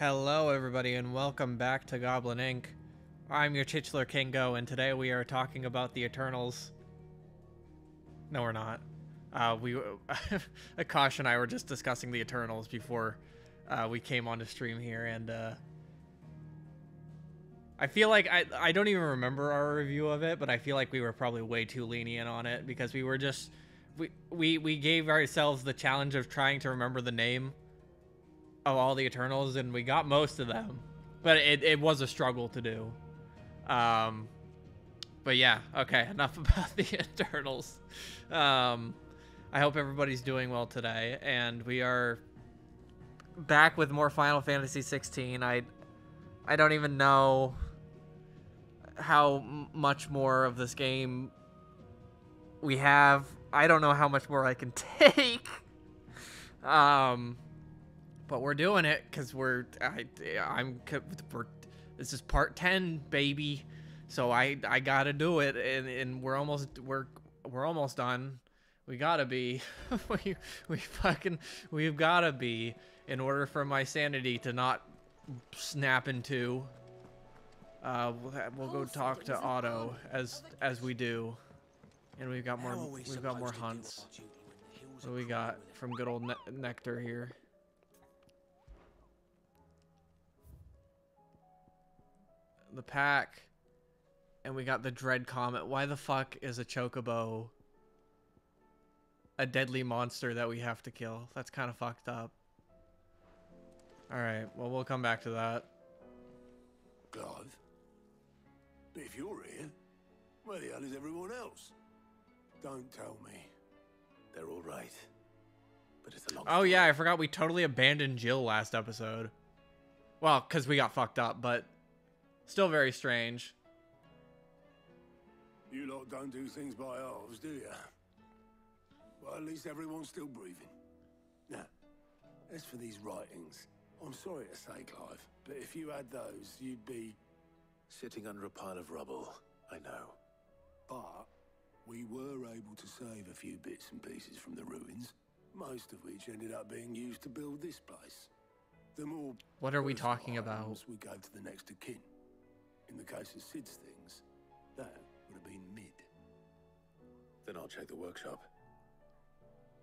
Hello, everybody, and welcome back to Goblin Inc. I'm your titular Kingo, and today we are talking about the Eternals. No, we're not. Uh, we, Akash and I were just discussing the Eternals before uh, we came on to stream here, and uh, I feel like I I don't even remember our review of it, but I feel like we were probably way too lenient on it because we were just we we we gave ourselves the challenge of trying to remember the name of all the Eternals, and we got most of them, but it it was a struggle to do. Um, but yeah, okay, enough about the Eternals. Um, I hope everybody's doing well today, and we are back with more Final Fantasy 16. I I don't even know how much more of this game we have. I don't know how much more I can take. Um, but we're doing it because we're I, I'm we're this is part 10 baby. So i i gotta do it and, and we're almost we're we're almost done. We gotta be. We, we fucking we've gotta be in order for my sanity to not snap into uh we'll, we'll go talk to otto as as we do. And we've got more we've got more hunts. what we got from good old ne- nectar here the pack, and we got the Dread Comet. Why the fuck is a Chocobo a deadly monster that we have to kill? That's kind of fucked up. Alright, well, we'll come back to that. But if you're here, where the hell is everyone else? Don't tell me. They're all right. But it's a long Oh, yeah, I forgot we totally abandoned Jill last episode. Well, because we got fucked up, but still very strange. You lot don't do things by halves, do you? Well, at least everyone's still breathing. Now, as for these writings, I'm sorry to say, Clive, but if you had those, you'd be... Sitting under a pile of rubble, I know. But we were able to save a few bits and pieces from the ruins, most of which ended up being used to build this place. The more What are we talking about? We gave to the next of kin. In the case of Sid's things, that would have been mid. Then I'll check the workshop.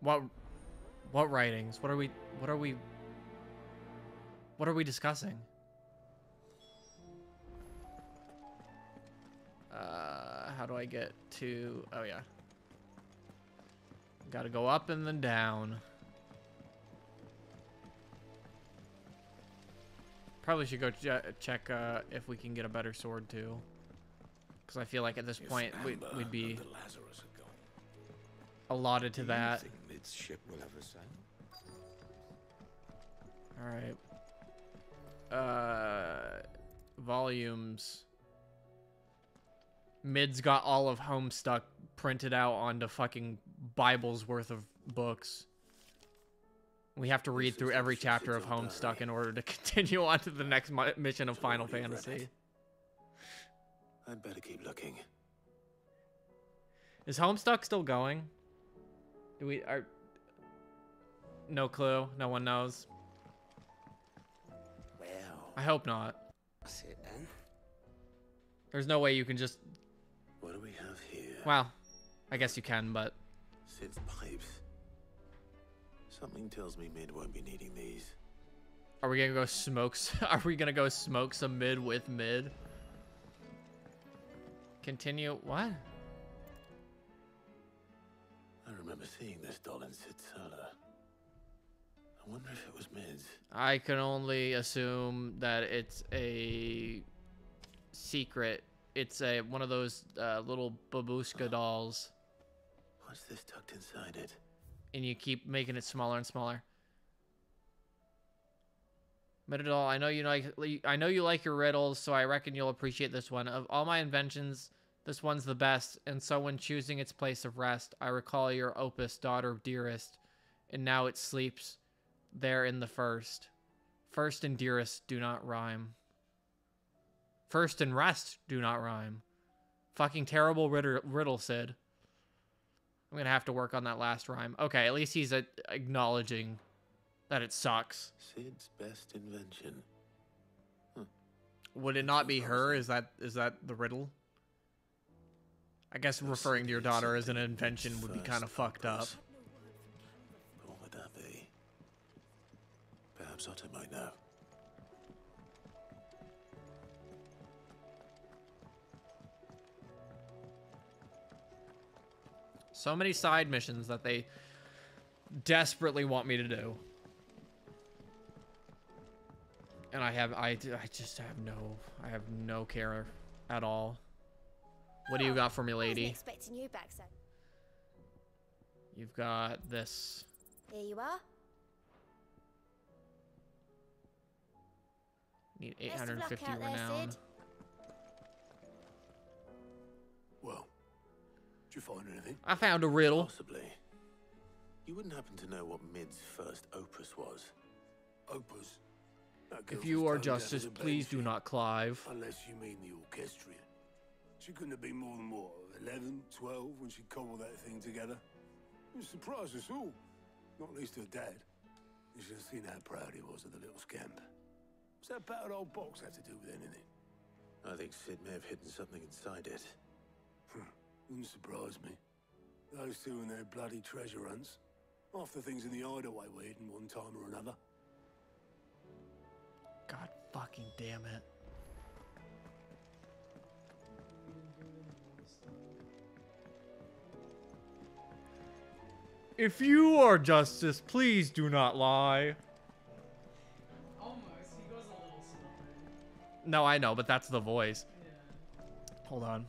What what writings? What are we what are we What are we discussing? Uh how do I get to Oh yeah. Got to go up and then down. Probably should go che- check uh, if we can get a better sword too. Because I feel like at this point we, Amber we'd be and the Lazarus are gone. allotted to that. think Mid's ship will ever sail? All right. Uh, volumes. Mid's got all of Homestuck printed out onto fucking Bible's worth of books. We have to read through every chapter of Homestuck in order to continue on to the next mission of Final have you read Fantasy. I'd better keep looking. Is Homestuck still going? Do we are No clue. No one knows. Well, I hope not. that's it then. There's no way you can just What do we have here? well, I guess you can, but Sid's pipes. Something tells me Mid won't be needing these. Are we gonna go smoke? Are we gonna go smoke some mid with mid? Continue. What? I remember seeing this doll in Sid's cellar. I wonder if it was Mid's. I can only assume that it's a secret. It's a one of those uh, little babushka dolls, What's this tucked inside it? And you keep making it smaller and smaller. Middoll, I know you like I know you like your riddles, so I reckon you'll appreciate this one. Of all my inventions, this one's the best, and so when choosing its place of rest, I recall your opus, daughter dearest, and now it sleeps there in the first. First and dearest do not rhyme. First and rest do not rhyme. Fucking terrible riddle, riddle Sid. I'm gonna have to work on that last rhyme. Okay, at least he's uh, acknowledging that it sucks. Sid's best invention. would it not be her? Is that is that the riddle? I guess referring to your daughter as an invention would be kind of fucked up. What would that be? Perhaps Otto might know. So many side missions that they desperately want me to do. And I have I, I just have no I have no care at all. What do you got for me, I lady? expecting you back so. You've got this. Here you are. Need Best of luck 850 out there, renown. Sid. Well, did you find anything? I found a riddle. Possibly. You wouldn't happen to know what Mid's first opus was? Opus. If you are justice, please do not Clive. Unless you mean the orchestrion. She couldn't have been more than what, 11, 12 when she cobbled that thing together? It surprised us all. Not least her dad. You should have seen how proud he was of the little scamp. What's that battered old box had to do with anything? I think Sid may have hidden something inside it. Wouldn't surprise me. Those two and their bloody treasure hunts. Half the things in the hideaway were hidden one time or another. God fucking damn it. If you are justice, please do not lie. Almost. He goes a little slower. No, I know, but that's the voice. Hold on.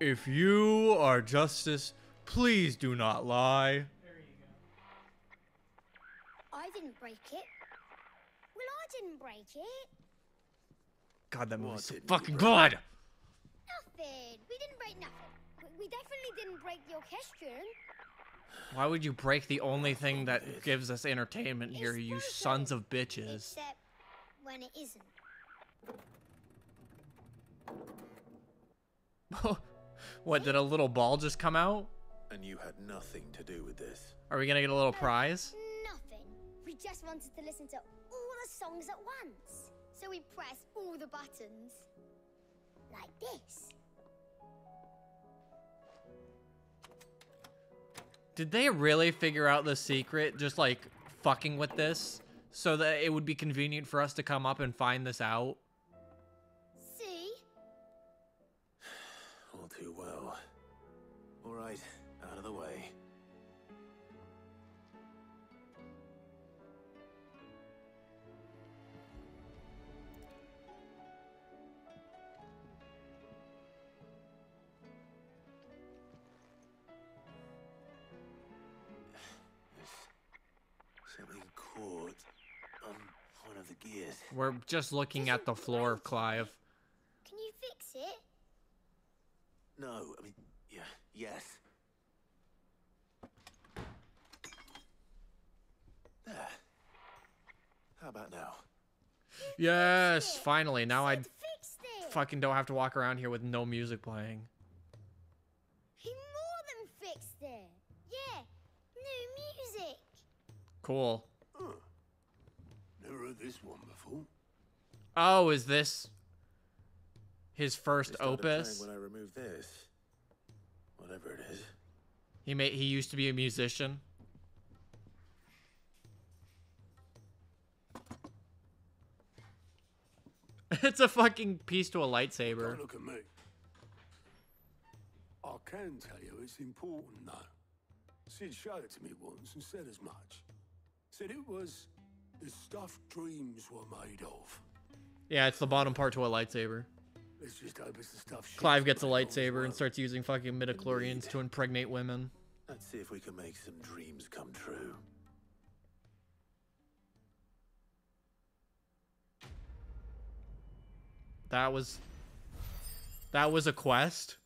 If you are justice, please do not lie. There you go. I didn't break it. Well, I didn't break it. God, that What movie's so fucking break? good. Nothing. We didn't break nothing. We, we definitely didn't break the orchestrion. Why would you break the only thing that gives us entertainment here, It's you broken. sons of bitches? Except when it isn't. what, did a little ball just come out? And you had nothing to do with this. Are we gonna get a little prize? Nothing. We just wanted to listen to all the songs at once. So we pressed all the buttons. Like this. Did they really figure out the secret just like fucking with this so that it would be convenient for us to come up and find this out? We're just looking at the floor of Clive. Can you fix it? No, I mean, yeah, yes. There. How about now? Yes, finally. Now I Sid fixed it. fucking don't have to walk around here with no music playing. He more than fixed it. Yeah. New music. Cool. Never heard this one before. Oh, is this his first opus? When I remove this, whatever it is. He made he used to be a musician. it's a fucking piece to a lightsaber. Don't look at me. I can tell you it's important, though. Sid showed it to me once and said as much. Said it was the stuff dreams were made of. Yeah, it's the bottom part to a lightsaber. Let's just it's the stuff. Clive gets a made of as lightsaber and starts using fucking midichlorians to impregnate women. Let's see if we can make some dreams come true. That was that was a quest.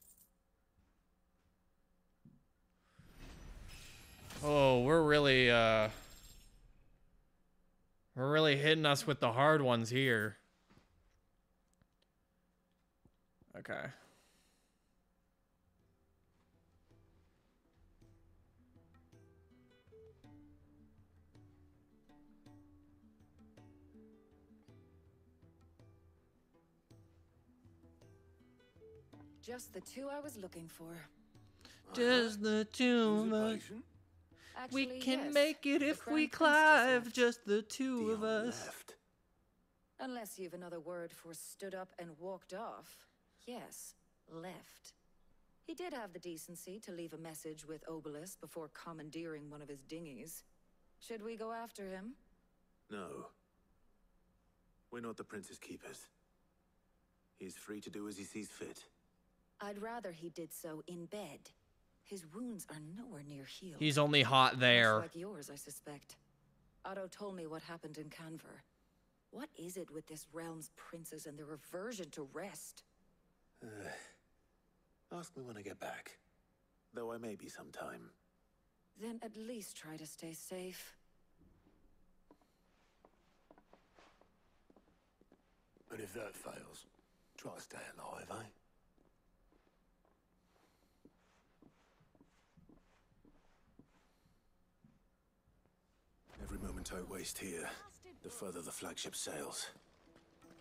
Oh, we're really uh we're really hitting us with the hard ones here. Okay. Just the two I was looking for. Just the two patient? Actually, We can yes, make it the if we clive, just the two of us. left. Unless you've another word for stood up and walked off. Yes, left. He did have the decency to leave a message with Obelisk before commandeering one of his dinghies. Should we go after him? No. We're not the prince's keepers. He's free to do as he sees fit. I'd rather he did so in bed. His wounds are nowhere near healed. He's only hot Much there. like yours, I suspect. Otto told me what happened in Kanver. What is it with this realm's princes and their aversion to rest? Ask me when I get back. Though I may be sometime. Then at least try to stay safe. And if that fails, try to stay alive, eh? Every moment I waste here, the further the flagship sails.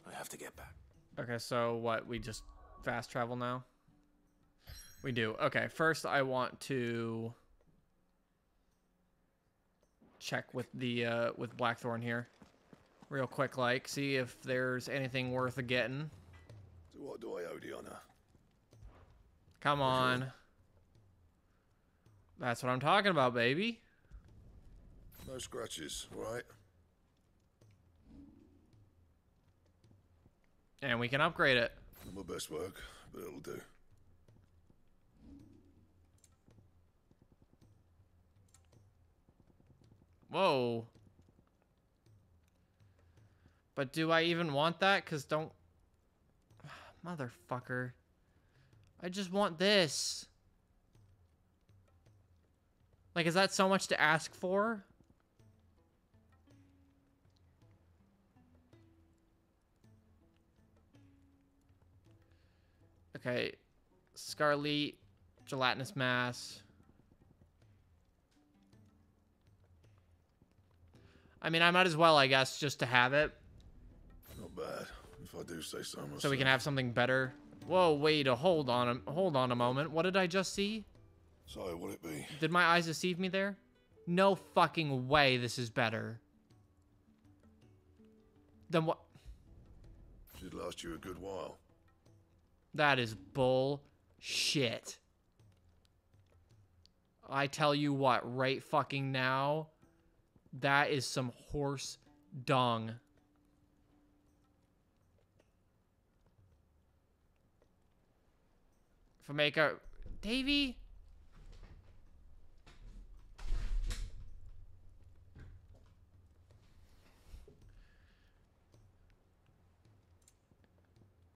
I have to get back. Okay, so what? We just fast travel now? We do. Okay, first I want to check with the uh with Blackthorne here. Real quick like, see if there's anything worth a getting. So what do I owe the honor? Come on. That's what I'm talking about, baby. No scratches, right? And we can upgrade it. Not my best work, but it'll do. Whoa. But do I even want that? Because don't... Motherfucker. I just want this. Like, is that so much to ask for? Okay. Scarlet, gelatinous mass. I mean, I might as well, I guess, just to have it, Not bad, if I do say so myself. so we can have something better. Whoa, wait, a hold on, a, hold on a moment. What did I just see? Sorry, what it be? Did my eyes deceive me there? No fucking way this is better. Then what? Should last you a good while. That is bullshit. I tell you what, right fucking now, that is some horse dung. I make a Davy,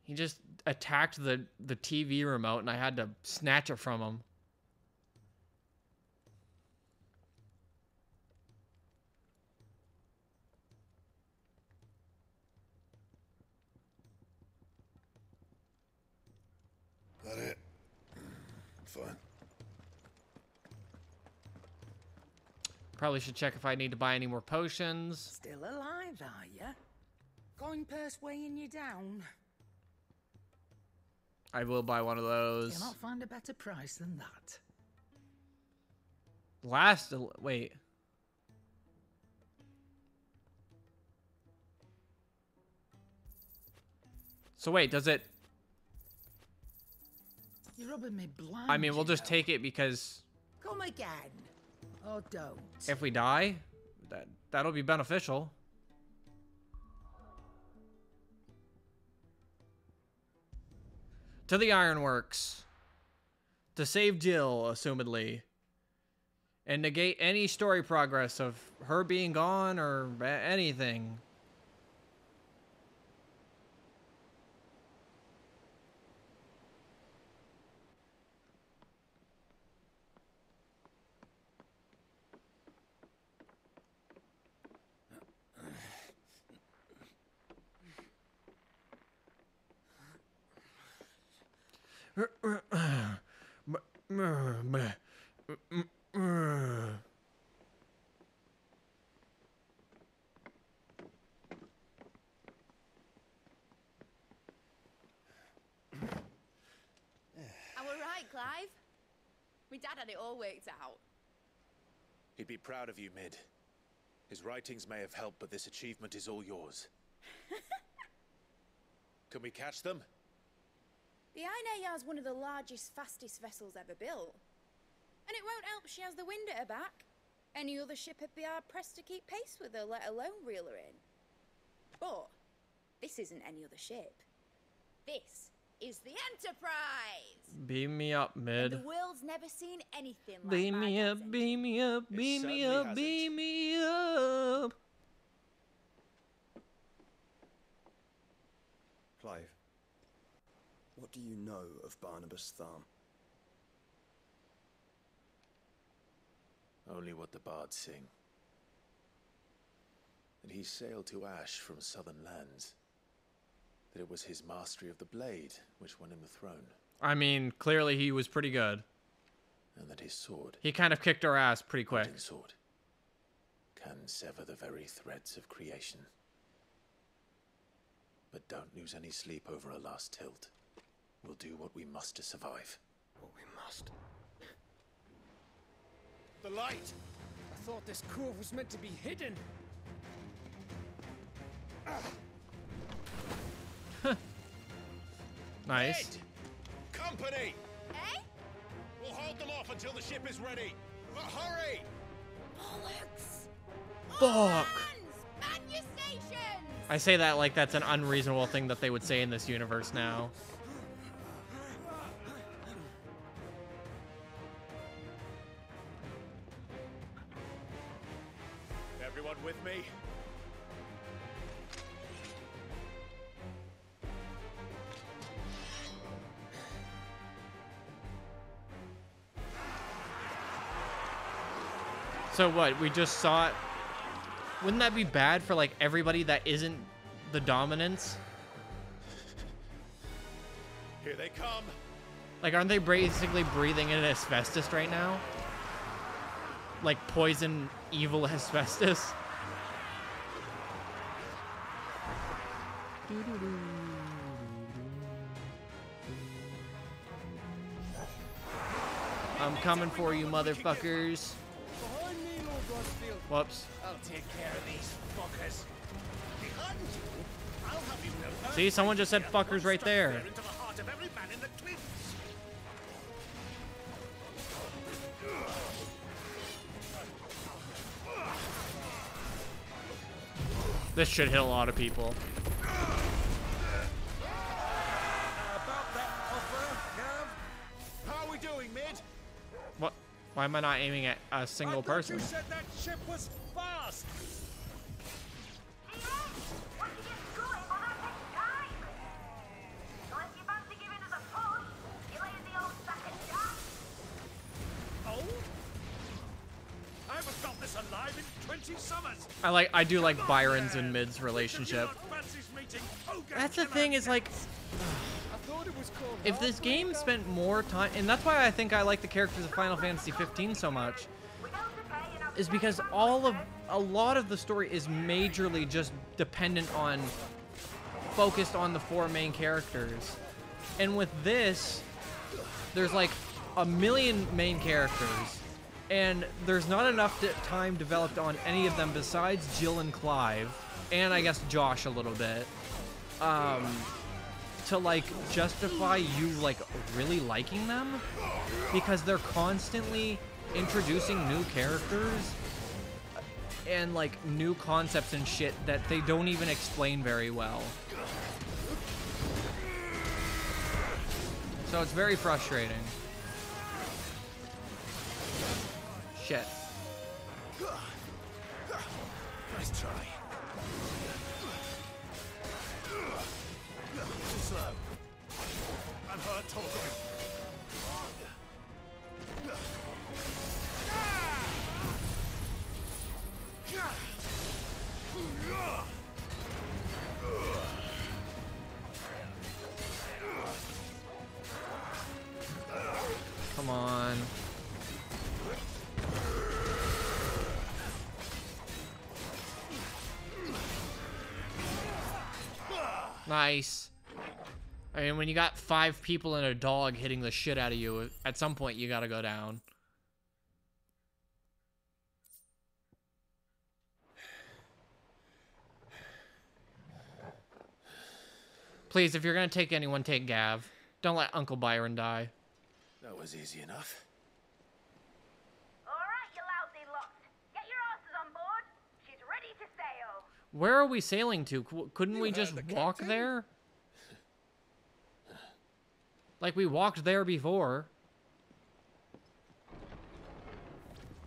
He just attacked the the TV remote and I had to snatch it from him. That it? Fine. Probably should check if I need to buy any more potions. Still alive, are ya? Coin purse weighing you down? I will buy one of those. You'll not find a better price than that. Last wait. So wait, does it You're rubbing me blind. I mean, we'll just know. take it because Come again. Or don't. if we die, that that'll be beneficial. To the ironworks. To save Jill, assumedly. And negate any story progress of her being gone or anything. Clive? My dad had it all worked out. He'd be proud of you, Mid. His writings may have helped, but this achievement is all yours. Can we catch them? The Aine is one of the largest, fastest vessels ever built. And it won't help she has the wind at her back. Any other ship would be hard pressed to keep pace with her, let alone reel her in. But this isn't any other ship. This is the Enterprise! Beam me up, And mid. the world's never seen anything like Beam my me up, dad's beam me up, It beam me up, hasn't. beam me up. Clive, what do you know of Barnabas Tharp? Only what the bards sing. That he sailed to Ash from southern lands. That it was his mastery of the blade which won him the throne. I mean, clearly he was pretty good. And that his sword, He kind of kicked our ass pretty quick. hunting sword, can sever the very threads of creation. But don't lose any sleep over a last tilt. We'll do what we must to survive. What we must. The light! I thought this cove was meant to be hidden. Nice. Company! Eh? We'll hold them off until the ship is ready. But hurry! Bollocks! Fuck. Hands! Man your stations! I say that like that's an unreasonable thing that they would say in this universe now. So what? We just saw it. Wouldn't that be bad for like everybody that isn't the dominance? Here they come. Like, aren't they basically breathing in asbestos right now? Like poison, evil asbestos. I'm coming for you, motherfuckers. Whoops. I'll take care of these fuckers. Behind you? I'll have you know. See, someone just said fuckers right there. The heart of every man in the. This should hit a lot of people. Why am I not aiming at a single I person? You said that ship was fast. Oh? I haven't felt this alive in 20 summers. I like. I do like Byron's and Mid's relationship. Fancy's meeting Ogre That's the thing. Is like, If this game spent more time, and that's why I think I like the characters of Final Fantasy 15 so much, is because all of a lot of the story is majorly just dependent on focused on the four main characters. And with this, there's like a million main characters, and there's not enough time developed on any of them besides Jill and Clive, and I guess Josh a little bit, um, to like justify you like really liking them, because they're constantly introducing new characters uh, and like new concepts and shit that they don't even explain very well. So it's very frustrating. Shit. Nice try. Mean, when you got five people and a dog hitting the shit out of you, at some point you gotta go down. Please, if you're gonna take anyone, take Gav. Don't let Uncle Byron die. That was easy enough. Alright, you lousy lot. Get your asses on board. She's ready to sail. Where are we sailing to? Couldn't You we just the walk captain. there? Like we walked there before.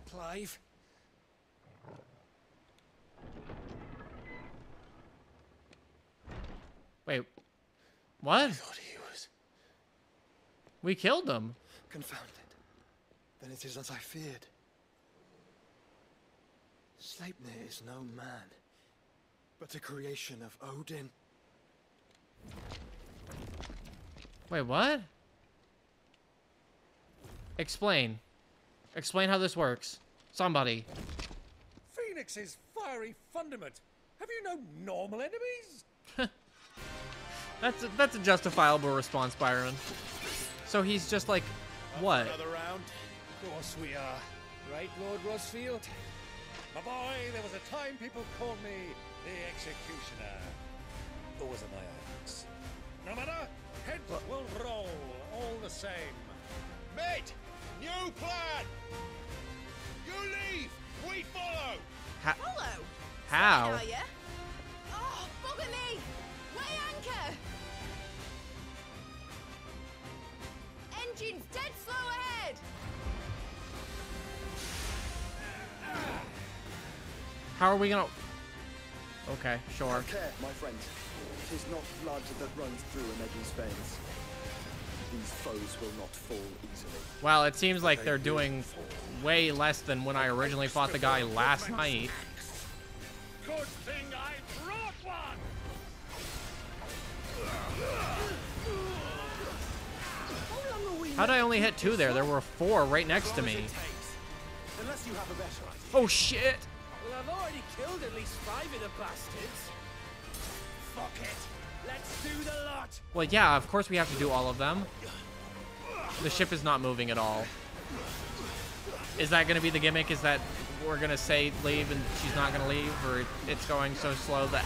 Clive? Wait, what? thought he was We killed them. confounded. Then it is as I feared. Sleipnir is no man, but a creation of Odin. Wait, what? Explain. Explain how this works. Somebody. Phoenix's fiery fundament. Have you no normal enemies? That's a, that's a justifiable response, Byron. So he's just like, what? Another round? Of course we are. Right, Lord Rosfield? My boy, there was a time people called me the Executioner. Always in my eyes. No matter, heads will roll all the same. Mate, new plan. You leave, we follow. Ha- Follow? how? Are you? Oh, bugger me! Weigh anchor! Engine's dead slow ahead! How are we gonna? Okay, sure. Have care, my friend. It is not blood that runs through Omega's veins. These foes will not fall easily. Well, it seems like they're doing way less than when I originally fought the guy last night. Good thing I brought one! How'd I only hit two there? There were four right next to me. Unless you have a better idea. Oh shit! Well, I've already killed at least five of the bastards. Well, yeah, of course we have to do all of them. The ship is not moving at all. Is that gonna be the gimmick? Is that we're gonna say leave and she's not gonna leave, or it's going so slow that...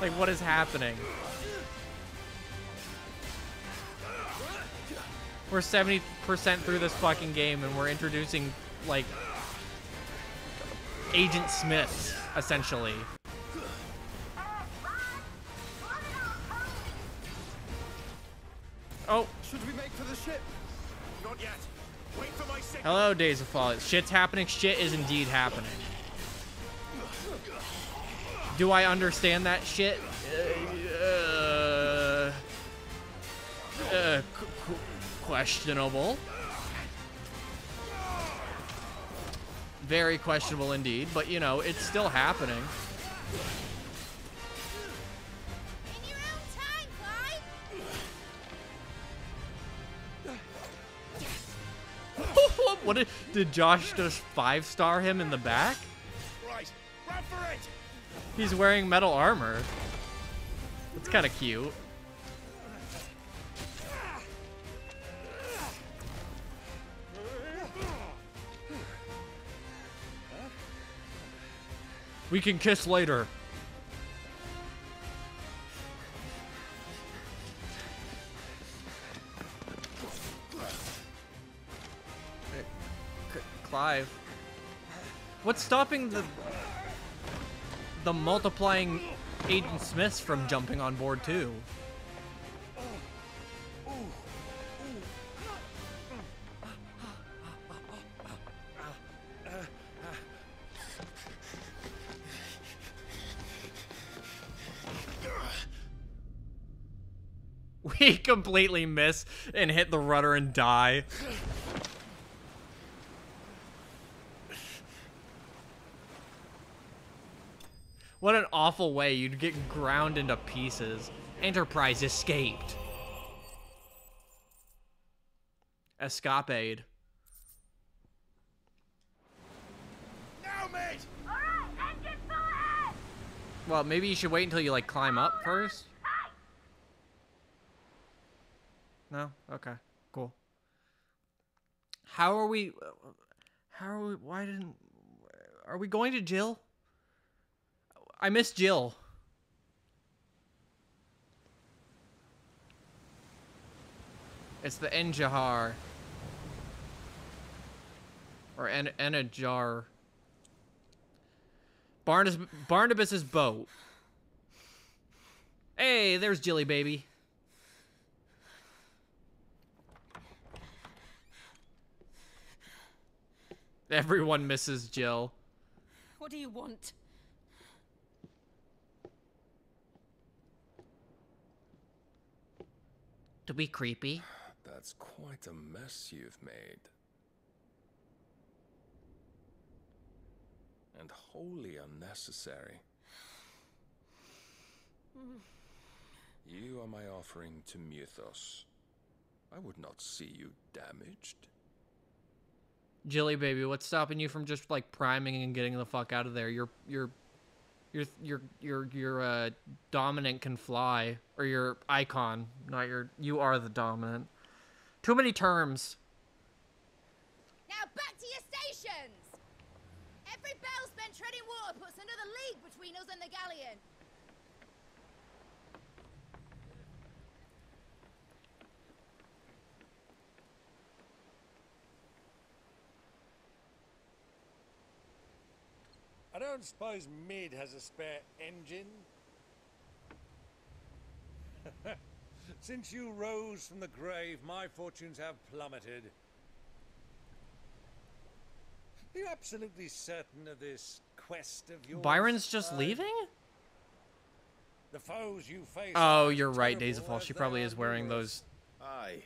Like, what is happening? We're 70% through this fucking game and we're introducing, like, Agent Smith, essentially. Oh, Should we make for the ship? Not yet. Wait for my signal. hello, Days of Fall. Shit's happening. Shit is indeed happening. Do I understand that shit? Uh, uh, qu- qu- questionable. Very questionable indeed, but you know, it's still happening. In your own time, Clive! what did, did Josh just five star him in the back? Right, run for it. He's wearing metal armor. It's kind of cute. We can kiss later. Clive. What's stopping the the multiplying Agent Smiths from jumping on board too? We completely miss and hit the rudder and die. What an awful way you'd get ground into pieces. Enterprise escaped. Escapade. Now, mate. Alright, engine full ahead! Well, maybe you should wait until you like climb up first. No? Okay. Cool. How are we How are we why didn't Are we going to Jill? I miss Jill. It's the Enjahar. Or En Enajar. Barnabas Barnabas's boat. Hey, there's Jilly baby. Everyone misses Jill. What do you want? To be creepy. That's quite a mess you've made. And wholly unnecessary. You are my offering to Mythos. I would not see you damaged. Jilly baby, what's stopping you from just like priming and getting the fuck out of there? Your your your your your your uh dominant can fly or your icon, not your you are the dominant. Too many terms. Now back to your stations! Every bell spent treading water puts another league between us and the galleon. I don't suppose Mid has a spare engine? Since you rose from the grave, my fortunes have plummeted. Are you absolutely certain of this quest of yours? Byron's just Uh, leaving? The foes you face. Oh, you're right, Days of Fall. She probably is wearing those. Aye.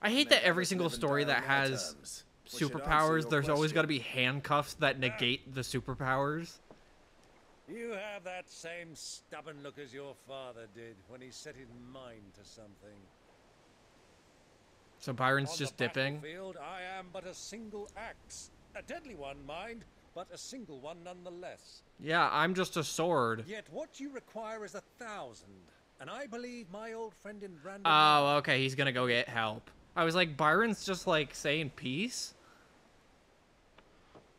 I hate Make that every single story that on our has terms. We should answer superpowers, your there's always got to be handcuffs that negate the superpowers. You have that same stubborn look as your father did when he set his mind to something. So Byron's On just the dipping. battlefield, I am but a single axe. A deadly one, mind, but a single one nonetheless. Yeah, I'm just a sword. Yet what you require is a thousand. And I believe my old friend in Brandon. Oh, okay, he's gonna go get help. I was like, Byron's just like saying peace.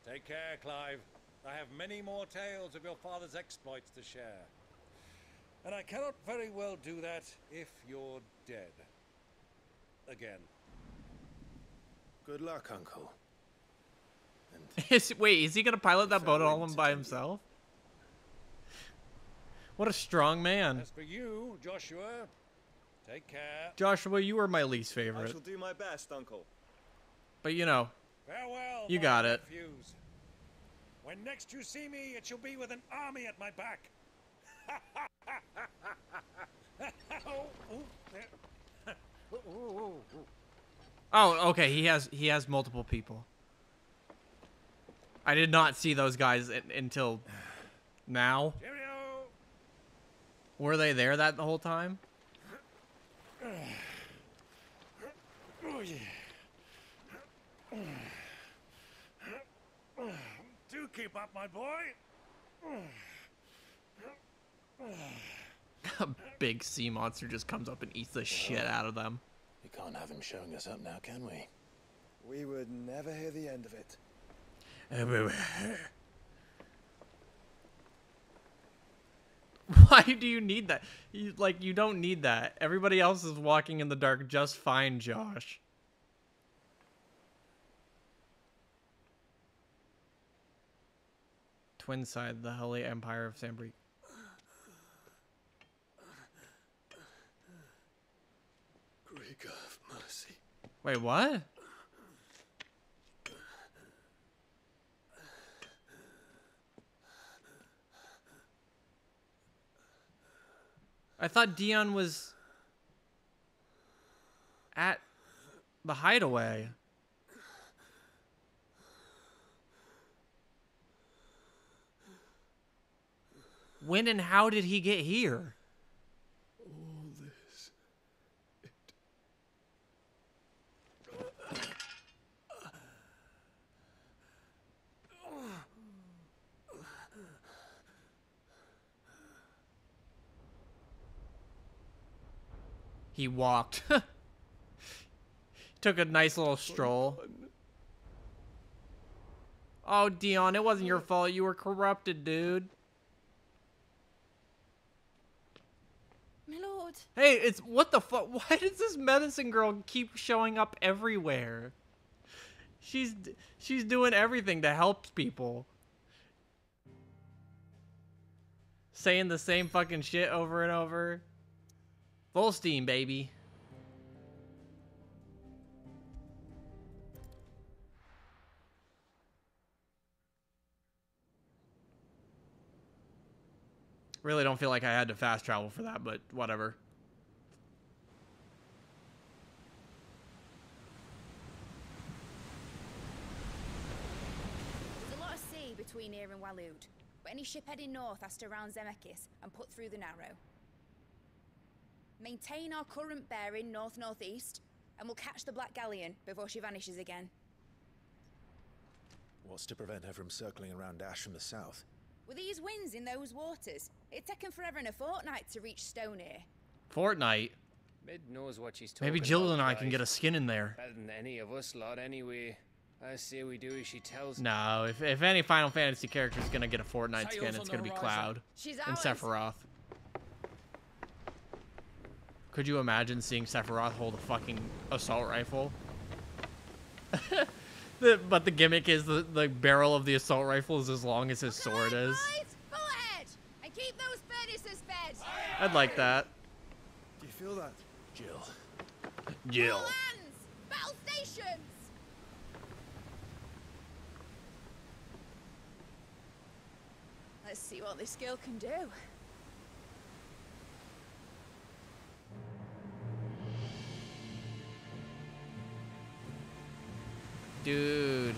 Take care, Clive. I have many more tales of your father's exploits to share. And I cannot very well do that if you're dead. Again. Good luck, Uncle. Is, wait, is he gonna pilot that boat all by himself? What a strong man. As for you, Joshua, take care. Joshua, you were my least favorite. I favorite. shall do my best, Uncle. But you know, Farewell. You got it. nephews. When next you see me, it shall be with an army at my back. Oh, okay. He has he has multiple people. I did not see those guys in, until now. Were they there that the whole time? Oh, yeah. Do keep up, my boy. A big sea monster just comes up and eats the shit out of them. We can't have him showing us up now, can we? We would never hear the end of it. Why do you need that? You, like you don't need that. Everybody else is walking in the dark just fine, Josh. Twin side, the Holy Empire of Sanbreque. Of mercy. Wait, what? I thought Dion was at the hideaway. When and how did he get here? All this. It... He walked. Took a nice little stroll. Oh, Dion, it wasn't your fault. You were corrupted, dude. Lord. Hey, it's what the fuck? Why does this medicine girl keep showing up everywhere? She's she's doing everything to help people. Saying the same fucking shit over and over. Full steam, baby. Really don't feel like I had to fast travel for that, but whatever. There's a lot of sea between here and Waloed, but any ship heading north has to round Zemeckis and put through the Narrow. Maintain our current bearing north-northeast, and we'll catch the Black Galleon before she vanishes again. What's to prevent her from circling around Ash from the south? With these winds in those waters, it'd taken forever and a fortnight to reach Stonehenge. Fortnite. Mid knows what she's talking Maybe Jill about, and I can get a skin in there. Better than any of us lot, anyway. I say we do as she tells. No, if, if any Final Fantasy character is gonna get a Fortnite skin, it's gonna be. Cloud She's and ours. Sephiroth. Could you imagine seeing Sephiroth hold a fucking assault rifle? the, but the gimmick is the, the barrel of the assault rifle is as long as his sword is. Boys, full ahead! And keep those furnaces fed! I'd like that. Do you feel that? Jill. Jill. Lands! Battle stations! Let's see what this girl can do. Dude,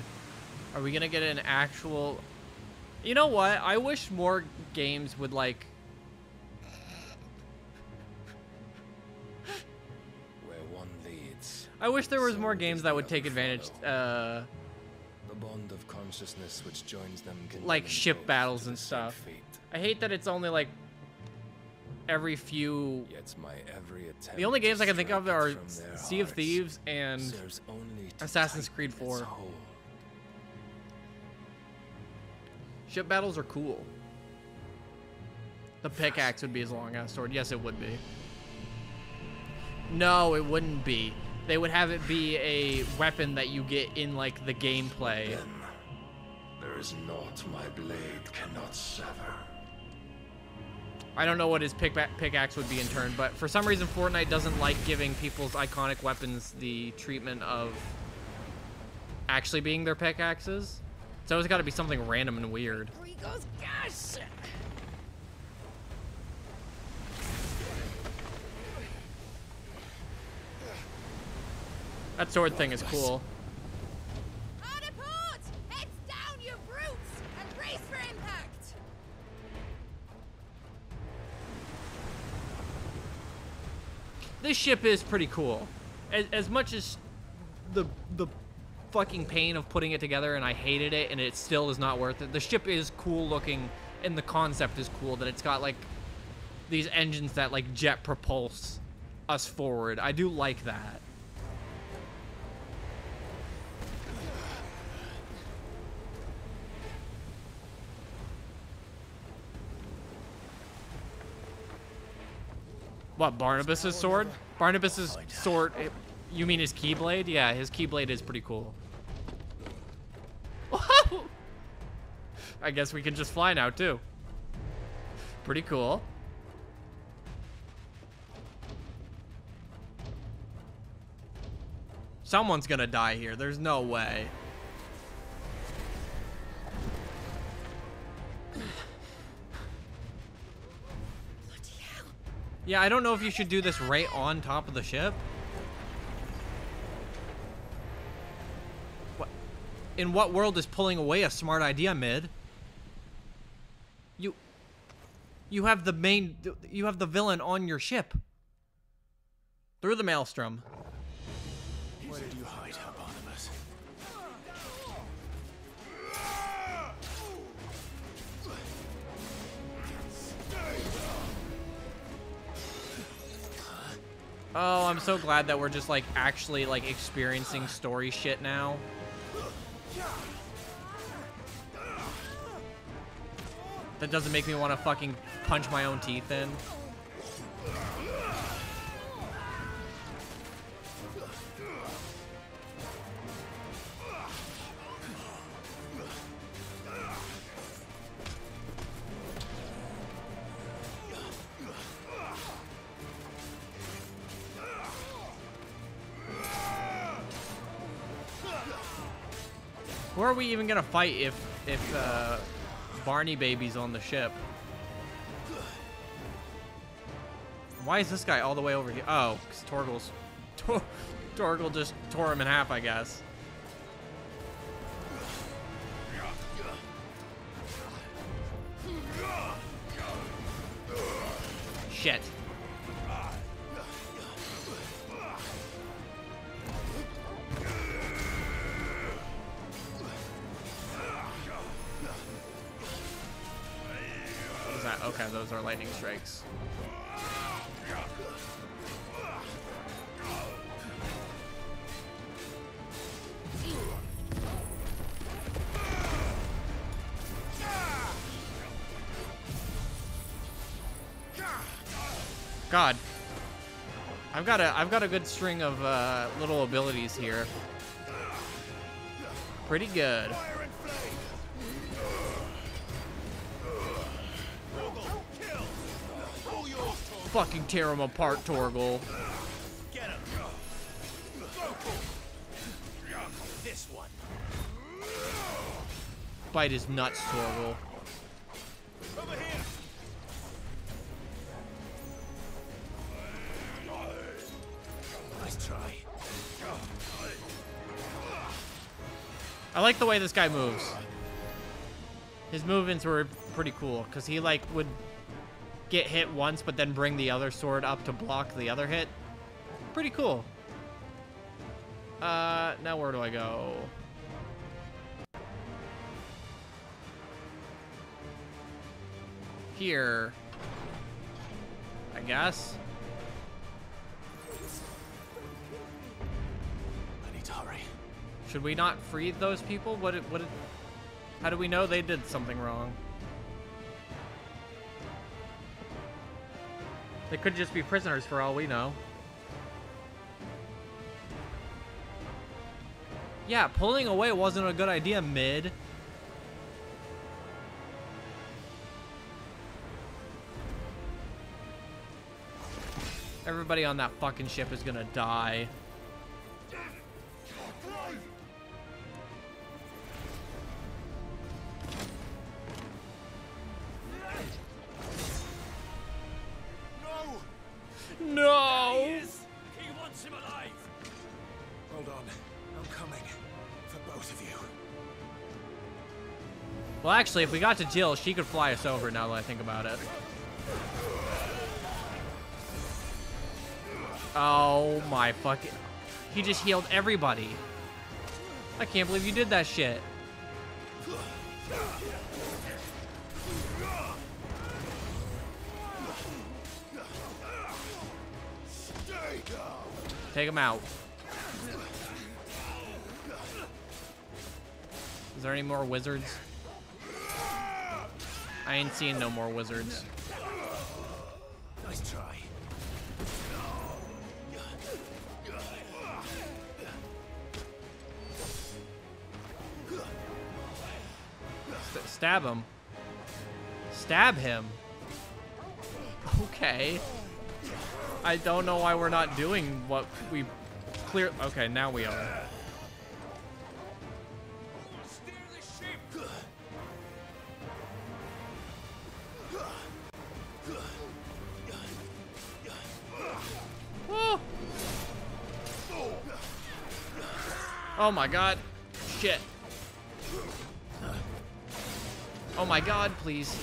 are we gonna get an actual? You know what? I wish more games would like. Where one leads, I wish there was more games that would take advantage, uh, the bond of consciousness which joins them like ship battles and stuff. I hate that it's only like every few. Yet my every attempt The only games I can think of are Sea of Thieves and serves only to Assassin's Creed its 4. Ship battles are cool. The pickaxe would be as long as a sword. Yes, it would be. No, it wouldn't be. They would have it be a weapon that you get in like the gameplay. There is naught my blade cannot sever. I don't know what his pick pickaxe would be in turn, but for some reason Fortnite doesn't like giving people's iconic weapons the treatment of actually being their pickaxes. It's always got to be something random and weird. Gas! That sword thing is cool. Hard a port! Heads down, you brutes! And brace for impact! This ship is pretty cool. As, as much as the the fucking pain of putting it together and I hated it and it still is not worth it. The ship is cool looking and the concept is cool that it's got like these engines that like jet propulse us forward. I do like that. What, Barnabas's sword? Barnabas's sword, it- you mean his keyblade? Yeah, his keyblade is pretty cool. Whoa! I guess we can just fly now, too. Pretty cool. Someone's gonna die here. There's no way. Yeah, I don't know if you should do this right on top of the ship. In what world is pulling away a smart idea, mid? You... You have the main... You have the villain on your ship. Through the maelstrom. Where did you hide her, Oh, I'm so glad that we're just like actually like experiencing story shit now. That doesn't make me want to fucking punch my own teeth in. Are we even gonna fight if if uh, Barney Baby's on the ship? Why is this guy all the way over here? Oh, because Torgal's Tor Torgal just tore him in half, I guess. Shit. That? Okay, those are lightning strikes. God. I've got a I've got a good string of uh, little abilities here. Pretty good. Fucking tear him apart, Torgal. Get him. This one. Bite his nuts, Torgal. Over here. Nice try. I like the way this guy moves. His movements were pretty cool because he like would get hit once, but then bring the other sword up to block the other hit. Pretty cool. Uh, now where do I go? Here. I guess. I need to hurry. Should we not free those people? What? What? How do we know they did something wrong? They could just be prisoners for all we know. Yeah, pulling away wasn't a good idea mid. Everybody on that fucking ship is gonna die. No! No! There he is! He wants him alive! Hold on. I'm coming. For both of you. Well, actually, if we got to Jill, she could fly us over now that I think about it. Oh my fucking... He just healed everybody. I can't believe you did that shit. Take him out. Is there any more wizards? I ain't seeing no more wizards. Nice try. St- stab him. Stab him. Okay. I don't know why we're not doing what we clear. Okay, now we are. Woo. Oh my god. Shit. Oh my god, please.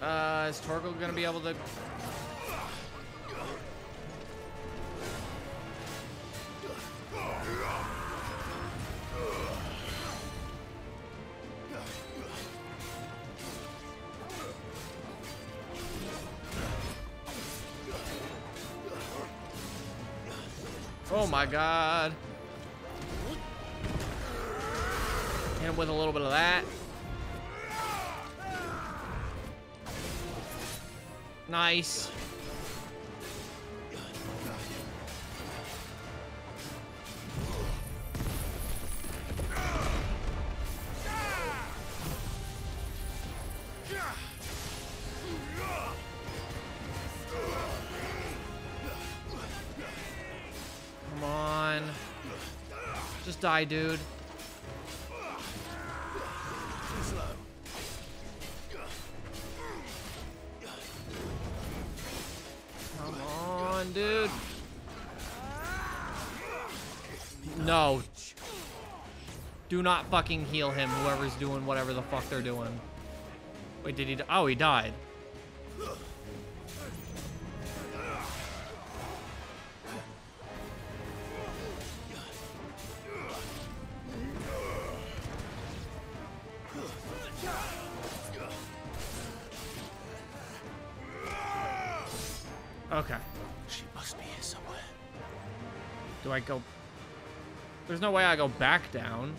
Uh, is Torgo gonna be able to... Oh my god. Hit him with a little bit of that. Nice. Come on. Just die, dude. Do not fucking heal him, whoever's doing whatever the fuck they're doing. Wait, did he? Oh, he died. Okay. She must be here somewhere. Do I go? There's no way I go back down.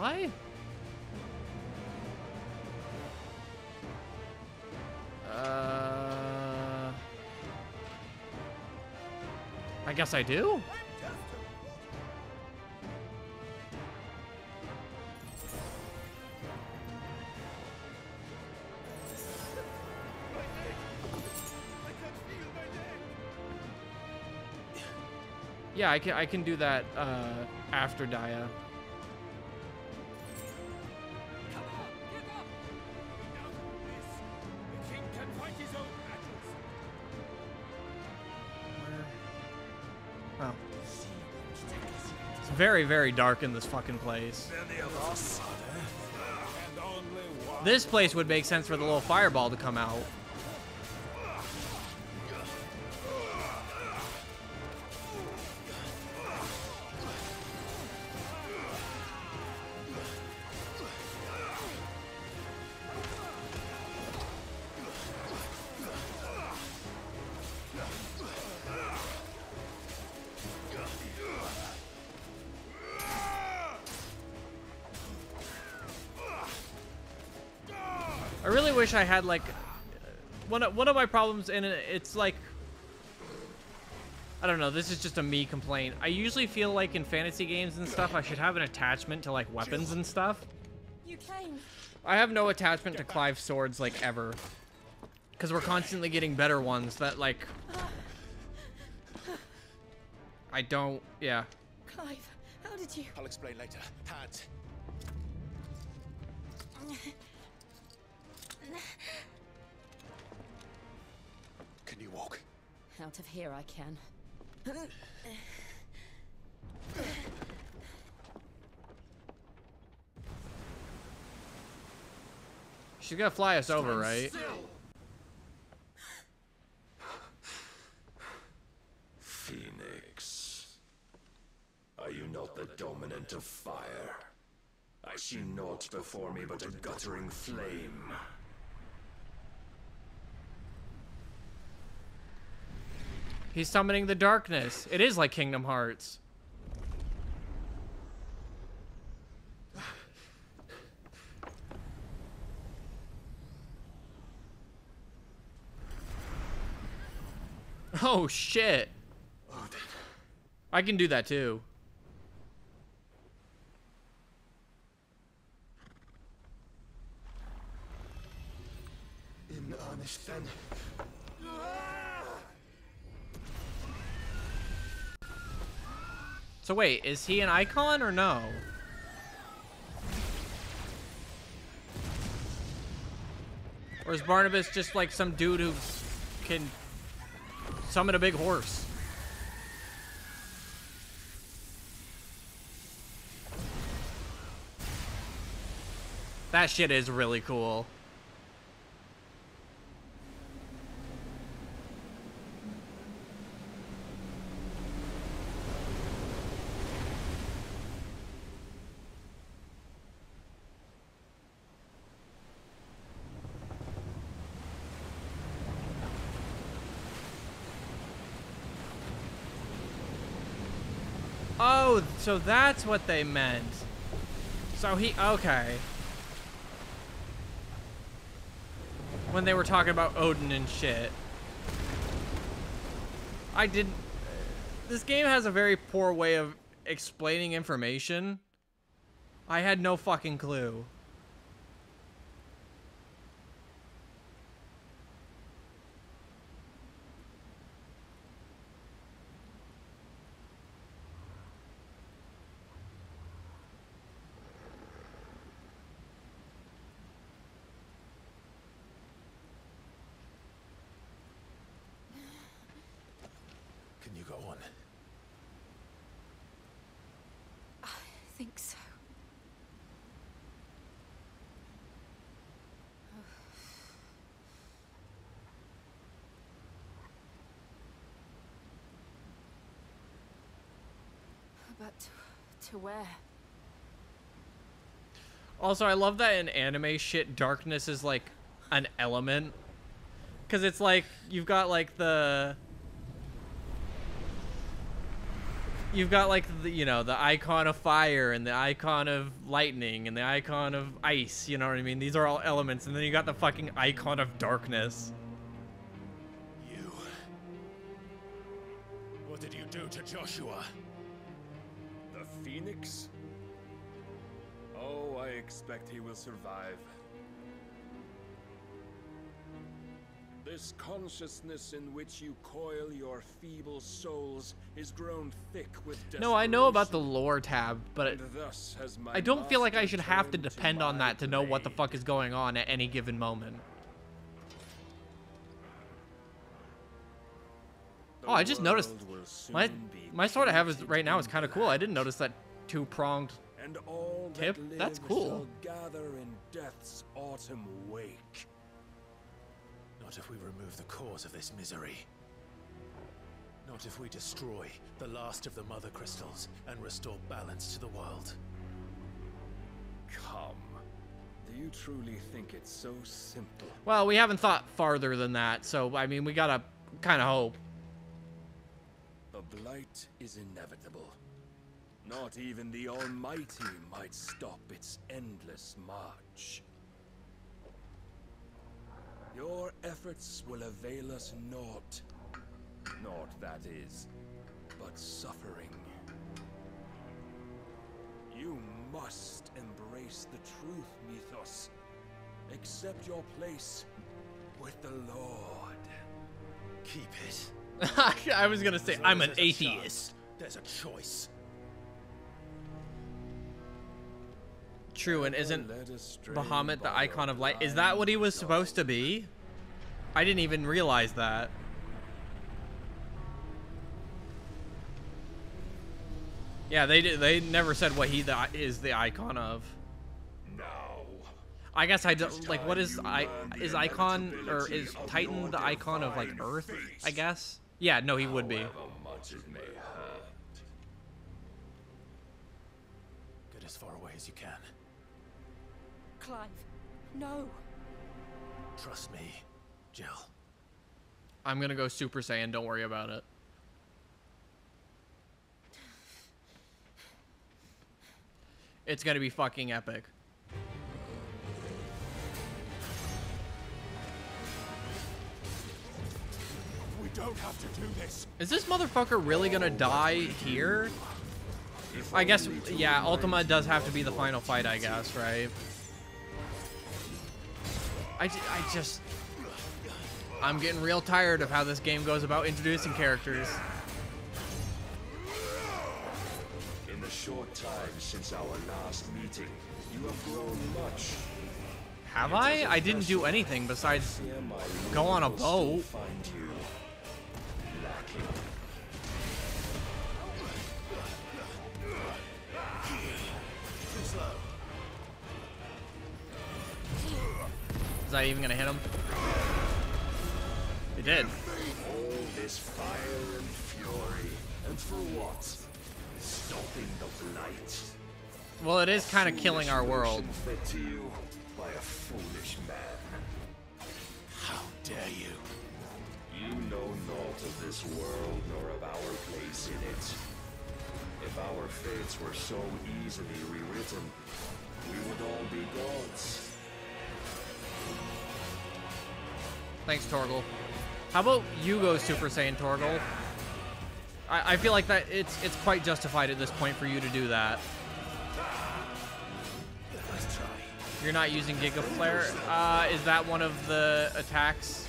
I? Uh, I guess I do. Yeah, I can I can do that uh, after Dia. Very very dark in this fucking place. This place would make sense for the little fireball to come out. Wish I had like one of, one of my problems and it- it's like I don't know, this is just a me complaint. I usually feel like in fantasy games and stuff I should have an attachment to like weapons and stuff. You came. I have no attachment to Clive's swords like ever. Cuz we're constantly getting better ones that like I don't, yeah. Clive, how did you? I'll explain later. Hands. Out of here, I can. She's going to fly us over, right? Phoenix. Are you not the dominant of fire? I see naught before me but a guttering flame. He's summoning the darkness. It is like Kingdom Hearts. Oh shit. I can do that too. In earnest then. So wait, is he an Eikon or no? Or is Barnabas just like some dude who can summon a big horse? That shit is really cool. Oh, so that's what they meant. So he okay. When they were talking about Odin and shit. I didn't, this game has a very poor way of explaining information. I had no fucking clue. Can you go on? I think so. But to where? Also, I love that in anime shit, darkness is like an element. Cause it's like you've got like the you've got like the you know the Eikon of fire and the Eikon of lightning and the Eikon of ice. You know what I mean? These are all elements, and then you got the fucking Eikon of darkness. You. What did you do to Joshua? The Phoenix? Oh, I expect he will survive. This consciousness in which you coil your feeble souls is grown thick with No, I know about the lore tab, but thus has my I don't feel like I should have to depend on that to know what the fuck is going on at any given moment. Oh, I just noticed my my sword I have is right now is kind of cool. I didn't notice that two pronged and all tip. that That's cool. shall gather in death's autumn wake. Not if we remove the cause of this misery. Not if we destroy the last of the mother crystals and restore balance to the world. Come. Do you truly think it's so simple? Well, we haven't thought farther than that, so I mean, we gotta kind of hope. The blight is inevitable. Not even the Almighty might stop its endless march. Your efforts will avail us naught. Naught, that is, but suffering. You must embrace the truth, Mythos. Accept your place with the Lord. Keep it. I was gonna say I'm an there's a atheist. There's a choice. True, and isn't Bahamut the Eikon of light? Is that what he was supposed to be? I didn't even realize that. Yeah, they did, they never said what he the, is the Eikon of. Now, I guess I don't like what is I is Eikon or is Titan the Eikon of like Earth? I guess. Yeah, no, he would be. Get as far away as you can. Clive, no. Trust me, Jill. I'm gonna go Super Saiyan. Don't worry about it. It's gonna be fucking epic. We don't have to do this. Is this motherfucker really gonna die here? I guess, yeah, Ultima does have to be the final fight, I guess, right? I, I just... I'm getting real tired of how this game goes about introducing characters. In the short time since our last meeting, you have grown much. Have I? I didn't do anything besides go on a boat. Is that even gonna hit him? It did. All this fire and fury, and for what? Stopping the blight. Well, it is kind of killing our world. Fed to you by a foolish man. How dare you? You know naught of this world nor of our place in it. If our fates were so easily rewritten, we would all be gods. Thanks, Torgal. How about you go Super Saiyan, Torgal? I, I feel like that it's it's quite justified at this point for you to do that. You're not using Giga Flare. Uh, is that one of the attacks?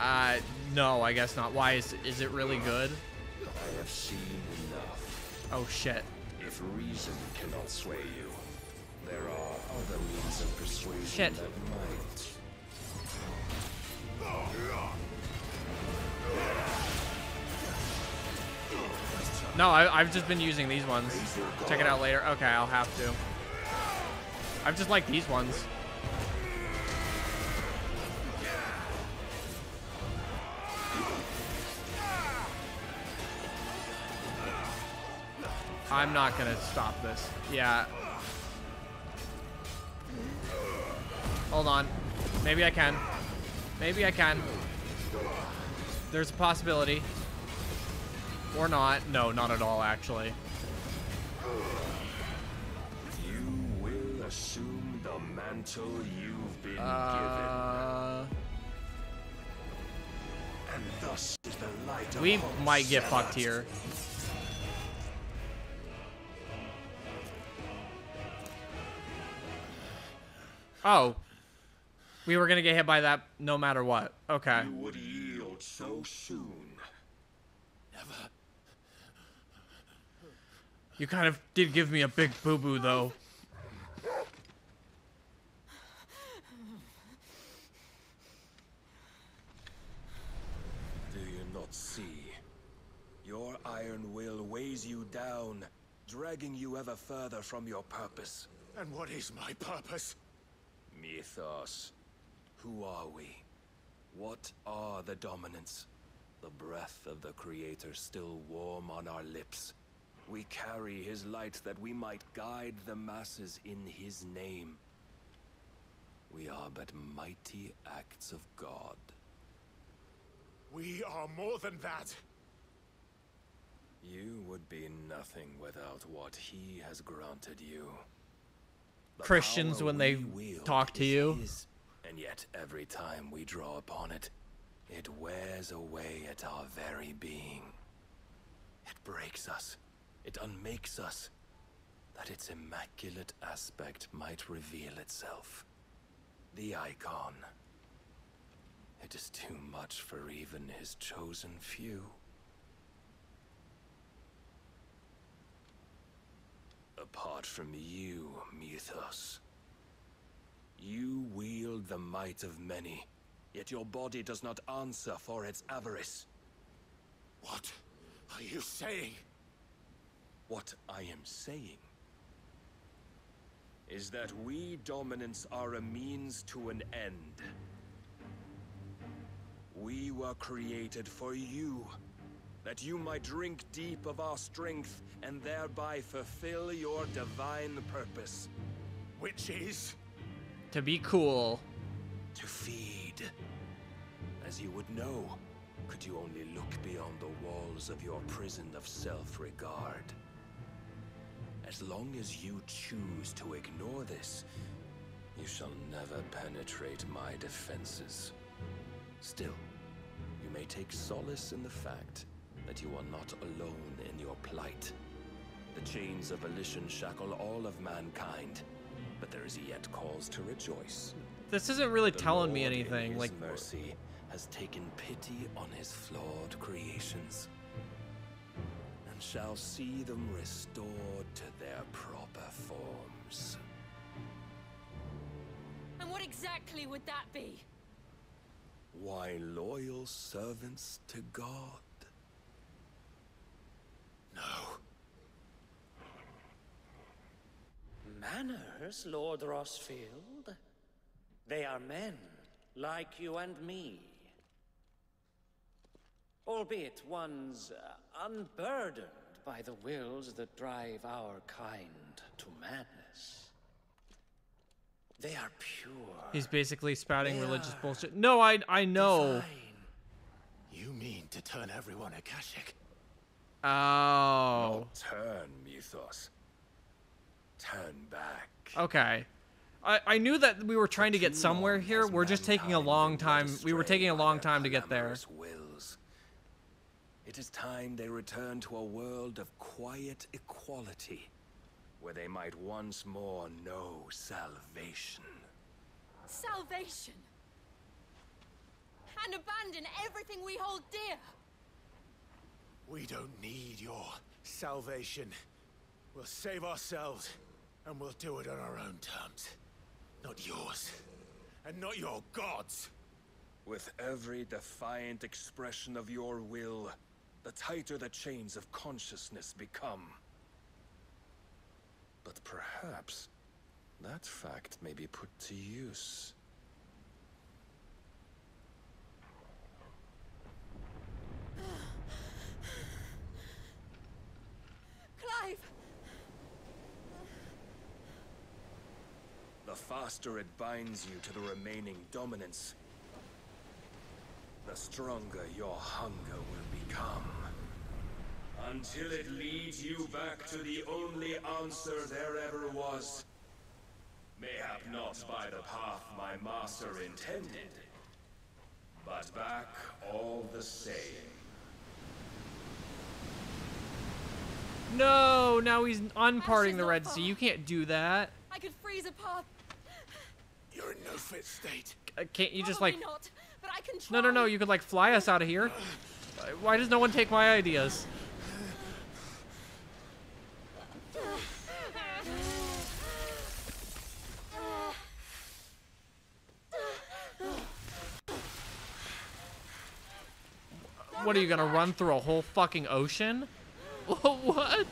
Uh, no, I guess not. Why is is it really good? I have seen enough. Oh shit. If reason cannot sway you, there are other means of persuasion Shit. that might. No, I, I've just been using these ones. Check it out later. Okay, I'll have to. I've just liked these ones. I'm not gonna stop this. Yeah. Hold on. Maybe I can. Maybe I can. There's a possibility. Or not. No, not at all, actually. You will assume the mantle you've been Uh, given. And thus is the light of we might get fucked here. Oh. We were gonna get hit by that no matter what. Okay. You would yield so soon. Never. You kind of did give me a big boo-boo, though. Do you not see? Your iron will weighs you down, dragging you ever further from your purpose. And what is my purpose? Mythos. Who are we? What are the dominants? The breath of the Creator still warm on our lips. We carry his light that we might guide the masses in his name. We are but mighty acts of God. We are more than that. You would be nothing without what he has granted you. The Christians when they talk to you. his, and yet every time we draw upon it, it wears away at our very being. It breaks us. It unmakes us. That its immaculate aspect might reveal itself. The Eikon. It is too much for even his chosen few. Apart from you, Mythos. You wield the might of many, yet your body does not answer for its avarice. What are you saying? What I am saying is that we dominants are a means to an end. We were created for you, that you might drink deep of our strength and thereby fulfill your divine purpose. Which is? To be cool. To feed. As you would know, could you only look beyond the walls of your prison of self-regard. As long as you choose to ignore this, you shall never penetrate my defenses. Still, you may take solace in the fact that you are not alone in your plight. The chains of volition shackle all of mankind, but there is yet cause to rejoice. This isn't really The telling me Lord in anything. his Like, mercy has taken pity on his flawed creations and shall see them restored to their proper forms. And what exactly would that be? Why loyal servants to God? No. Manners, Lord Rosfield? They are men, like you and me. Albeit ones uh, unburdened by the wills that drive our kind to madness. They are pure. he's basically spouting They religious bullshit. No, I I know. You mean to turn everyone Akashic? Oh. Turn, ethos. Turn back. Okay. I, I knew that we were trying to get somewhere here. We're just taking a long time. We were taking a long time to get there. Wills. It is time they return to a world of quiet equality, where they might once more know salvation. Salvation. And abandon everything we hold dear. We don't need your salvation. We'll save ourselves, and we'll do it on our own terms. Not yours. And not your gods. With every defiant expression of your will, the tighter the chains of consciousness become. But perhaps that fact may be put to use. Clive! The faster it binds you to the remaining dominance, the stronger your hunger will become. Until it leads you back to the only answer there ever was. Mayhap not by the path my master intended, but back all the same. No, now he's unparting the Red Sea. You can't do that. I could freeze a path. You're in no fit state. Uh, Can't you just like... not, but I can try. No, no, no. You could like fly us out of here. Why does no one take my ideas? What are you gonna run through a whole fucking ocean? what?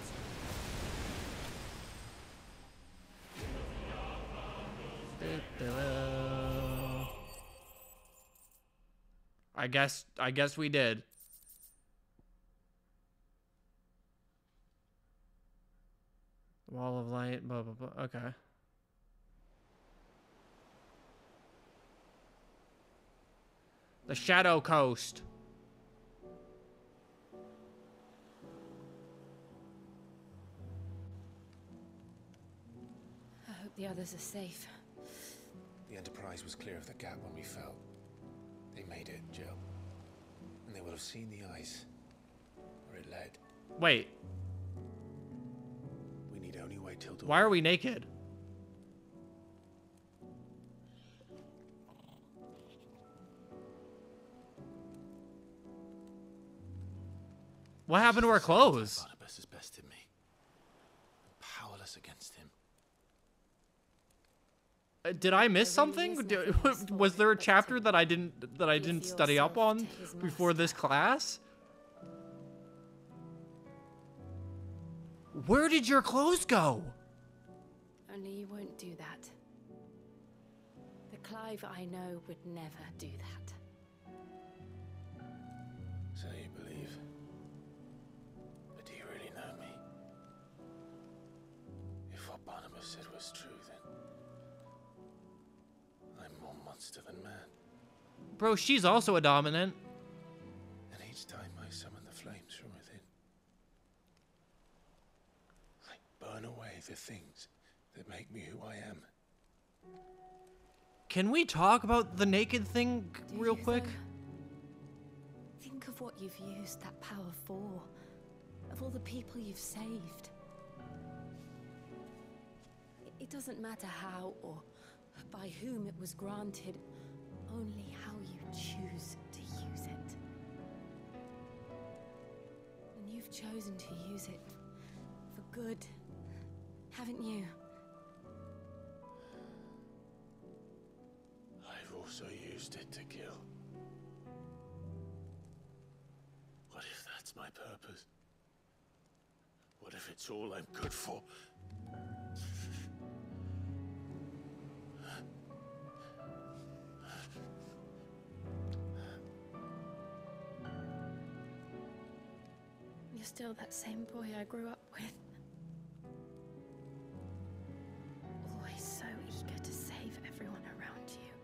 I guess I guess we did. Wall of light, blah blah blah. Okay. The Shadow Coast. I hope the others are safe. The Enterprise was clear of the gap when we fell. Made it, Jill. And they will have seen the ice where it led. Wait, We need only wait till dawn. why are we naked? What happened to our clothes? Barnabas has bested me. I'm powerless against him. Did I miss something? Was there a chapter that I didn't that I didn't study up on before this class? Where did your clothes go? Only you won't do that. The Clive I know would never do that. So you believe. But do you really know me? If what Barnabas said was true, more monster than man. Bro, she's also a dominant. And each time I summon the flames from within, I burn away the things that make me who I am. Can we talk about the naked thing real quick? Think of what you've used that power for. Of all the people you've saved. It- It doesn't matter how or by whom it was granted, only how you choose to use it. And you've chosen to use it for good, haven't you? I've also used it to kill. What if that's my purpose? What if it's all I'm good for? Still that same boy I grew up with. Always so eager to save everyone around you,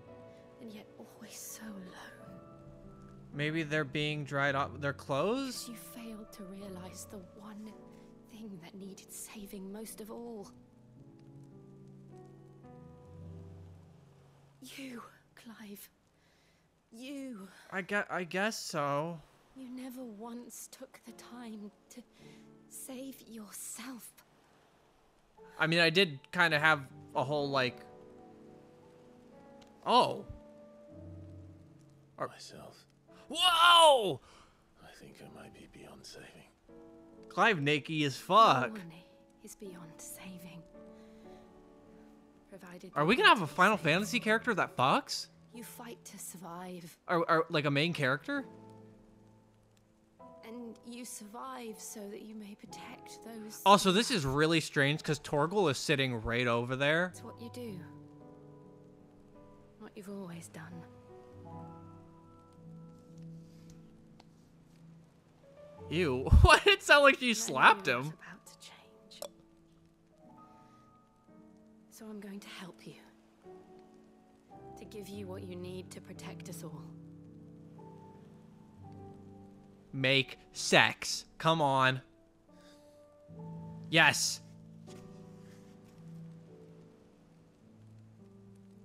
and yet always so alone. Maybe they're being dried up. Their clothes? You failed to realize the one thing that needed saving most of all. You, Clive. You. I guess, I guess so. You never once took the time to save yourself. I mean, I did kind of have a whole like. Oh. Or... Myself. Whoa! I think I might be beyond saving. Clive Nakey as fuck. No one is beyond saving. Provided Are we gonna have a Final Fantasy character that fucks? you fight to survive, Or, or like a main character? And you survive so that you may protect those. Also, this is really strange because Torgal is sitting right over there. It's what you do. What you've always done. Ew. Why did it sound like you slapped him? About to change. So I'm going to help you. To give you what you need to protect us all. Make sex. Come on. Yes.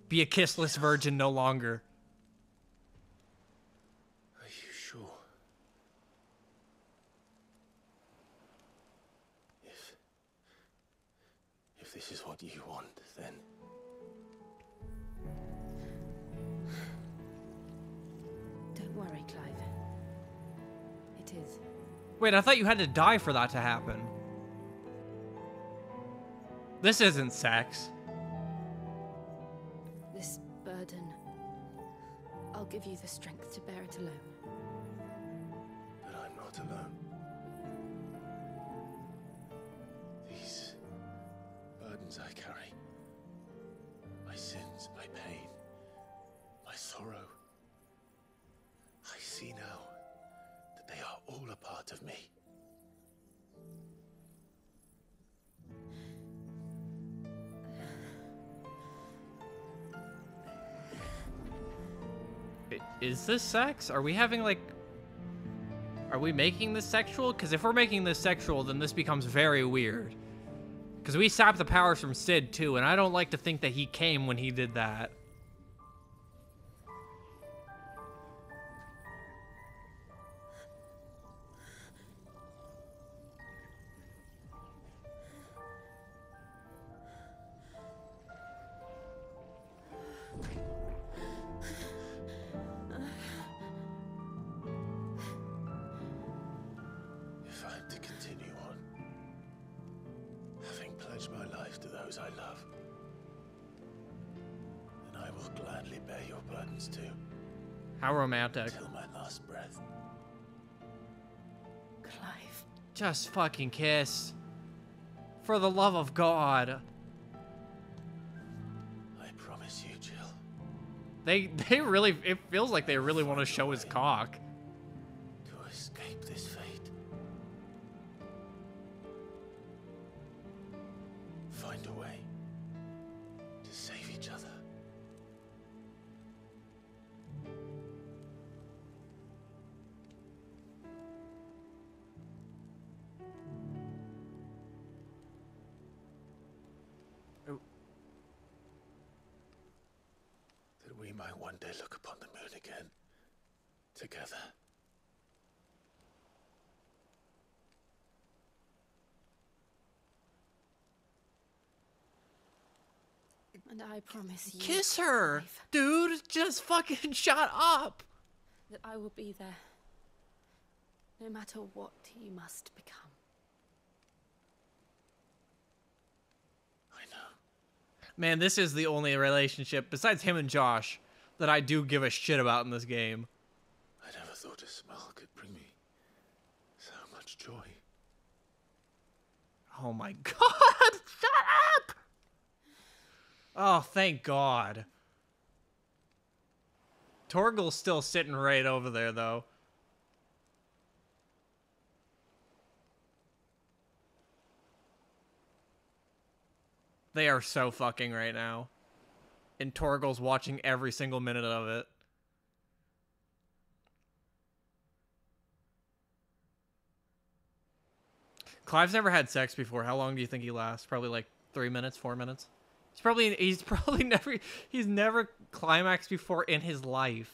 Be a kissless virgin no longer. Wait, I thought you had to die for that to happen. This isn't sex. This burden. I'll give you the strength to bear it alone. But I'm not alone. These burdens I carry, my sins, my pain, my sorrow, part of me. Is this sex? Are we having like. Are we making this sexual? Because if we're making this sexual, then this becomes very weird. Because we sapped the powers from Cid too, and I don't like to think that he came when he did that. How romantic. till my last breath. Clive. Just fucking kiss. For the love of God. I promise you, Jill. They they really it feels like they really want to show his cock. I promise you. Kiss her! Dude, just fucking shut up! That I will be there. No matter what you must become. I know. Man, this is the only relationship, besides him and Josh, that I do give a shit about in this game. I never thought a smile could bring me so much joy. Oh my god! Shut up! Oh, thank God. Torgal's still sitting right over there, though. They are so fucking right now. And Torgal's watching every single minute of it. Clive's never had sex before. How long do you think he lasts? Probably like three minutes, four minutes. He's probably he's probably never he's never climaxed before in his life.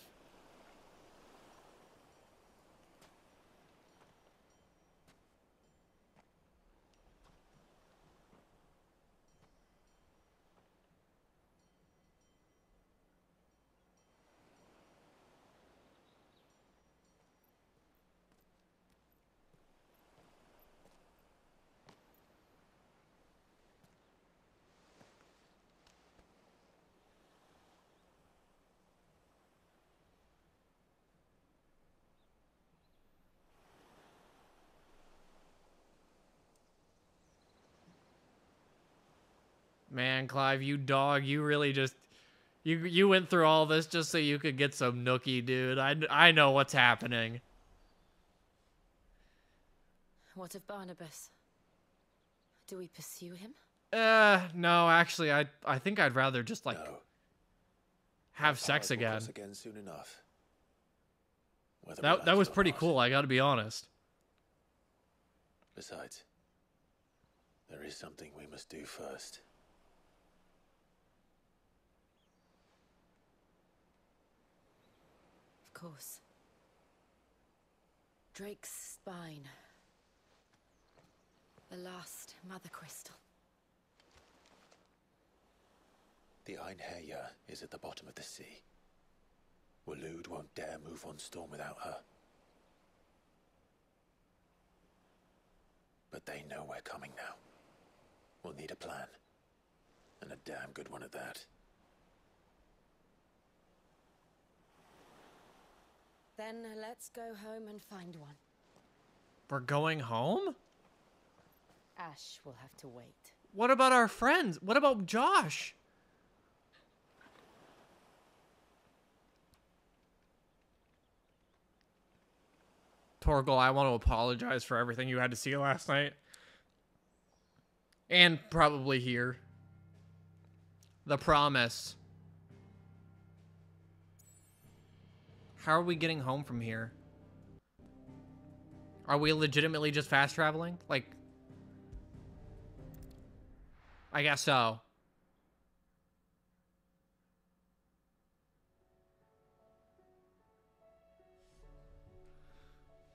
Man, Clive, you dog, you really just you you went through all this just so you could get some nookie, dude. I I know what's happening. What of Barnabas? Do we pursue him? Uh, no, actually, I I think I'd rather just like have sex again. again soon enough. Whether that that was pretty not. cool. I got to be honest. Besides, there is something we must do first. Course. Drake's spine. The last mother crystal. The Einherjar is at the bottom of the sea. Waloed won't dare move on Storm without her. But they know we're coming now. We'll need a plan. And a damn good one at that. Then let's go home and find one. We're going home? Ash will have to wait. What about our friends? What about Josh? Torgal, I want to apologize for everything you had to see last night. And probably here. The promise. How are we getting home from here? Are we legitimately just fast traveling? Like, I guess so.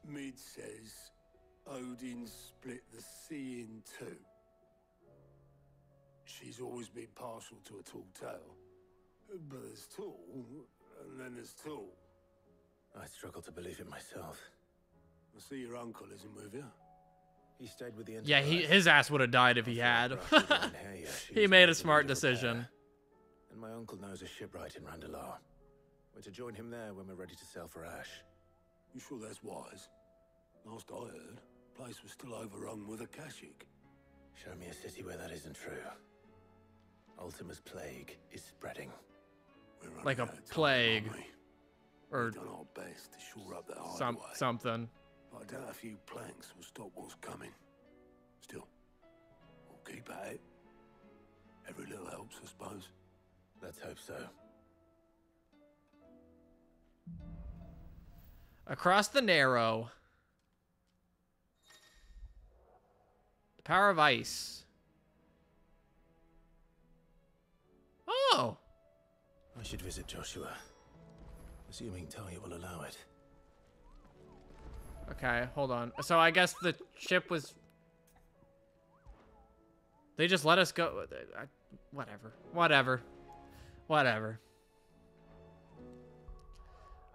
Mid says Odin split the sea in two. She's always been partial to a tall tale. But there's tall, and then there's tall. I struggle to believe it myself. I see your uncle isn't with you. He stayed with the Yeah, he, his ass would have died if he had. he made a smart decision. And my uncle knows a shipwright in Randalar. We're to join him there when we're ready to sail for Ash. You sure that's wise? Last I heard, place was still overrun with Akashic. Show me a city where that isn't true. Ultima's plague is spreading. We're running Like a out of time, plague. aren't we? Or We've done our best to shore up that some something. I doubt a few planks will stop what's coming. Still, we'll keep at it. Every little helps, I suppose. Let's hope so. Across the Narrow. The Power of Ice. Oh! I should visit Joshua. Assuming Tarja will allow it. Okay, hold on. So I guess the ship was... They just let us go. I, whatever. Whatever. Whatever.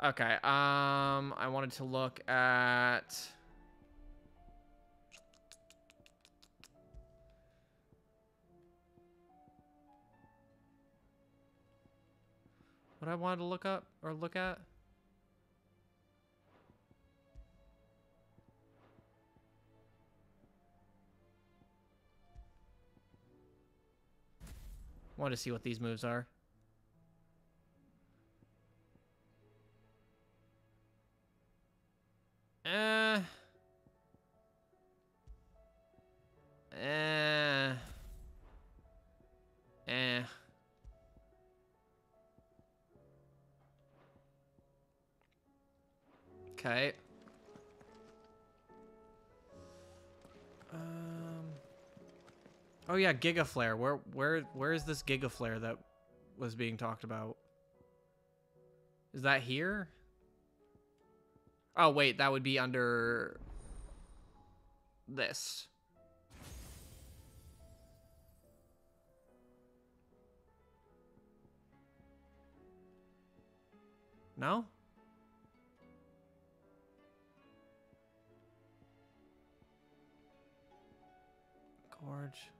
Okay, um, I wanted to look at... What I wanted to look up or look at? Want to see what these moves are. Yeah, Giga Flare. Where where where is this Giga Flare that was being talked about? Is that here? Oh wait, that would be under this. No? Gorge.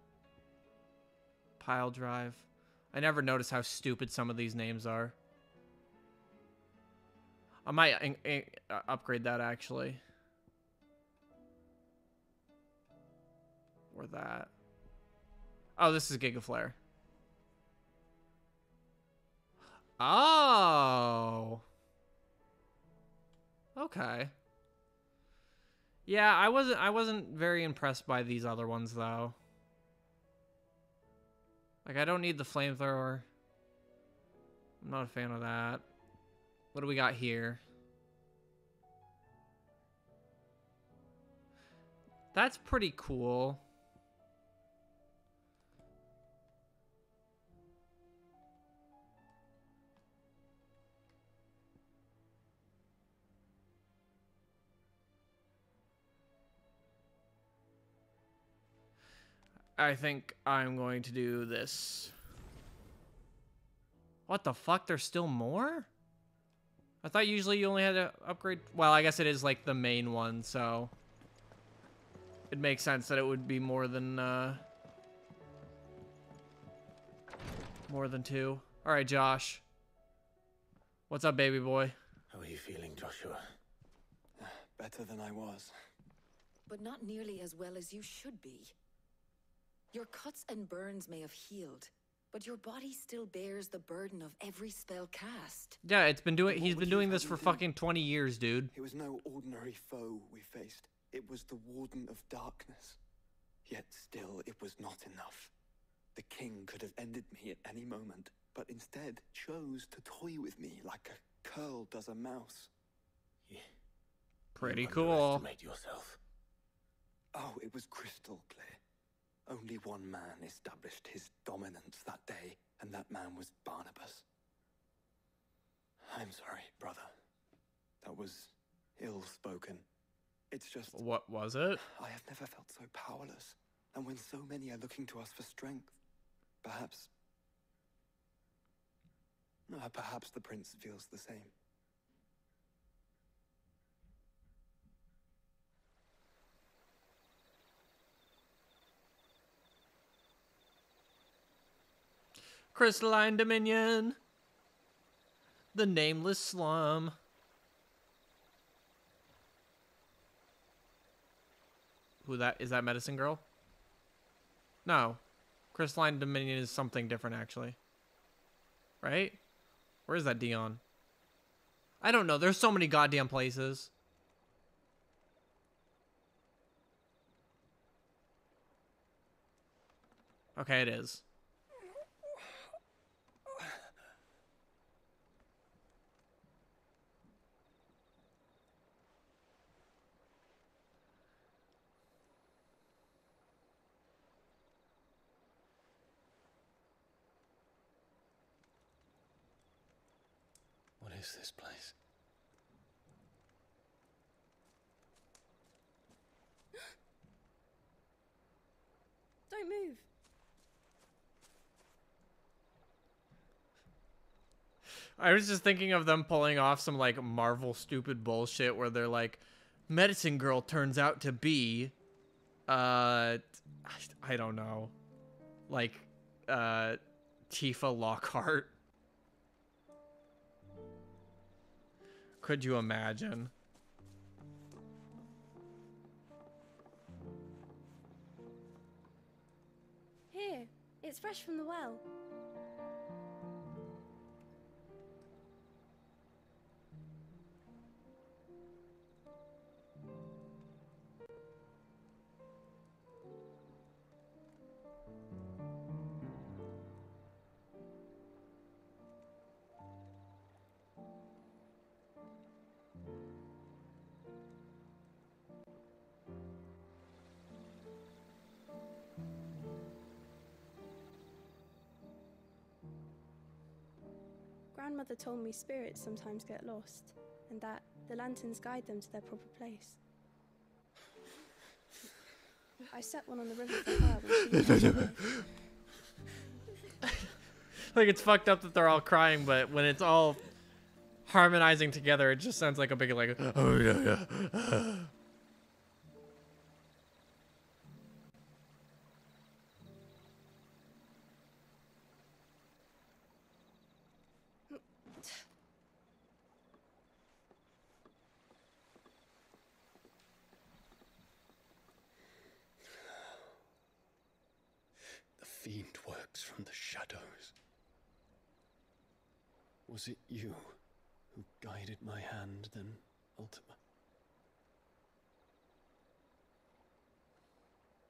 Pile drive. I never notice how stupid some of these names are. I might uh, upgrade that actually. Or that. Oh, this is Gigaflare. Oh. Okay. Yeah, I wasn't I wasn't very impressed by these other ones though. Like I don't need the flamethrower. I'm not a fan of that. What do we got here? That's pretty cool. I think I'm going to do this. What the fuck? There's still more? I thought usually you only had to upgrade... Well, I guess it is like the main one, so... It makes sense that it would be more than, uh... More than two. Alright, Josh. What's up, baby boy? How are you feeling, Joshua? Better than I was. But not nearly as well as you should be. Your cuts and burns may have healed, but your body still bears the burden of every spell cast. Yeah, it's been doing... He's been doing this me for do? fucking 20 years, dude. It was no ordinary foe we faced. It was the Warden of Darkness. Yet still, it was not enough. The king could have ended me at any moment, but instead chose to toy with me like a curl does a mouse. Yeah. Pretty cool. yourself. Oh, it was crystal clear. Only one man established his dominance that day, and that man was Barnabas. I'm sorry, brother. That was ill spoken. It's just. What was it? I have never felt so powerless. And when so many are looking to us for strength, perhaps. No, perhaps the prince feels the same. Crystalline Dominion. The Nameless Slum. Who that is that medicine girl? No. Crystalline Dominion is something different actually. Right? Where is that Dion? I don't know. There's so many goddamn places. Okay, it is. Is this place? Don't move. I was just thinking of them pulling off some like Marvel stupid bullshit where they're like, medicine girl turns out to be, uh, I don't know, like, uh, Tifa Lockhart. Could you imagine? Here, it's fresh from the well. Grandmother told me spirits sometimes get lost, and that the lanterns guide them to their proper place. I set one on the river for her when she was like it's fucked up that they're all crying, but when it's all harmonizing together, it just sounds like a big like oh yeah yeah. Who guided my hand then, Ultima?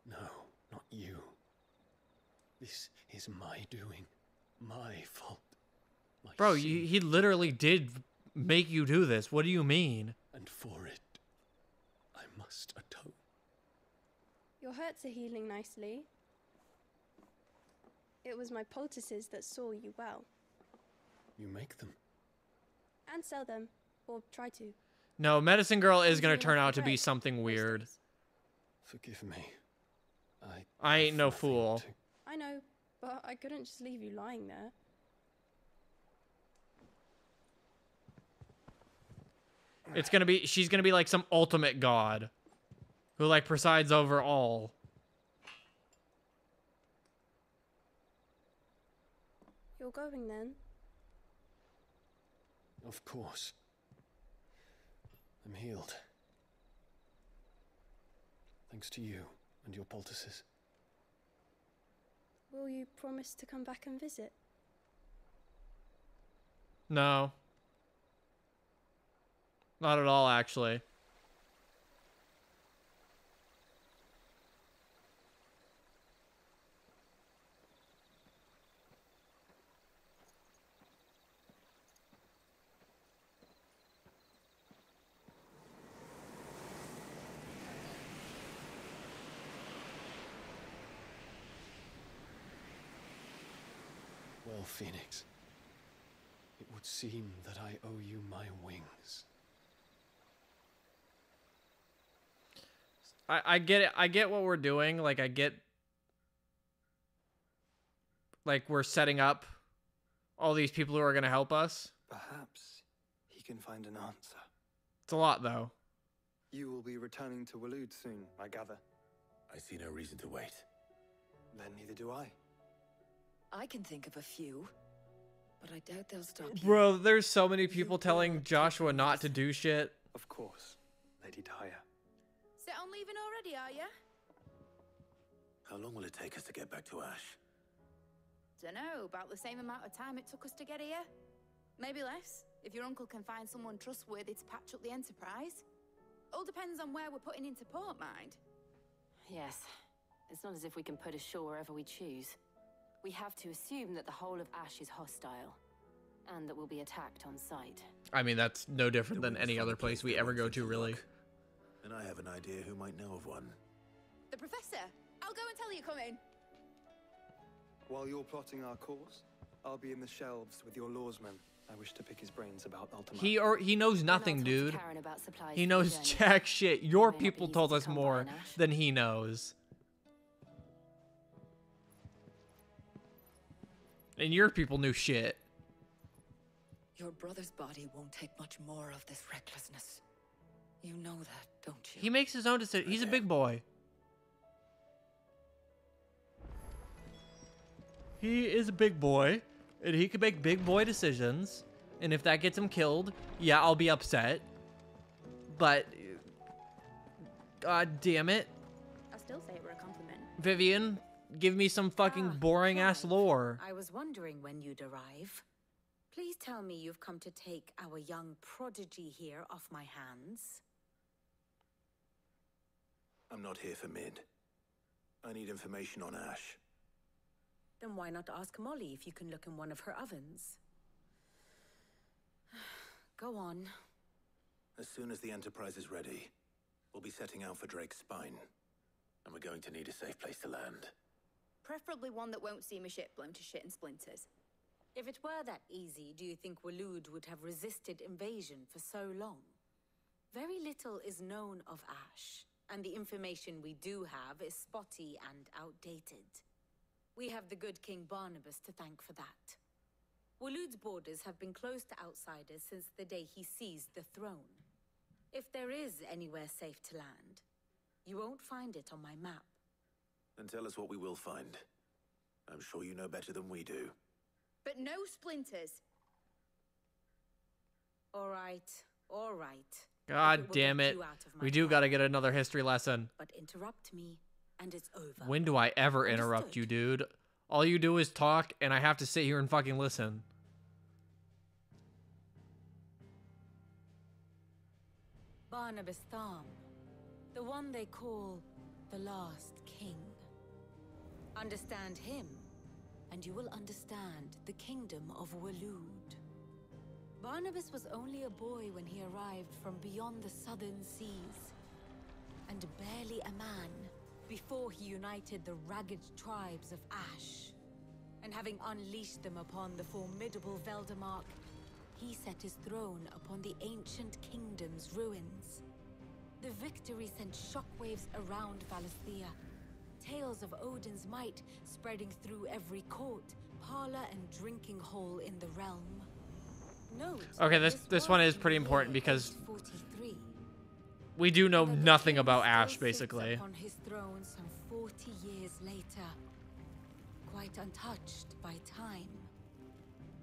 No, not you. This is my doing. My fault. My Bro, you, he literally did make you do this. What do you mean? And for it, I must atone. Your hurts are healing nicely. It was my poultices that saw you well. You make them. And sell them. Or try to. No, Medicine Girl is gonna turn out to be something weird. Forgive me. I. I ain't no fool. to- I know, but I couldn't just leave you lying there. It's gonna be she's gonna be like some ultimate god who like presides over all. You're going then? Of course. I'm healed. Thanks to you and your poultices. Will you promise to come back and visit? No. Not at all, actually. Well, Phoenix, it would seem that I owe you my wings. I, I get it. I get what we're doing. Like I get like we're setting up all these people who are gonna help us. Perhaps he can find an answer. It's a lot though. You will be returning to Waloed soon, I gather. I see no reason to wait. Then neither do I. I can think of a few, but I doubt they'll stop you. Bro, there's so many people telling Joshua not to do shit. Of course, Lady Daya. Set on leaving already, are ya? How long will it take us to get back to Ash? Dunno, about the same amount of time it took us to get here. Maybe less, if your uncle can find someone trustworthy to patch up the Enterprise. All depends on where we're putting into port, mind. Yes. It's not as if we can put ashore wherever we choose. We have to assume that the whole of Ash is hostile, and that we'll be attacked on sight. I mean, that's no different than any other place we ever go to, really. And I have an idea who might know of one. The Professor! I'll go and tell you come in. While you're plotting our course, I'll be in the shelves with your lawsman. I wish to pick his brains about Ultima. He or he knows nothing, dude. Charon about supplies He knows journey. jack shit. Your May not be people told us more than he knows. And your people knew shit. Your brother's body won't take much more of this recklessness. You know that, don't you? He makes his own decision. He's a big boy. He is a big boy, and he can make big boy decisions. And if that gets him killed, yeah, I'll be upset. But, uh, god damn it, I still say it were a compliment. Vivian, give me some fucking Ah, boring ass lore. I was wondering when you'd arrive. Please tell me you've come to take our young prodigy here off my hands. I'm not here for Mid. I need information on Ash. Then why not ask Molly if you can look in one of her ovens? Go on. As soon as the Enterprise is ready, we'll be setting out for Drake's Spine. And we're going to need a safe place to land. Preferably one that won't see my ship blown to shit and splinters. If it were that easy, do you think Waloed would have resisted invasion for so long? Very little is known of Ash, and the information we do have is spotty and outdated. We have the good King Barnabas to thank for that. Waloed's borders have been closed to outsiders since the day he seized the throne. If there is anywhere safe to land, you won't find it on my map. Then tell us what we will find. I'm sure you know better than we do. But no splinters. All right, all right. God damn it. you out of my We do path, got to get another history lesson. But interrupt me, and it's over. When do I ever interrupt you, dude? All you do is talk, and I have to sit here and fucking listen. Barnabas Tharp, the one they call the last king. Understand him, and you will understand the kingdom of Waloed. Barnabas was only a boy when he arrived from beyond the southern seas, and barely a man before he united the ragged tribes of Ash. And having unleashed them upon the formidable Veldemark, he set his throne upon the ancient kingdom's ruins. The victory sent shockwaves around Valisthea. Tales of Odin's might spreading through every court, parlor, and drinking hole in the realm. Note Okay, this this one is pretty important because we do know nothing about Ash, basically. upon his throne some 40 years later, quite untouched by time.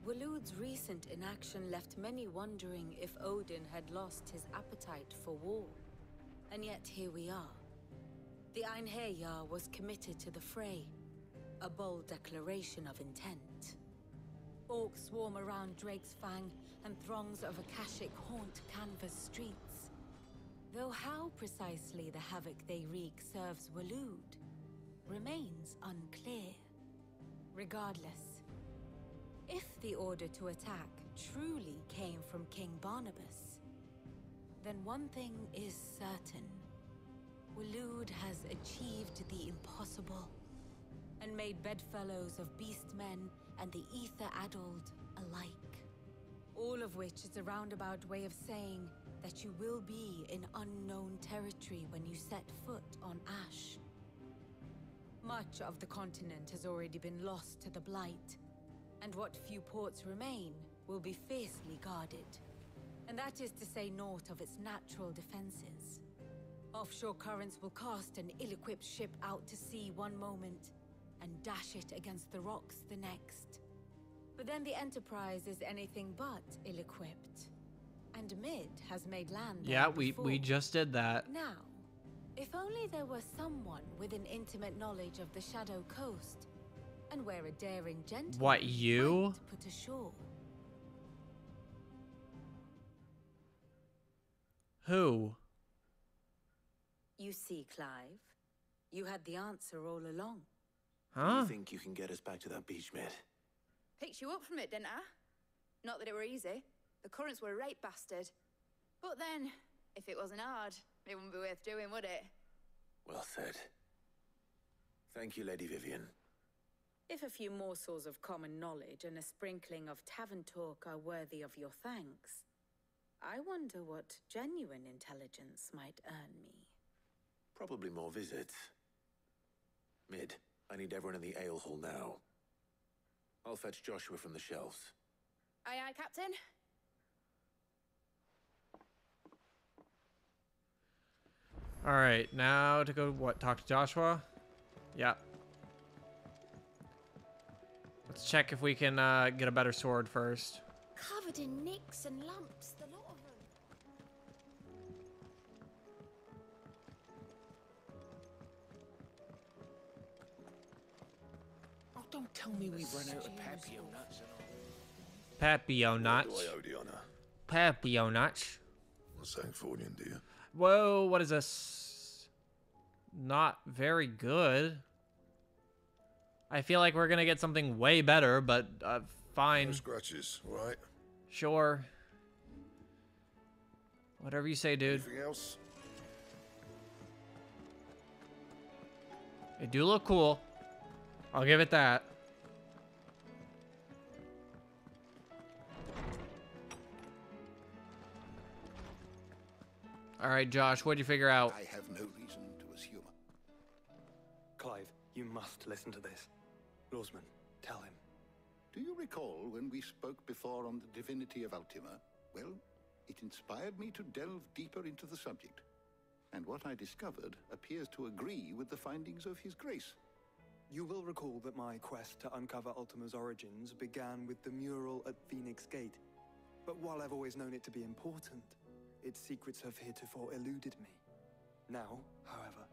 Waloed's recent inaction left many wondering if Odin had lost his appetite for war. And yet here we are. The Einherjar was committed to the fray, a bold declaration of intent. Orcs swarm around Drake's Fang, and throngs of Akashic haunt Kanver's streets. Though how precisely the havoc they wreak serves Waloed remains unclear. Regardless, if the order to attack truly came from King Barnabas, then one thing is certain. Waloed has achieved the impossible and made bedfellows of beastmen and the ether-addled alike. All of which is a roundabout way of saying that you will be in unknown territory when you set foot on Ash. Much of the continent has already been lost to the Blight, and what few ports remain will be fiercely guarded. And that is to say naught of its natural defenses. Offshore currents will cast an ill-equipped ship out to sea one moment, and dash it against the rocks the next. But then the Enterprise is anything but ill-equipped. And Mid has made land Yeah, we we just did that. Now, if only there were someone with an intimate knowledge of the Shadow Coast, and where a daring gentleman What, you? might put ashore. Who? You see, Clive, you had the answer all along. Do Huh? you think you can get us back to that beach, Mid? Picked you up from it, didn't I? Not that it were easy. The currents were a right bastard. But then, if it wasn't hard, it wouldn't be worth doing, would it? Well said. Thank you, Lady Vivian. If a few morsels of common knowledge and a sprinkling of tavern talk are worthy of your thanks, I wonder what genuine intelligence might earn me. Probably more visits. Mid, I need everyone in the ale hall now. I'll fetch Joshua from the shelves. Aye, aye, Captain. All right, now to go what? Talk to Joshua. Yeah. Let's check if we can uh, get a better sword first. Covered in nicks and lumps, don't tell me we've run out of Papio nuts and all. Papio nuts. Do I owe the honor? Papio nuts. Well, Sancfordian, do you? Whoa, what is this? Not very good. I feel like we're gonna get something way better, but uh, fine. No scratches, all right? Sure. Whatever you say, dude. Anything else? They do look cool. I'll give it that. All right, Josh, What'd you figure out? I have no reason to assume. Clive, you must listen to this. Losman, tell him. Do you recall when we spoke before on the divinity of Ultima? Well, it inspired me to delve deeper into the subject. And what I discovered appears to agree with the findings of His Grace. You will recall that my quest to uncover Ultima's origins began with the mural at Phoenix Gate. But while I've always known it to be important, its secrets have heretofore eluded me. Now, however,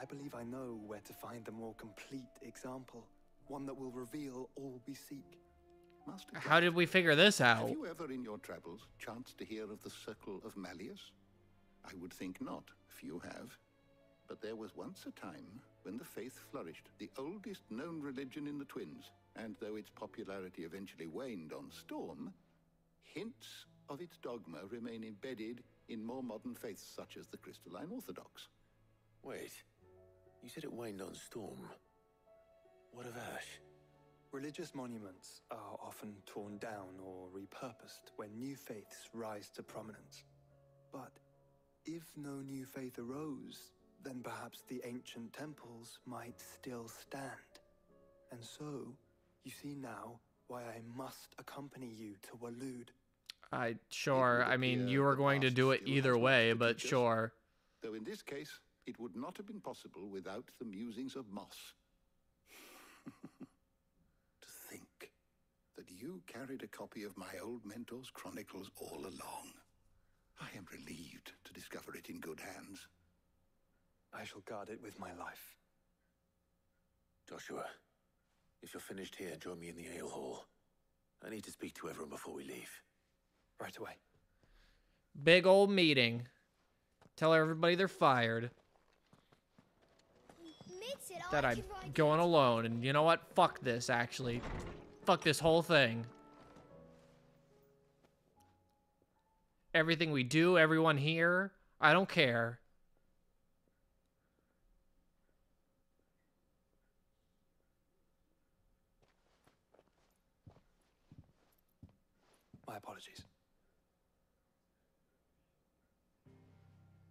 I believe I know where to find the more complete example, one that will reveal all we seek. Master How did we figure this out? Have you ever in your travels chanced to hear of the Circle of Malleus? I would think not, few have. But there was once a time when the faith flourished, the oldest known religion in the Twins, and though its popularity eventually waned on Storm, hints of its dogma remain embedded in more modern faiths such as the Crystalline Orthodox. Wait, you said it waned on Storm. What of Ash? Religious monuments are often torn down or repurposed when new faiths rise to prominence. But if no new faith arose, then perhaps the ancient temples might still stand. And so, you see now why I must accompany you to Waloed. I sure. I mean, you were going to do it either way, but sure. Though in this case, it would not have been possible without the musings of Moss. to think that you carried a copy of my old mentor's chronicles all along. I am relieved to discover it in good hands. I shall guard it with my life. Joshua, if you're finished here, join me in the ale hall. I need to speak to everyone before we leave. Right away. Big old meeting. Tell everybody they're fired. That I'm going alone, and you know what? Fuck this, actually. Fuck this whole thing. Everything we do, everyone here, I don't care. My apologies.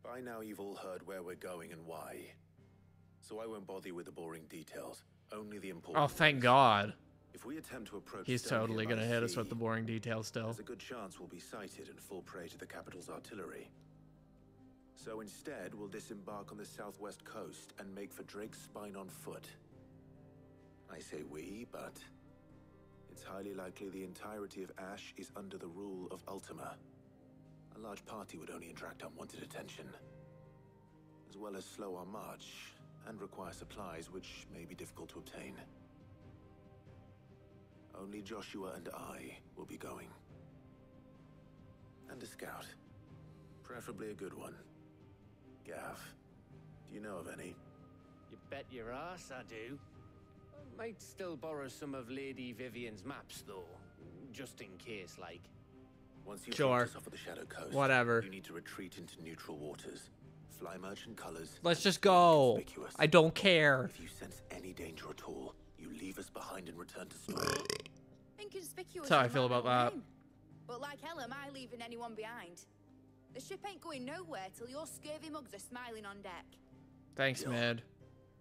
By now you've all heard where we're going and why. So I won't bother you with the boring details, only the important Oh, thank God. If we attempt to approach He's totally gonna hit us with the boring details still. There's a good chance we'll be sighted and fall prey to the capital's artillery. So instead, we'll disembark on the southwest coast and make for Drake's Spine on foot. I say we, but it's highly likely the entirety of Ash is under the rule of Ultima. A large party would only attract unwanted attention, as well as slow our march and require supplies which may be difficult to obtain. Only Joshua and I will be going. And a scout. Preferably a good one. Gav, do you know of any? You bet your ass I do. Might still borrow some of Lady Vivian's maps, though. Just in case, like. Once you've Sure. dropped off at the Shadow Coast, Whatever. you need to retreat into neutral waters. Fly merchant colors. Let's just go. I don't care. If you sense any danger at all, you leave us behind and return to Storm. Inconspicuous. That's how I feel about that. But like hell am I leaving anyone behind. The ship ain't going nowhere till your scurvy mugs are smiling on deck. Thanks, Yeah.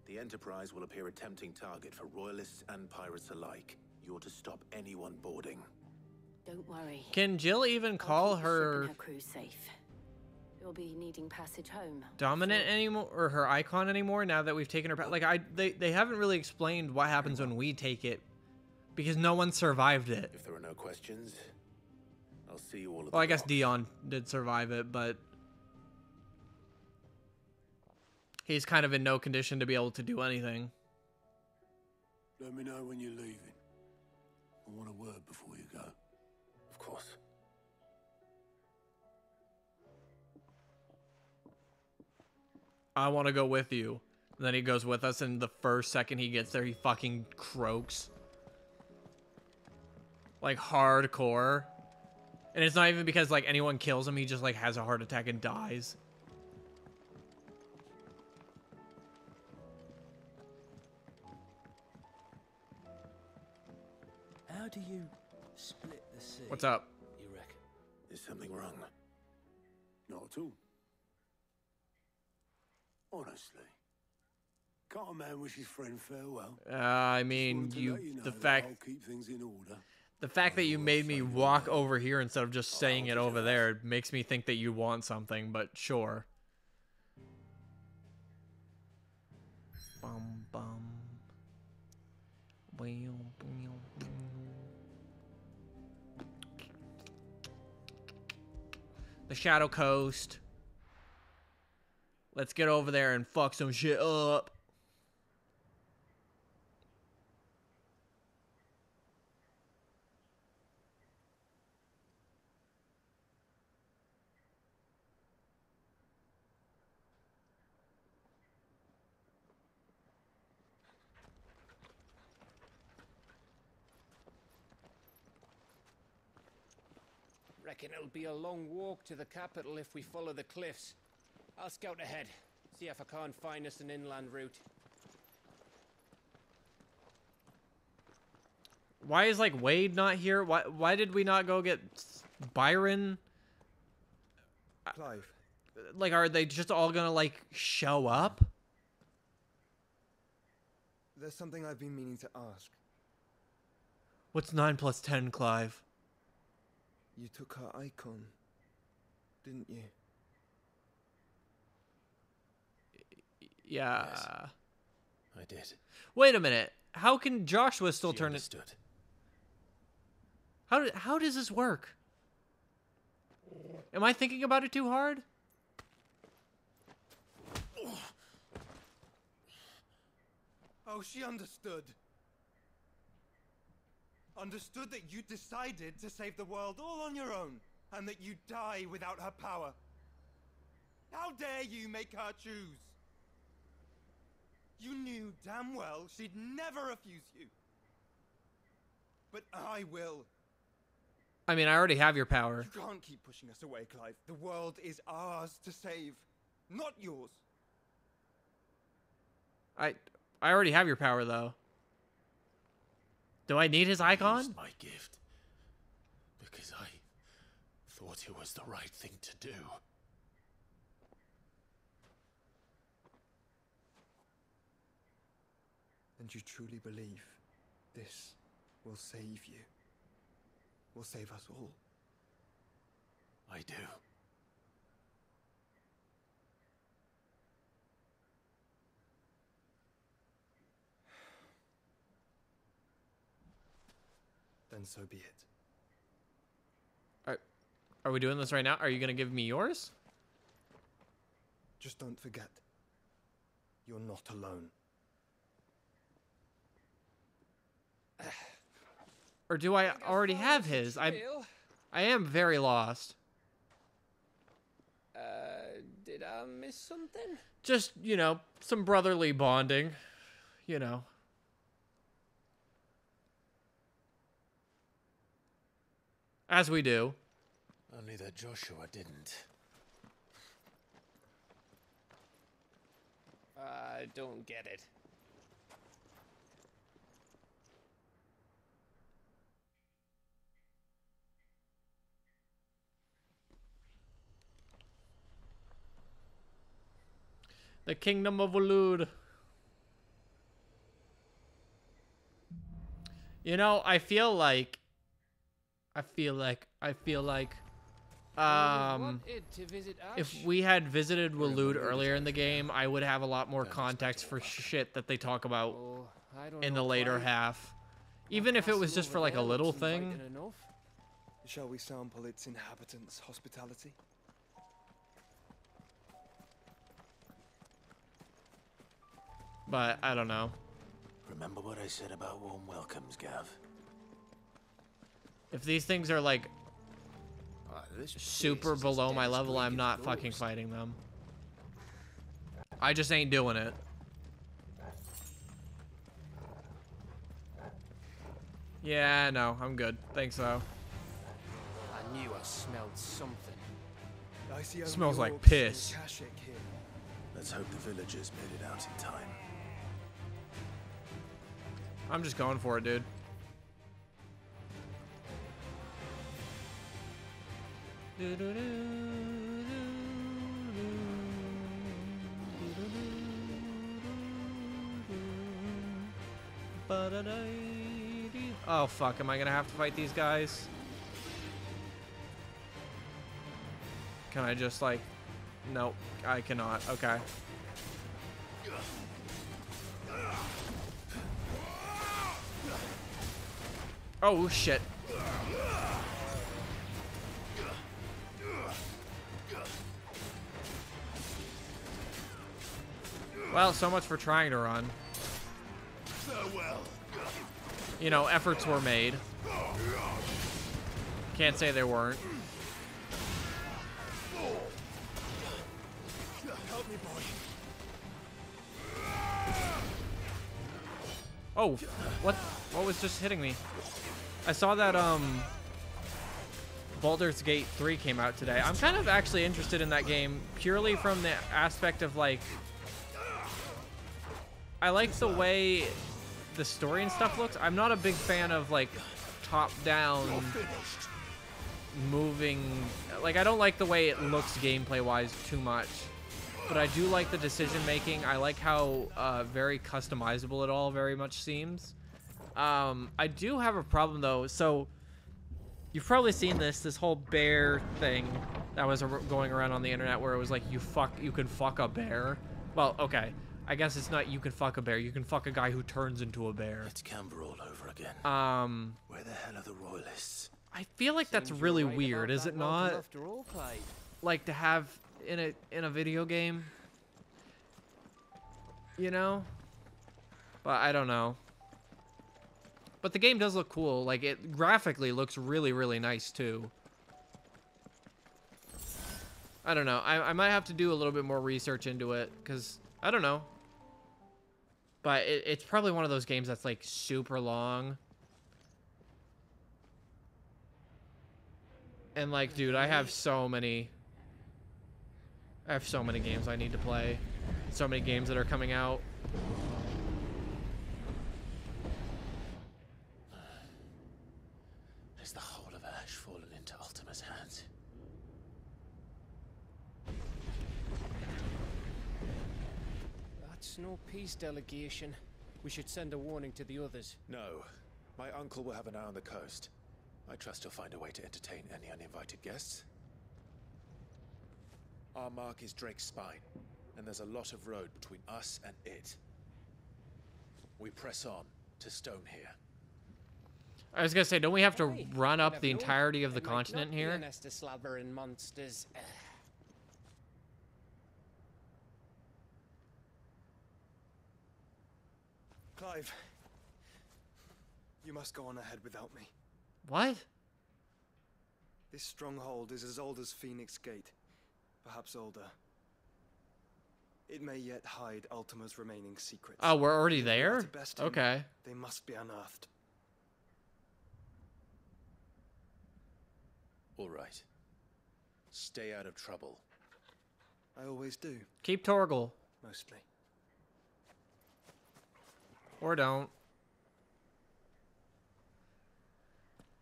Mid. The Enterprise will appear a tempting target for royalists and pirates alike. You're to stop anyone boarding. Don't worry. Can Jill even call Keep the ship and her her crew safe. You'll be needing passage home. dominant anymore or her Eikon anymore now that we've taken her pa- like I they they haven't really explained what happens when we take it because no one survived it. If there are no questions, I'll see you all at Well, I the guess docks. Dion did survive it, but he's kind of in no condition to be able to do anything. Let me know when you're leaving. I want a word before you go. Of course. I want to go with you. And then he goes with us, and the first second he gets there, he fucking croaks. Like hardcore. And it's not even because like anyone kills him, he just like has a heart attack and dies. How do you split the sea? What's up? You reckon? Is something wrong? Not at all. Honestly. Can't a man wish his friend farewell? Uh, I mean, you, you know the fact I'll keep things in order. the fact that you made me walk over here instead of just saying it over there makes me think that you want something. But sure. Bum bum. Well, well, well. The Shadow Coast. Let's get over there and fuck some shit up. Reckon it'll be a long walk to the capital if we follow the cliffs. I'll scout ahead, see if I can't find us an inland route. Why is like Wade not here? Why why did we not go get Byron? Clive. Like are they just all gonna like show up? There's something I've been meaning to ask. What's 9 plus 10, Clive? You took her Eikon, didn't you? Yeah. I did. Wait a minute. How can Joshua still She turn it? understood. How, do- how does this work? Am I thinking about it too hard? Oh, she understood. Understood that you decided to save the world all on your own, and that you'd die without her power. How dare you make her choose? You knew damn well she'd never refuse you. But I will. I mean, I already have your power. You can't keep pushing us away, Clive. The world is ours to save, not yours. I I already have your power though. Do I need his Eikon? Used my gift because I thought it was the right thing to do. And you truly believe this will save you? Will save us all? I do. Then so be it. Are, are we doing this right now? Are you gonna give me yours? Just don't forget, you're not alone. Or do I already have his? I trail. I am very lost. Uh, did I miss something? Just, you know, some brotherly bonding. You know. As we do. Only that Joshua didn't. I don't get it. The Kingdom of Waloed. You know, I feel like I feel like I feel like um wanted to visit if we had visited Waloed earlier in the game, I would have a lot more context for shit that they talk about Oh, I don't in the later half. Even if it was just for like a little thing. Shall we sample its inhabitants' hospitality? But I don't know. Remember what I said about warm welcomes, Gav? If these things are like ah, this super place is as below my level, I'm not and fucking fighting them. I just ain't doing it. Yeah, no, I'm good. Thanks though. I knew I smelled something. I see only Smells like piss. Let's hope the villagers made it out in time. I'm just going for it, dude. Oh fuck, am I gonna have to fight these guys? Can I just like... Nope, I cannot. Okay. Oh shit. Well, so much for trying to run. You know, efforts were made. Can't say there weren't. Oh, what? What was just hitting me? I saw that um, Baldur's Gate 3 came out today. I'm kind of actually interested in that game purely from the aspect of like, I like the way the story and stuff looks. I'm not a big fan of like top-down moving. Like I don't like the way it looks gameplay-wise too much but I do like the decision making. I like how uh, very customizable it all very much seems. Um, I do have a problem though. So you've probably seen this this whole bear thing that was going around on the internet where it was like you fuck you can fuck a bear. Well, okay. I guess it's not you can fuck a bear. You can fuck a guy who turns into a bear. It's Camber all over again. Um, Where the hell are the royalists? I feel like that's Seems really right weird, is it not? After all, Clive. like to have in a in a video game you know but i don't know but the game does look cool like it graphically looks really really nice too i don't know i, I might have to do a little bit more research into it because i don't know but it, it's probably one of those games that's like super long and like dude i have so many I have so many games I need to play. So many games that are coming out. Has the whole of Ash fallen into Ultima's hands? That's no peace delegation. We should send a warning to the others. No. My uncle will have an eye on the coast. I trust he'll find a way to entertain any uninvited guests. Our mark is Drake's Spine, and there's a lot of road between us and it. We press on to Stonehere. I was gonna say, don't we have to Hey, run up the entirety of the continent here? a nest monsters. Clive, you must go on ahead without me. What? This stronghold is as old as Phoenix Gate, perhaps older. It may yet hide Ultima's remaining secrets. Oh, we're already If we are there? to best him, Okay. They must be unearthed. All right. Stay out of trouble. I always do, Keep Torgal. mostly. Or don't.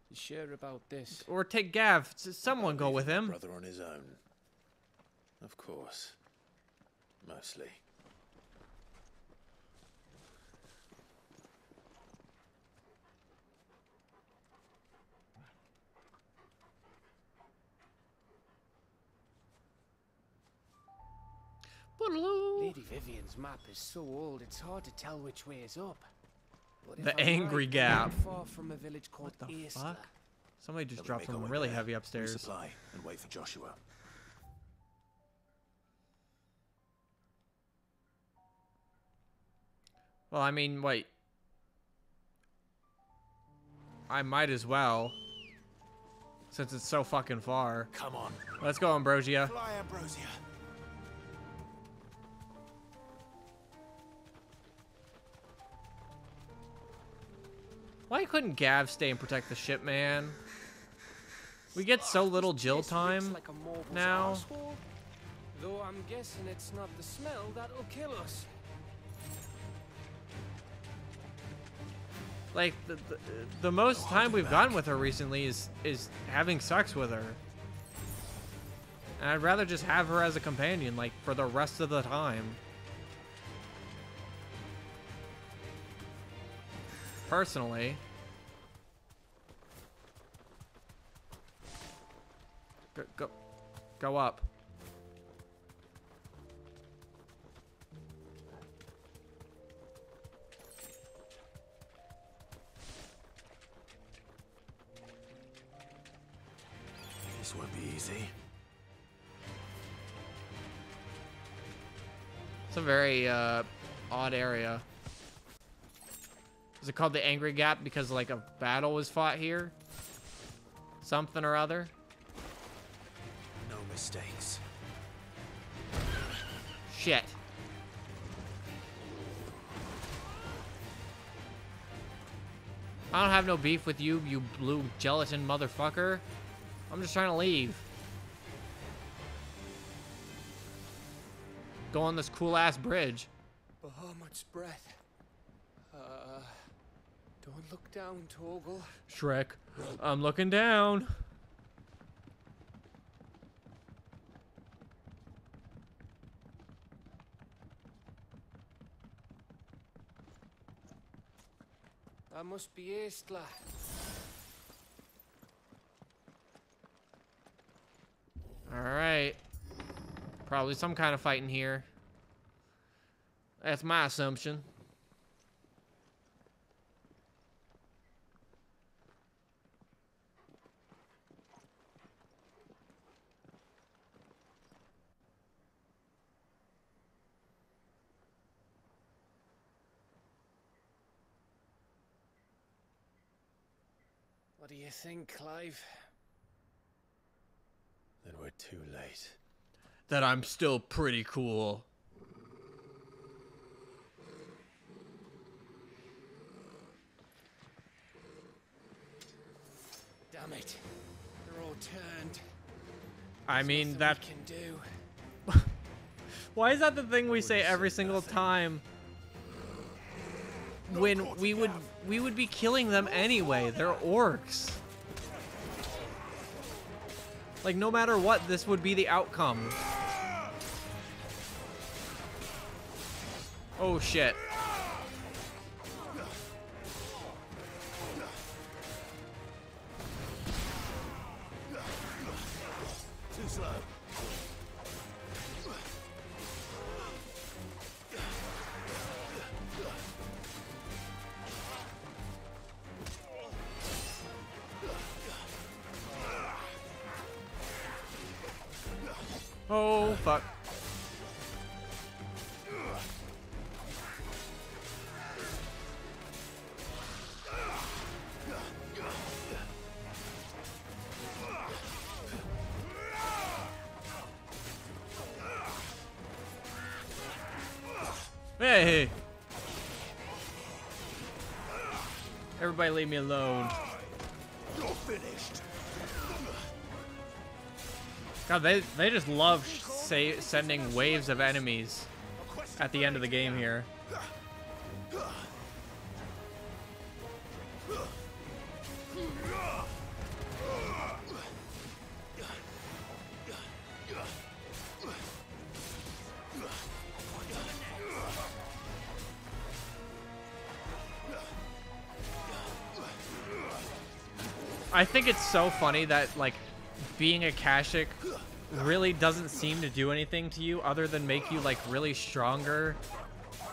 You sure about this? Or take Gav. Someone go with him. Brother on his own. Of course. Mostly. Lady Vivian's map is so old, it's hard to tell which way is up. But The angry right, gap. Far from a village called What the Isla. fuck? Somebody just dropped make something really there, heavy upstairs. Resupply and wait for Joshua. Well, I mean, wait. I might as well. Since it's so fucking far. Come on. Let's go, Ambrosia. Fly, Ambrosia. Why couldn't Gav stay and protect the ship, man? We get so little Jill time like now. arsehole. Though I'm guessing it's not the smell that'll kill us. Like the, the, the most time we've gotten with her recently is is having sex with her. And I'd rather just have her as a companion, like for the rest of the time. personally. Go, go, go up. This won't be easy. It's a very uh, odd area. Is it called the Angry Gap because like a battle was fought here? Something or other? No mistakes. Shit. I don't have no beef with you, you blue gelatin motherfucker. I'm just trying to leave. Go on this cool ass bridge. Bahamut's breath. Uh, don't look down, Torgal. Shrek, I'm looking down. That must be Eistla. Alright. Probably some kind of fighting here. That's my assumption. Think, Clive? Then we're too late. That I'm still pretty cool. Damn it. They're all turned. I mean, that. Can do. Why is that the thing we say every single time? When we would we would be killing them anyway. They're orcs. Like no matter what, this would be the outcome. Oh shit. Leave me alone. You're finished. God, they they just love sending waves of enemies at the end of the game here. Think it's so funny that like being Akashic really doesn't seem to do anything to you other than make you like really stronger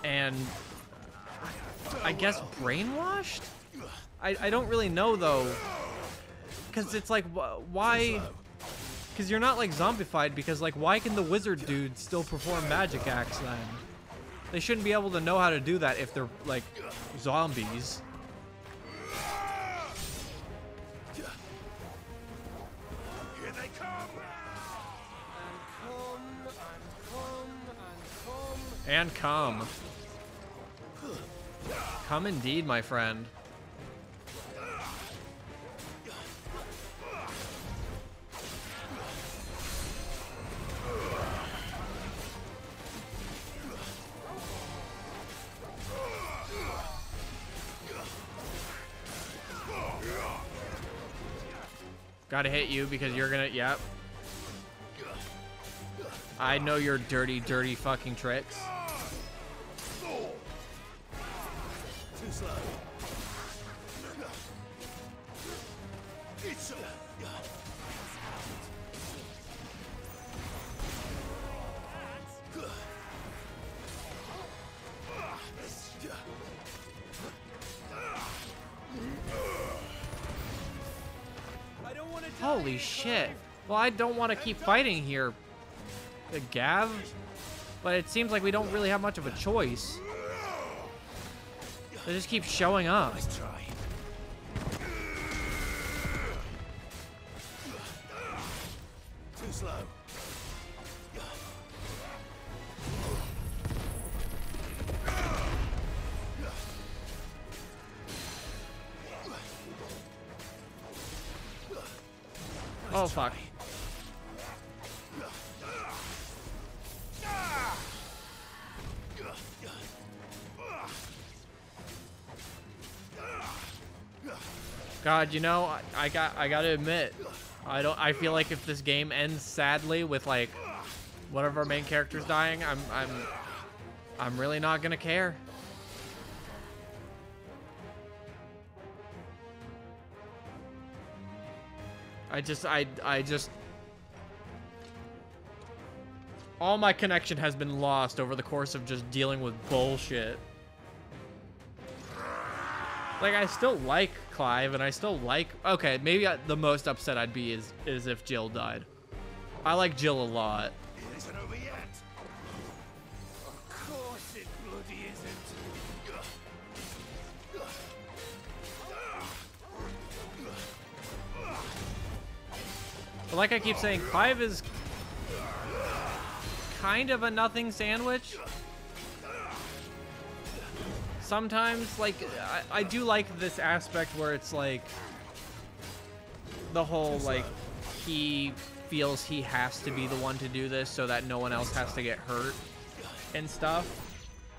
and I guess brainwashed? I, I don't really know though because it's like wh why because you're not like zombified because like why can the wizard dude still perform magic acts then? They shouldn't be able to know how to do that if they're like zombies. And come. Come indeed, my friend. Gotta hit you because you're gonna, yep. I know your dirty, dirty fucking tricks. I don't want to keep fighting here, the Gav, but it seems like we don't really have much of a choice. They just keep showing up. You know, I, I got I gotta admit, I don't I feel like if this game ends sadly with like one of our main characters dying, I'm I'm I'm really not gonna care. I just I I just all my connection has been lost over the course of just dealing with bullshit. Like I still like Clive and I still like okay, maybe I, the most upset I'd be is is if Jill died. I like Jill a lot. It isn't over yet. Of course it bloody isn't. But like I keep saying, Clive is kind of a nothing sandwich. Sometimes, like, I, I do like this aspect where it's like the whole, like, he feels he has to be the one to do this so that no one else has to get hurt and stuff.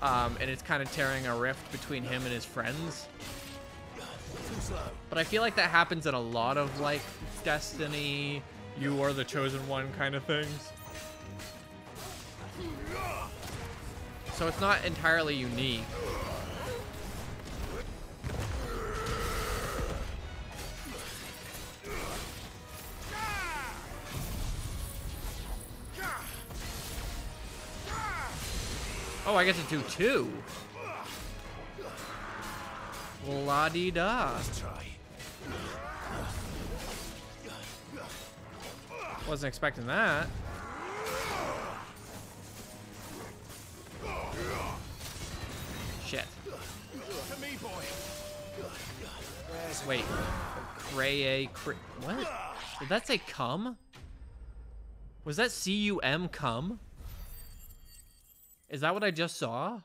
Um, and it's kind of tearing a rift between him and his friends. But I feel like that happens in a lot of like Destiny, you are the chosen one kind of things. So it's not entirely unique. Oh, I get to do two. La di da. Wasn't expecting that. Shit. Wait. Cray cr What? Did that say cum? Was that C-U-M cum? Is that what I just saw?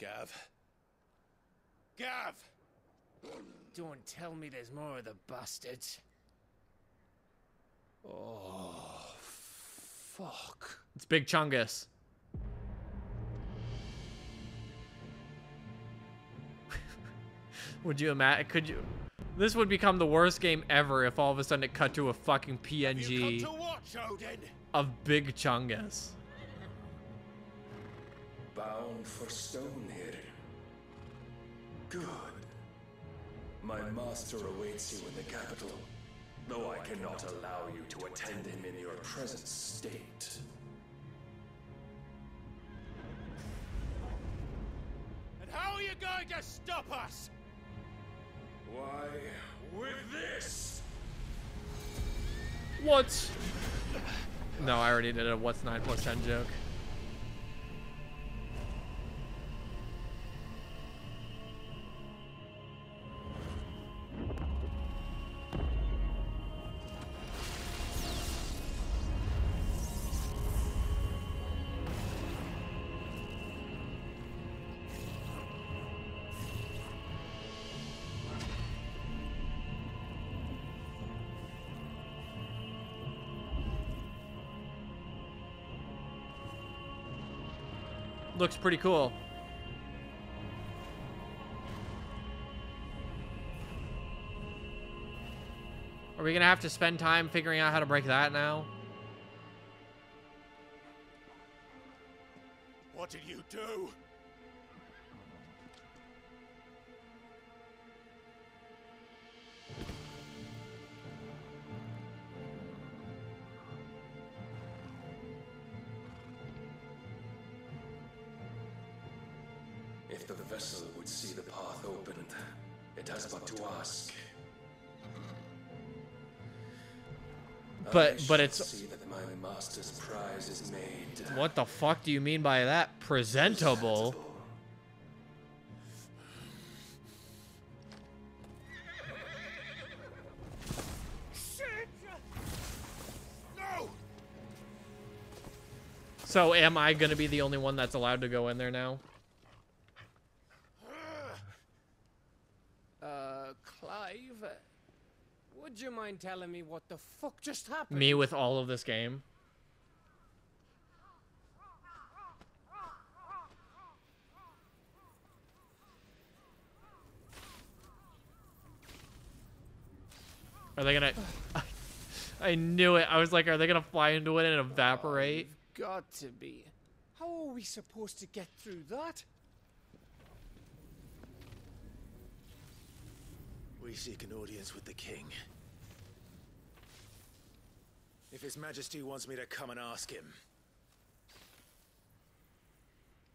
Gav. Gav! Don't tell me there's more of the bastards. Oh, fuck. It's Big Chungus. would you imagine? Could you? This would become the worst game ever if all of a sudden it cut to a fucking PNG watch, of Big Chungus. Bound for Stonehill. Good. My master awaits you in the capital, though I cannot allow you to attend him in your present state. And how are you going to stop us? Why, with this! What? No, I already did a what's 9 plus 10 joke. Looks pretty cool. Are we gonna have to spend time figuring out how to break that now? What did you do? But- but it's- see that my master's prize is made. What the fuck do you mean by that? Presentable? No! So am I gonna be the only one that's allowed to go in there now? Uh, Clive, would you mind telling me what the fuck just happened? Me with all of this game? Are they gonna... I knew it. I was like, are they gonna fly into it and evaporate? Got to be. How are we supposed to get through that? We seek an audience with the king. If His Majesty wants me to come and ask him,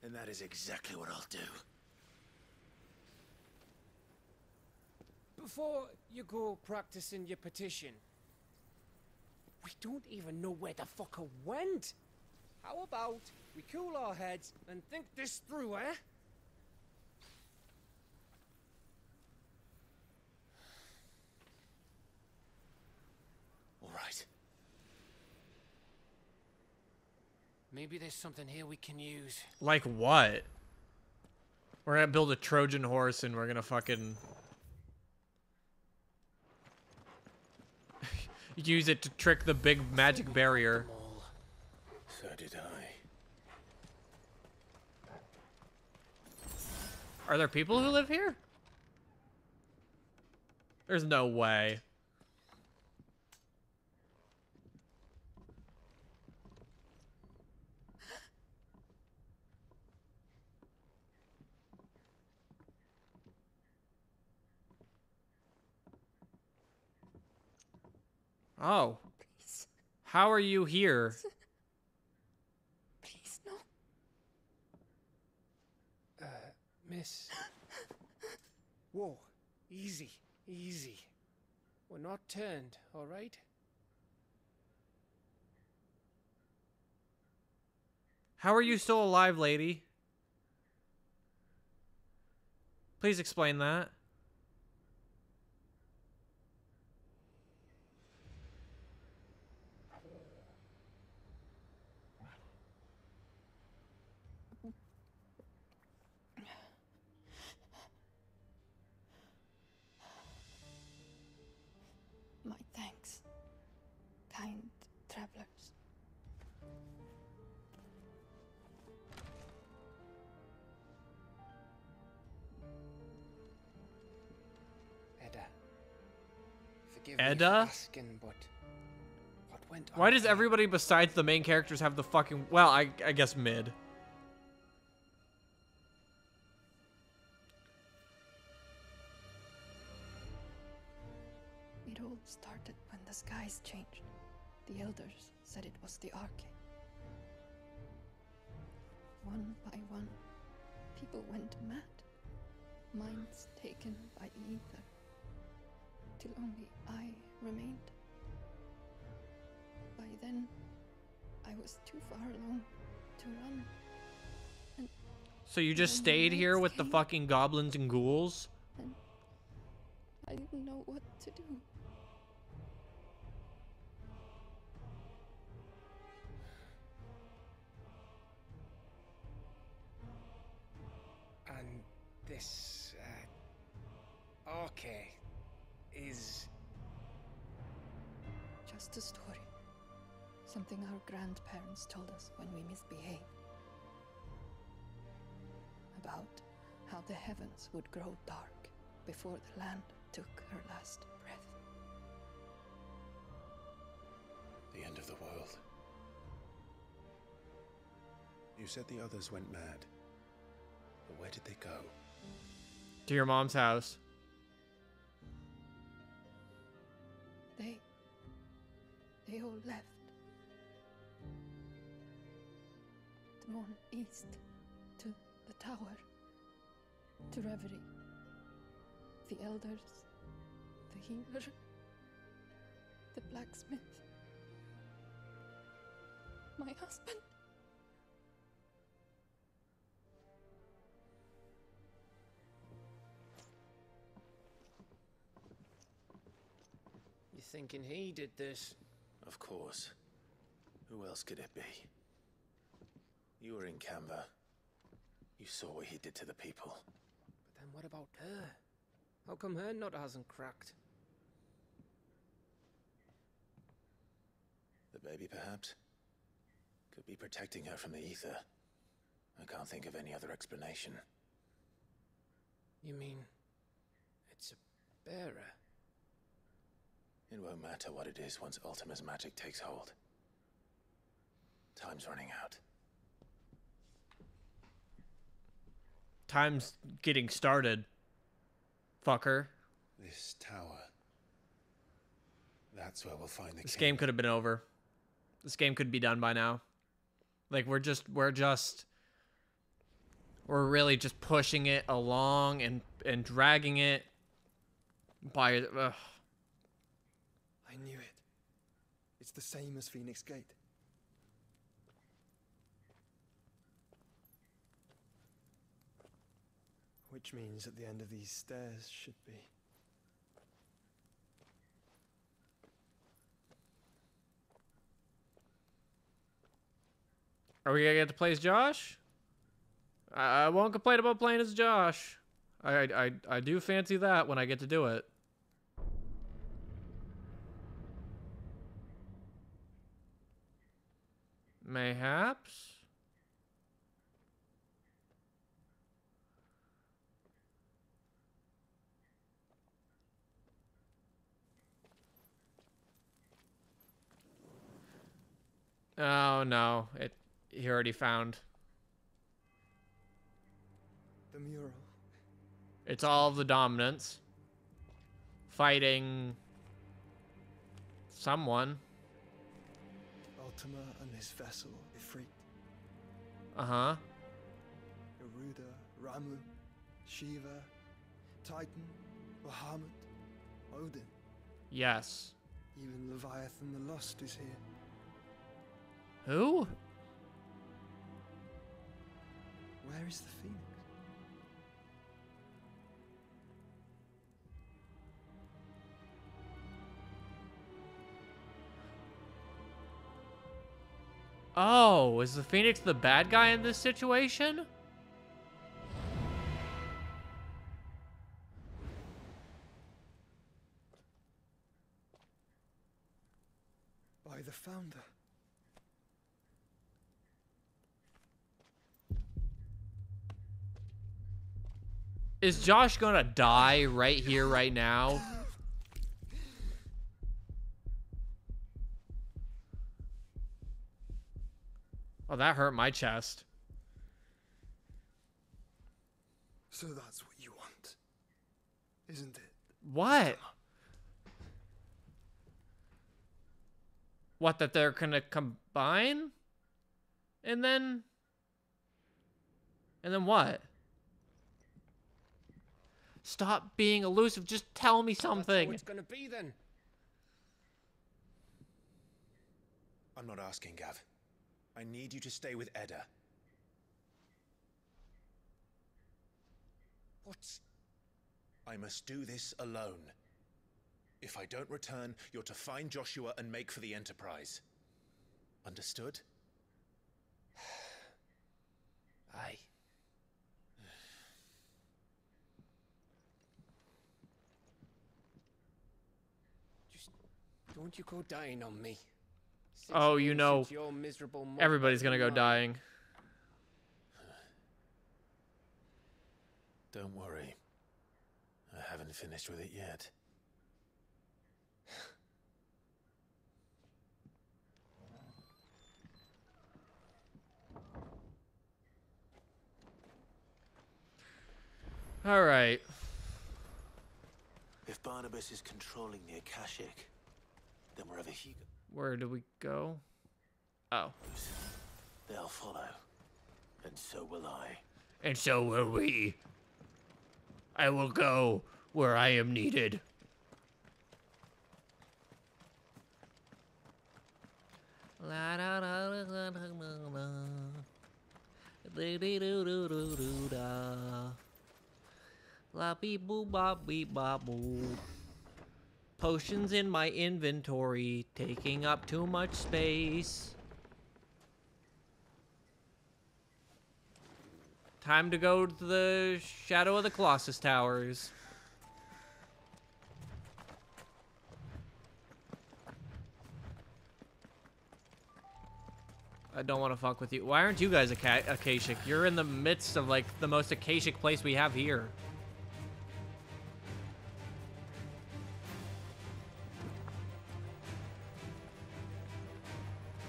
then that is exactly what I'll do. Before you go practicing your petition, we don't even know where the fucker went. How about we cool our heads and think this through, eh? All right. Maybe there's something here we can use. Like what? We're gonna build a Trojan horse and we're gonna fucking... Use it to trick the big magic barrier. So did I. Are there people who live here? There's no way. Oh. How are you here? Please, no. Uh, miss. Whoa, easy, easy. We're not turned, all right? How are you still alive, lady? Please explain that. Edda? for asking, but what went Why does everybody besides the main characters have the fucking... Well, I, I guess mid. It all started when the skies changed. The elders said it was the Arche. One by one, people went mad, minds taken by the ether, till only I remained. By then, I was too far along to run. So you just stayed here knights with the fucking goblins and ghouls? And I didn't know what to do. And this, uh, Arche Just a story. Something our grandparents told us when we misbehaved. About how the heavens would grow dark before the land took her last breath. The end of the world. You said the others went mad. But where did they go? To your mom's house. They. They all left. Drawn east to the tower to Reverie. The elders, the healer, the blacksmith, my husband. You're thinking he did this? Of course. Who else could it be? You were in Kanver. You saw what he did to the people. But then what about her? How come her nut hasn't cracked? The baby, perhaps? Could be protecting her from the ether. I can't think of any other explanation. You mean it's a bearer? It won't matter what it is once Ultima's magic takes hold. Time's running out. Time's getting started. Fucker. This tower. That's where we'll find the This king. game could have been over. This game could be done by now. Like we're just we're just we're really just pushing it along and and dragging it by ugh. I knew it. It's the same as Phoenix Gate. Which means at the end of these stairs should be. Are we gonna get to play as Josh? I, I won't complain about playing as Josh. I, I I I do fancy that when I get to do it. Mayhaps. Oh no, it he already found. The mural. It's all of the dominants fighting someone. Ultima his vessel, Ifrit. Uh huh. Garuda, Ramuh, Shiva, Titan, Bahamut, Odin. Yes. Even Leviathan the Lost is here. Who? Where is the phoenix? Oh, is the Phoenix the bad guy in this situation? By the founder. Is Josh gonna die right here, right now? Oh, that hurt my chest. So that's what you want, isn't it? What? What, that they're gonna combine? And then. And then what? Stop being elusive. Just tell me something. it's gonna be then. I'm not asking, Gav. I need you to stay with Edda. What? I must do this alone. If I don't return, you're to find Joshua and make for the Enterprise. Understood? Aye. Just don't you go dying on me. Six Oh, you know, since your miserable mother everybody's gonna go dying. Don't worry. I haven't finished with it yet. All right. If Barnabas is controlling the Akashic, then wherever he Where do we go? Oh. they'll follow. And so will I. And so will we. I will go where I am needed. La beep boo bop beep bop boo. Potions in my inventory, taking up too much space. Time to go to the Shadow of the Colossus Towers. I don't want to fuck with you. Why aren't you guys Aka Akashic? You're in the midst of, like, the most Akashic place we have here.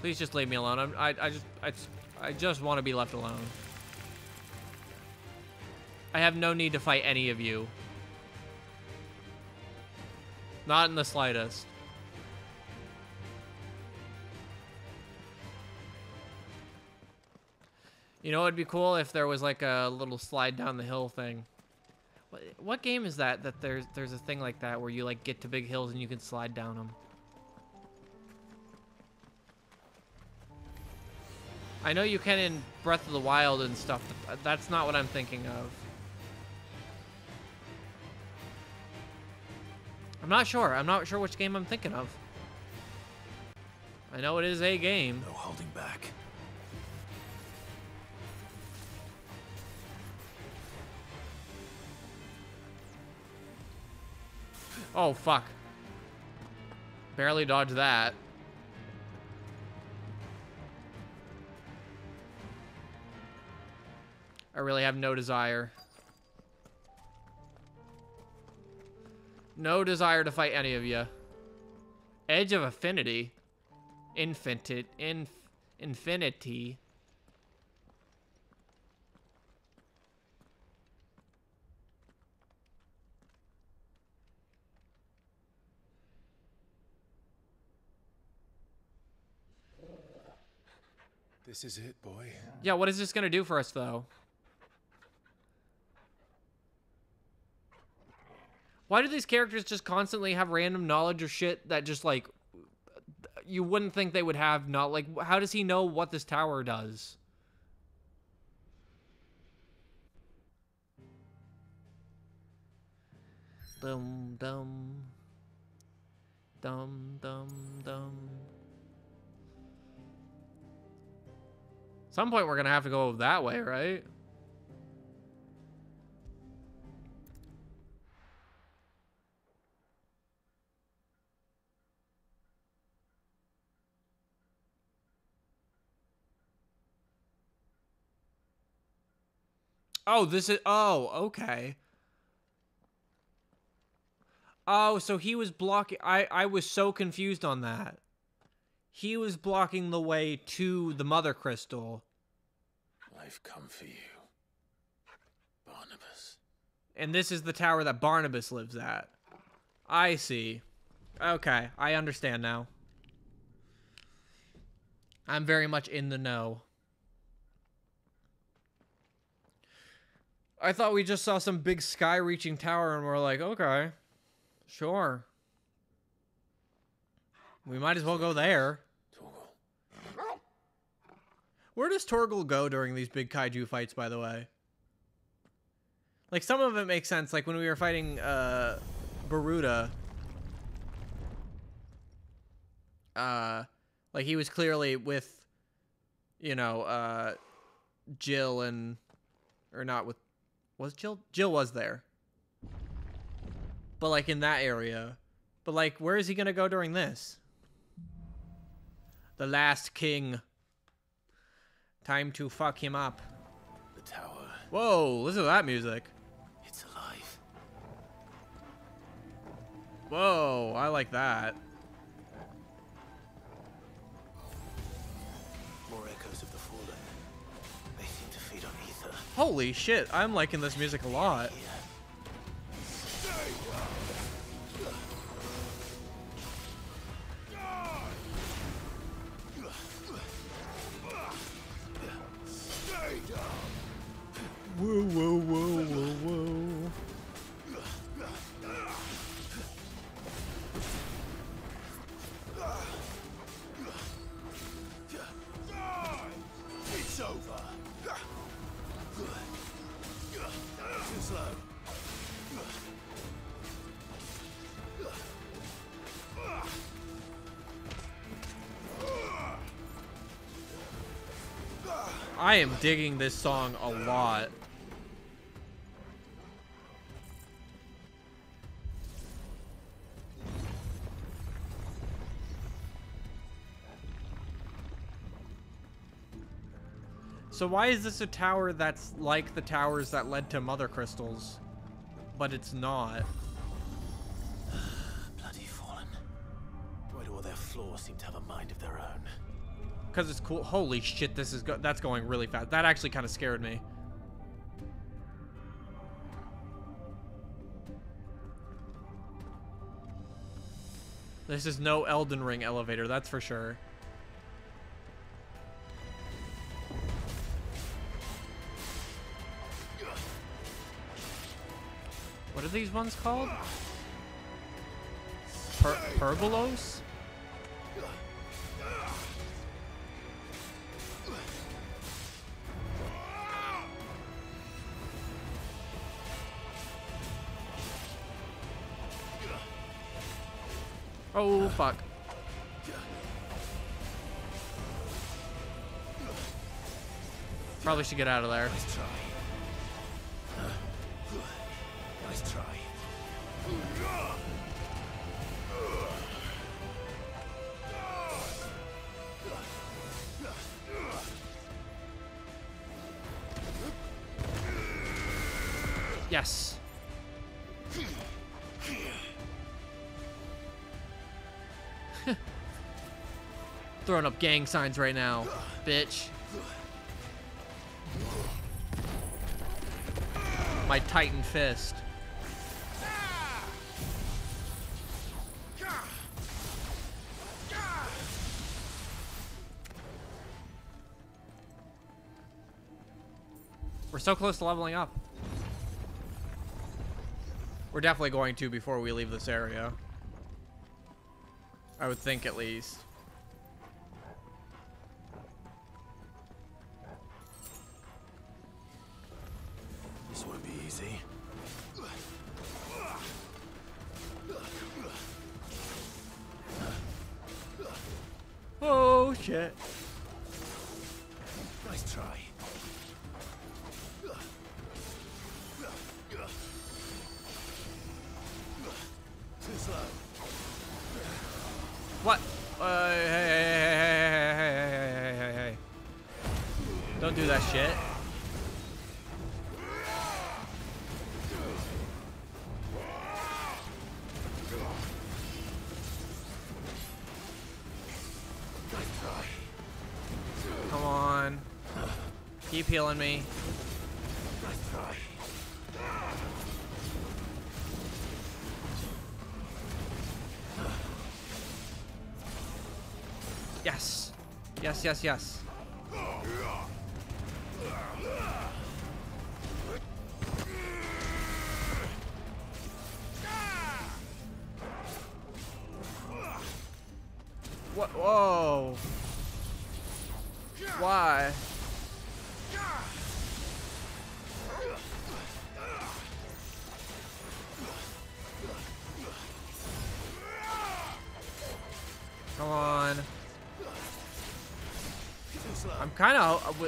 Please just leave me alone. I'm, I, I just, I, I just want to be left alone. I have no need to fight any of you. Not in the slightest. You know, it'd be cool if there was like a little slide down the hill thing. What, what game is that? That there's there's a thing like that where you like get to big hills and you can slide down them. I know you can in Breath of the Wild and stuff, but that's not what I'm thinking of. I'm not sure. I'm not sure which game I'm thinking of. I know it is a game. No holding back. Oh, fuck. Barely dodged that. I really have no desire. No desire to fight any of you. Edge of Affinity. Infinite. Inf infinity. This is it, boy. Yeah, what is this gonna do for us, though? Why do these characters just constantly have random knowledge or shit that just, like, you wouldn't think they would have not, like, how does he know what this tower does? Dum dum. Dum dum dum. Some point we're gonna have to go that way, right? Oh, this is oh, okay. Oh, so he was blocking I I was so confused on that. He was blocking the way to the mother crystal. I've come for you, Barnabas. And this is the tower that Barnabas lives at. I see. Okay, I understand now. I'm very much in the know. I thought we just saw some big sky reaching tower and we're like, okay, sure. We might as well go there. Where does Torgal go during these big kaiju fights, by the way? Like, some of it makes sense. Like, when we were fighting, uh, Garuda. Uh, like, he was clearly with, you know, uh, Jill and... Or not with... Was Jill? Jill was there. But, like, in that area. But, like, where is he gonna go during this? The last king. Time to fuck him up. The tower. Whoa, listen to that music. It's alive. Whoa, I like that. Holy shit, I'm liking this music a lot. Whoa, whoa, whoa, whoa. I am digging this song a lot. So why is this a tower that's like the towers that led to Mother Crystals, but it's not? Bloody fallen. Why do all their floors seem to have a Because it's cool. Holy shit, this is go that's going really fast. That actually kind of scared me. This is no Elden Ring elevator, that's for sure. What are these ones called? Per pergolos? Oh, fuck. Probably should get out of there. Throwing up gang signs right now, bitch. My Titan fist. We're so close to leveling up. We're definitely going to before we leave this area. I would think at least. Healing me. Yes. Yes, yes, yes.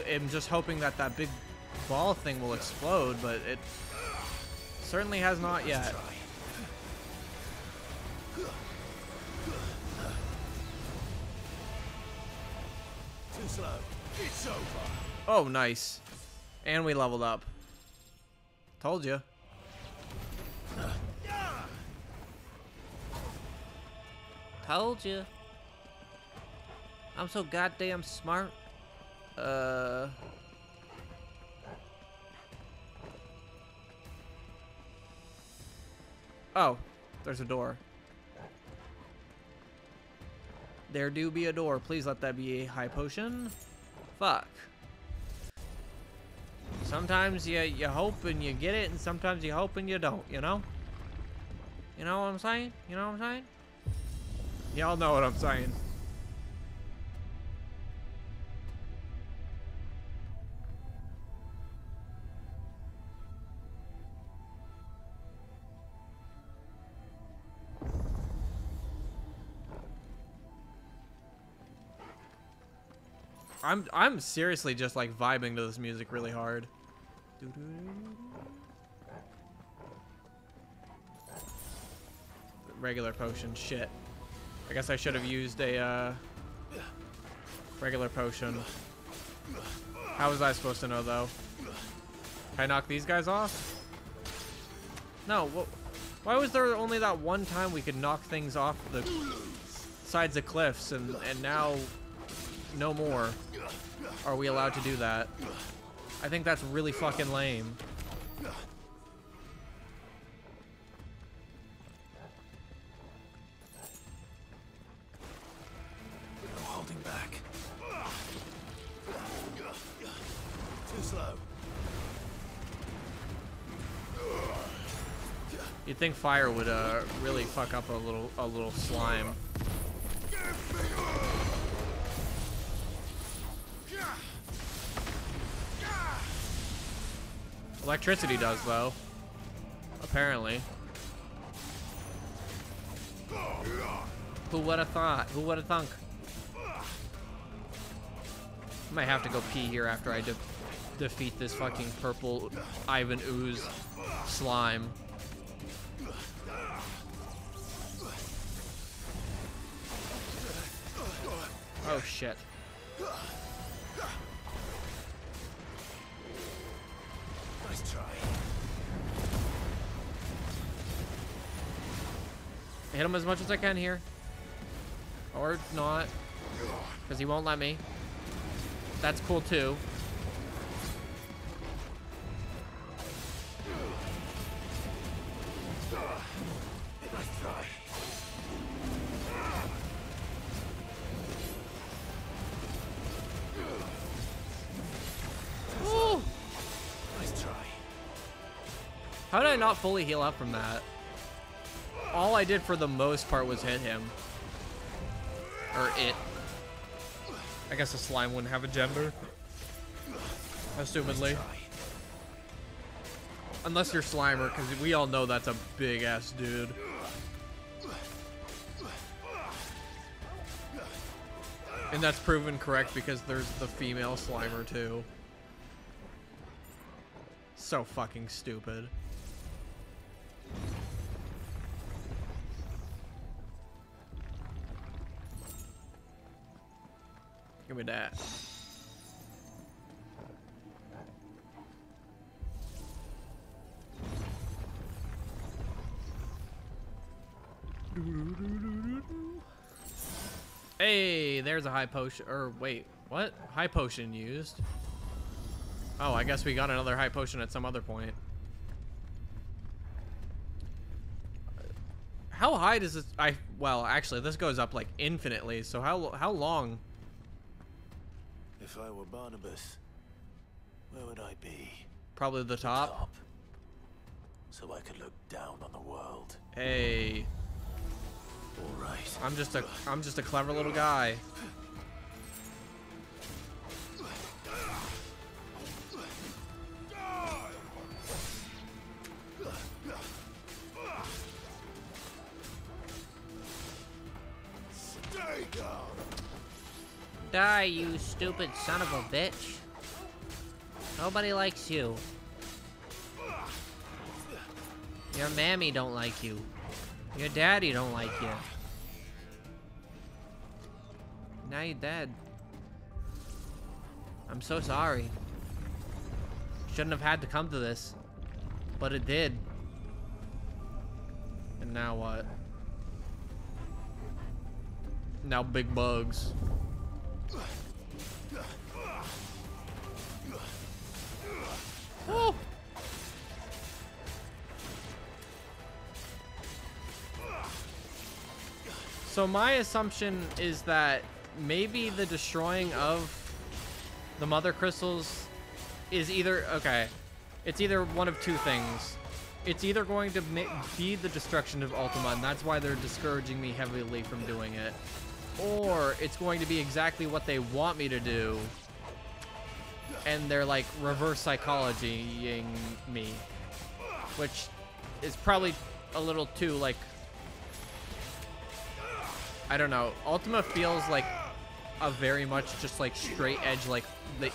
Am just hoping that that big ball thing will explode, but it certainly has not yet. Too slow. It's over. Oh, nice. And we leveled up. Told you. Told you. I'm so goddamn smart. Uh. Oh, there's a door. There do be a door. Please let that be a high potion. Fuck. Sometimes you, you hope and you get it, and sometimes you hope and you don't, you know? You know what I'm saying? You know what I'm saying? Y'all know what I'm saying. I'm I'm seriously just like vibing to this music really hard. Regular potion, shit. I guess I should have used a uh, regular potion. How was I supposed to know though? Can I knock these guys off? No, wh why was there only that one time we could knock things off the sides of cliffs and, and now no more are we allowed to do that? I think that's really fucking lame. No holding back. Too slow. You'd think fire would uh, really fuck up a little a little slime. Electricity does though. Apparently. Who would have thought? Who would have thunk? I might have to go pee here after I de defeat this fucking purple Ivan Ooze slime. Oh shit. Hit him as much as I can here. Or not. Because he won't let me. That's cool too. Ooh. How did I not fully heal up from that? All I did for the most part was hit him. Or it. I guess a slime wouldn't have a gender. Assumedly. Unless you're Slimer, because we all know that's a big ass dude. And that's proven correct because there's the female Slimer too. So fucking stupid. Give me that. Hey, there's a high potion. Or wait, what? High potion used. Oh, I guess we got another high potion at some other point. How high does this? I well, actually, this goes up like infinitely. So how how long? If I were Barnabas, where would I be? Probably the top. So I could look down on the world. Hey, All right. I'm just a I'm just a clever little guy. Stay down. Die, you stupid son of a bitch. Nobody likes you. Your mammy don't like you. Your daddy don't like you. Now you're dead. I'm so sorry. Shouldn't have had to come to this. But it did. And now what? Now big bugs. So my assumption is that maybe the destroying of the mother crystals is either okay. It's either one of two things. It's either going to be the destruction of Ultima, and that's why they're discouraging me heavily from doing it, or it's going to be exactly what they want me to do, and they're like reverse psychologying me, which is probably a little too like I don't know. Ultima feels like a very much just like straight edge, like the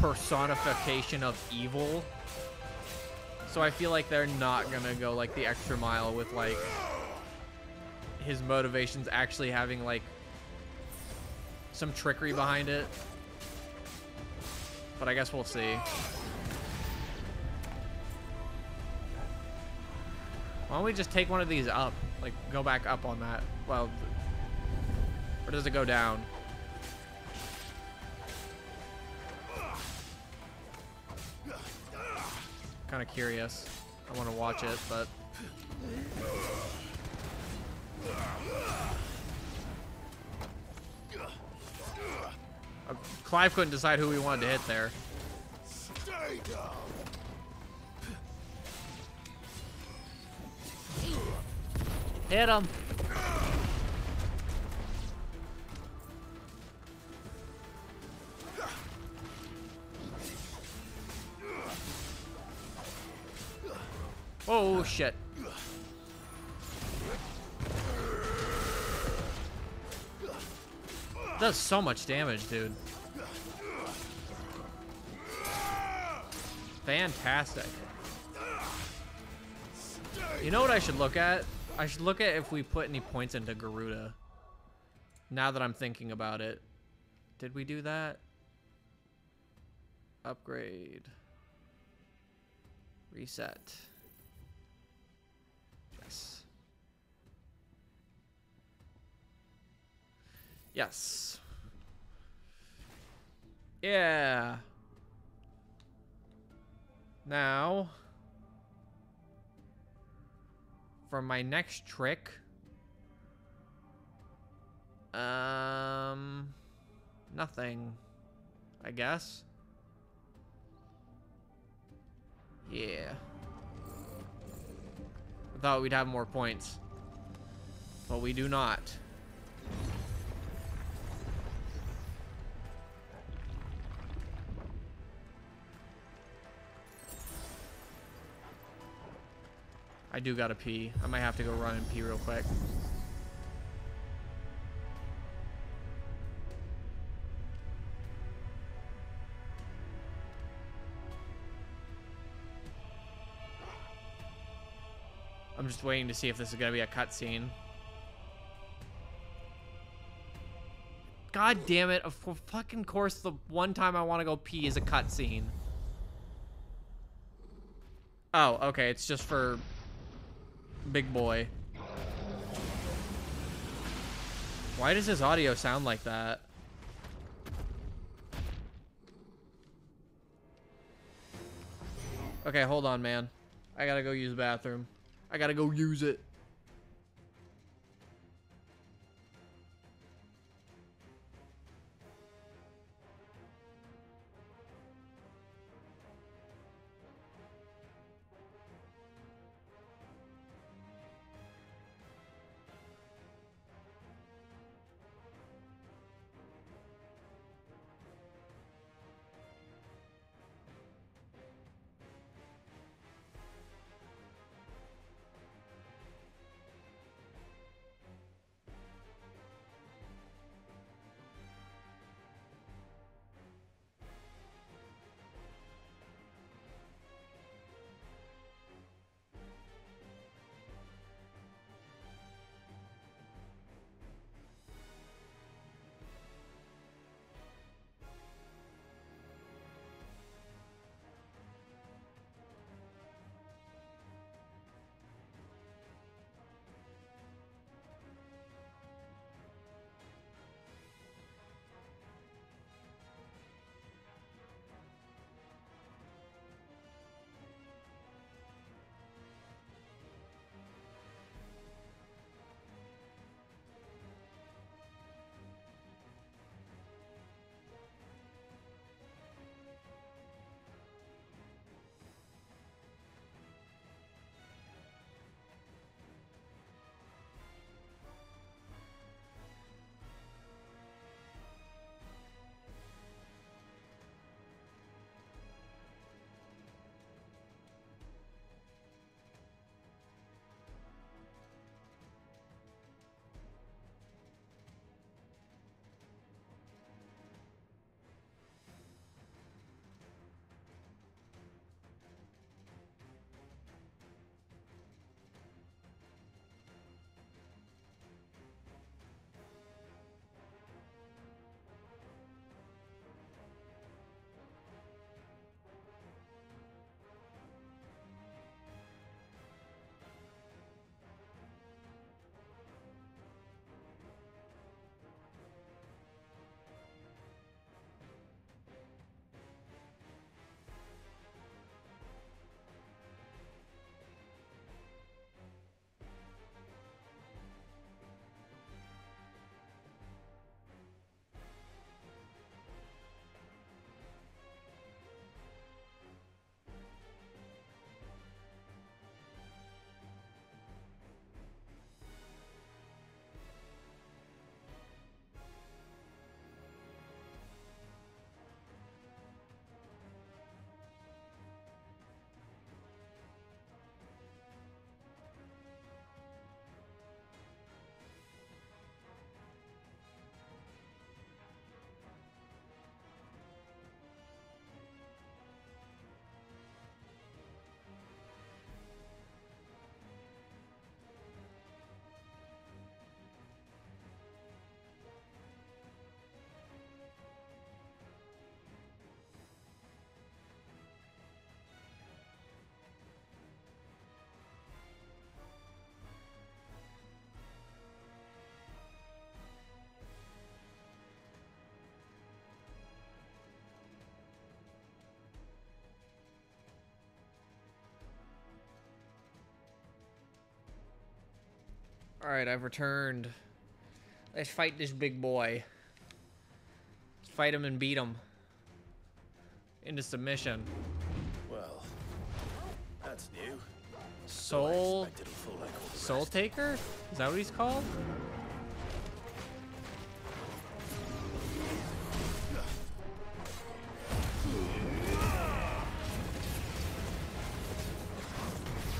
personification of evil. So I feel like they're not gonna go like the extra mile with like his motivations actually having like some trickery behind it. But I guess we'll see. Why don't we just take one of these up? Like, go back up on that. Well, or does it go down? Kind of curious. I want to watch it, but... Uh, Clive couldn't decide who we wanted to hit there. Stay down. Hit him. Oh shit. Does so much damage, dude. Fantastic. You know what I should look at? I should look at if we put any points into Garuda. Now that I'm thinking about it. Did we do that? Upgrade. Reset. Yes. Yeah. Now, for my next trick, um, nothing, I guess. Yeah. I thought we'd have more points, but we do not. I do gotta pee. I might have to go run and pee real quick. I'm just waiting to see if this is gonna be a cutscene. God damn it! Of fucking course, the one time I want to go pee is a cutscene. Oh, okay. It's just for big boy. Why does his audio sound like that? Okay, hold on, man. I gotta go use the bathroom. I gotta go use it. Alright, I've returned. Let's fight this big boy. Let's fight him and beat him. Into submission. Well, that's new. Soul... expected a full like Soul Taker? Is that what he's called?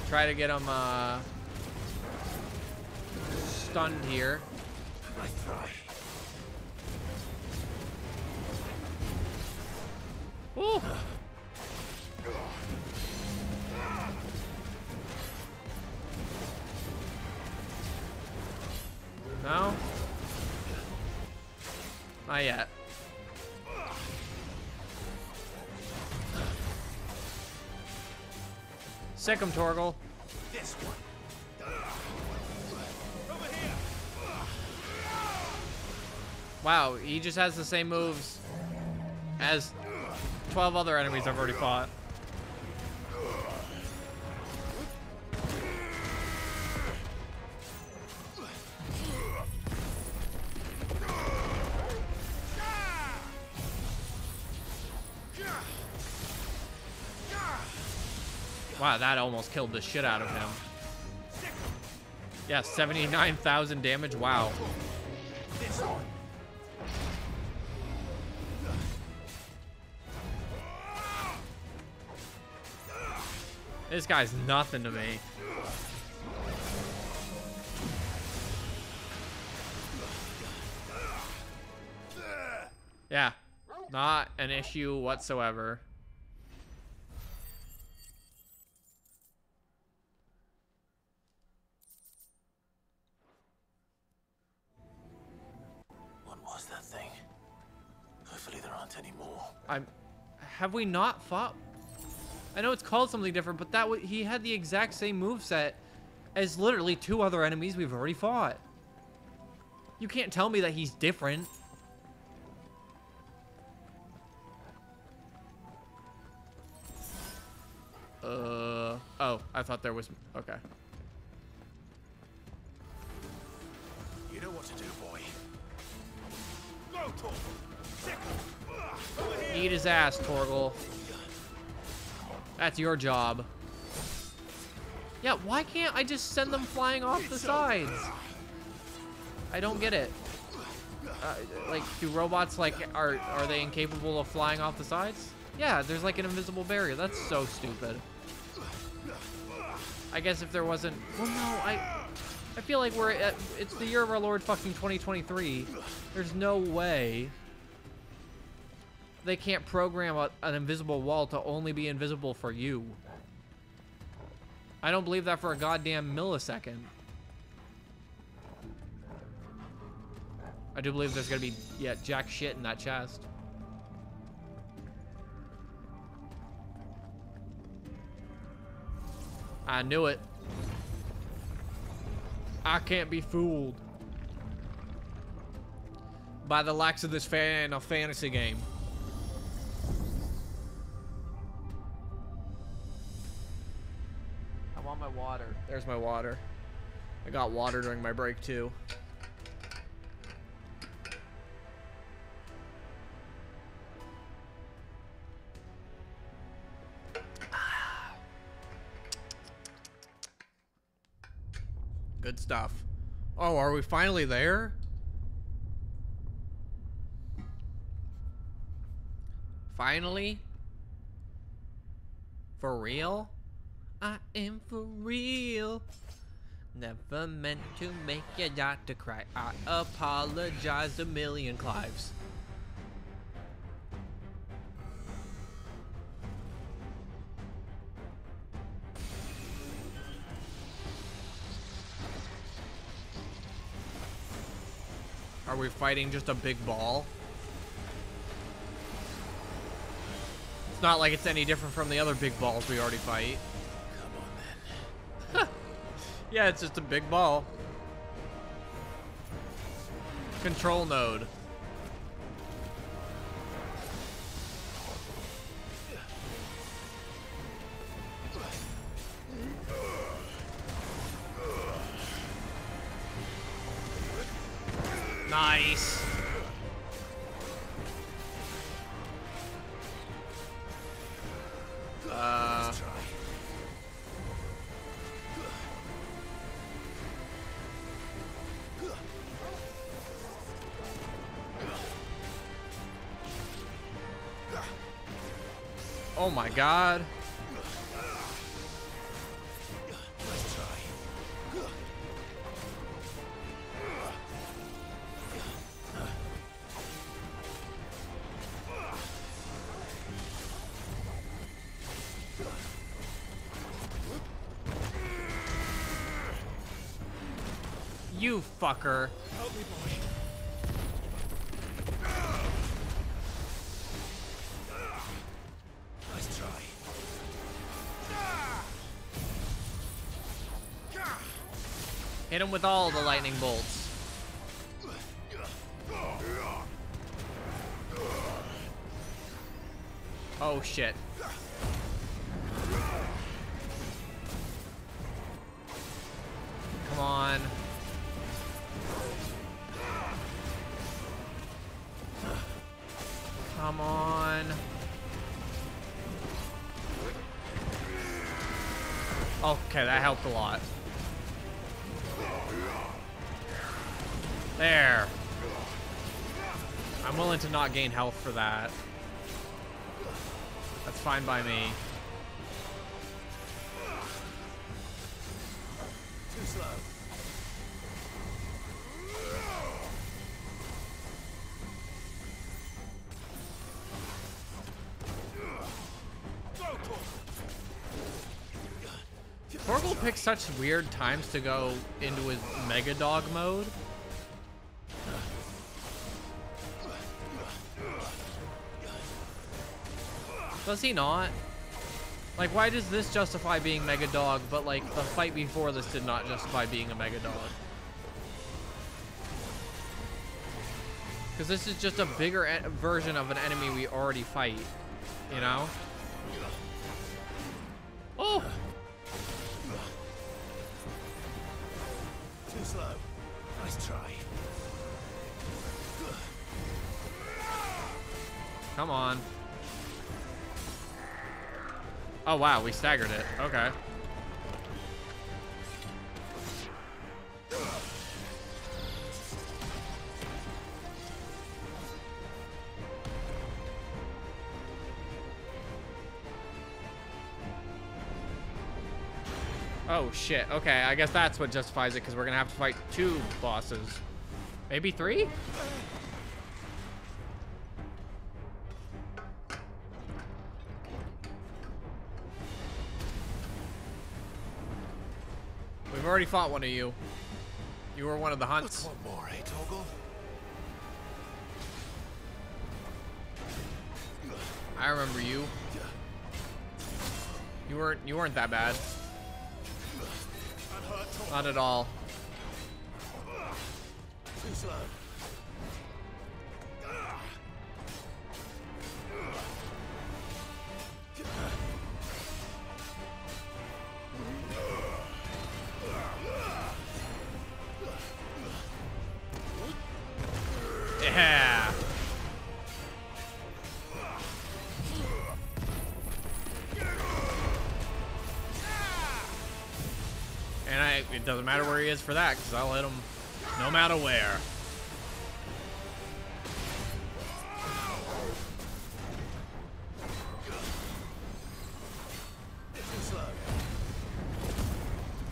Try to get him, uh... Stunned here. Ooh. No? Not yet. Sick him, Torgal. Wow, he just has the same moves as 12 other enemies I've already fought. Wow, that almost killed the shit out of him. Yeah, 79,000 damage. Wow. This guy's nothing to me. Yeah, not an issue whatsoever. What was that thing? Hopefully there aren't any more. I'm. Have we not fought? I know it's called something different, but that he had the exact same move set as literally two other enemies we've already fought. You can't tell me that he's different. Uh oh, I thought there was okay. You know what to do, boy. Go, Torgal. Sick him. Over here. Eat his ass, Torgal. That's your job. Yeah, why can't I just send them flying off the sides? I don't get it. Uh, like, do robots, like, are, are they incapable of flying off the sides? Yeah, there's like an invisible barrier. That's so stupid. I guess if there wasn't... Well, no, I... I feel like we're at... It's the year of our Lord fucking 2023. There's no way they can't program a, an invisible wall to only be invisible for you. I don't believe that for a goddamn millisecond. I do believe there's gonna be, yeah, jack shit in that chest. I knew it. I can't be fooled by the likes of this fan of fantasy game. My water. There's my water. I got water during my break too. Good stuff. Oh, are we finally there? Finally? For real? I am for real. Never meant to make your doctor cry. I apologize a million Clives. Are we fighting just a big ball? It's not like it's any different from the other big balls we already fight. Yeah, it's just a big ball. Control node. Nice. Uh, oh my god. You fucker. Hit him with all the lightning bolts. Oh shit. Come on. Come on. Okay, that helped a lot. To not gain health for that. That's fine by me. Too slow. Torgal picks such weird times to go into his Mega Dog mode. Does he not? Like, why does this justify being Mega Dog, but like the fight before this did not justify being a Mega Dog? Because this is just a bigger version of an enemy we already fight, you know? Oh, wow, we staggered it. Okay. Oh, shit. Okay, I guess that's what justifies it, because we're going to have to fight two bosses. Maybe three? Fought one of you. You were one of the hunts. One more, eh, Torgal? I remember you. You weren't you weren't that bad. Not at all. Matter where he is for that, because I'll hit him no matter where.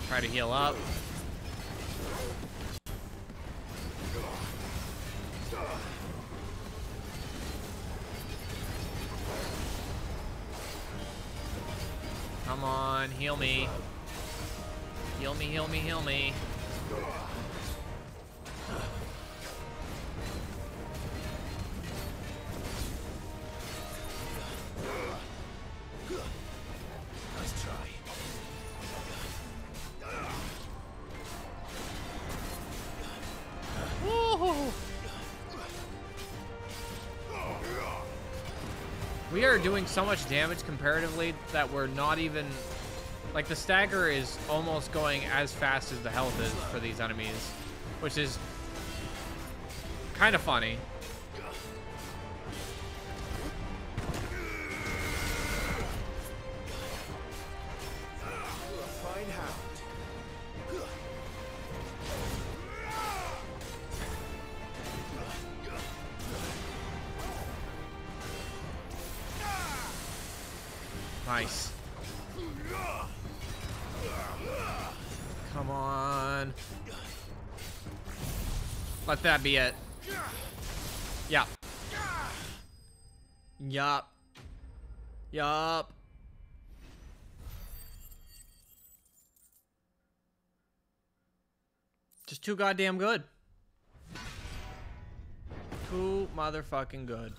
Try to heal up. Come on, heal me. Heal me, heal me, heal me. Nice try. Woohoo! We are doing so much damage comparatively that we're not even... Like, the stagger is almost going as fast as the health is for these enemies. Which is kind of funny. That be it. Yup. Yup. Yup. Just too goddamn good. Too motherfucking good.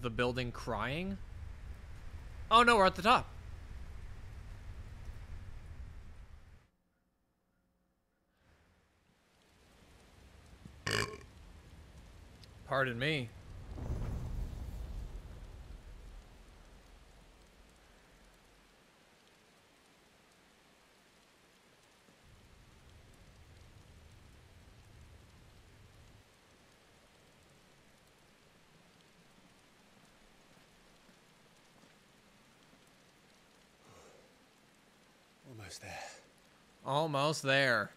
The building crying? Oh no, we're at the top. Pardon me. Almost there. Almost there.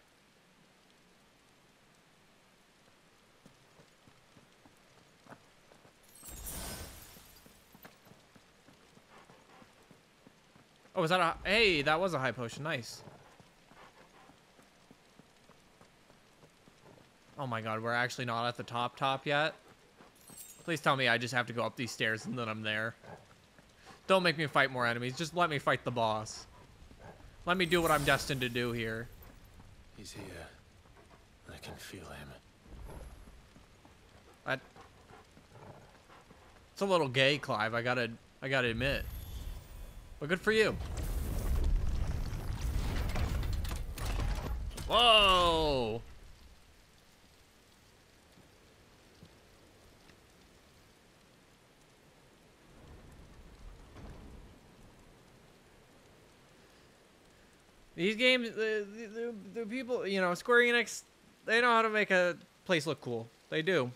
Oh, was that a... Hey, that was a high potion. Nice. Oh my god, we're actually not at the top top yet? Please tell me I just have to go up these stairs and then I'm there. Don't make me fight more enemies. Just let me fight the boss. Let me do what I'm destined to do here. He's here. I can feel him. That... It's a little gay, Clive. I gotta, I gotta admit. But good for you. Whoa! These games, uh, the, the, the people, you know, Square Enix, they know how to make a place look cool. They do.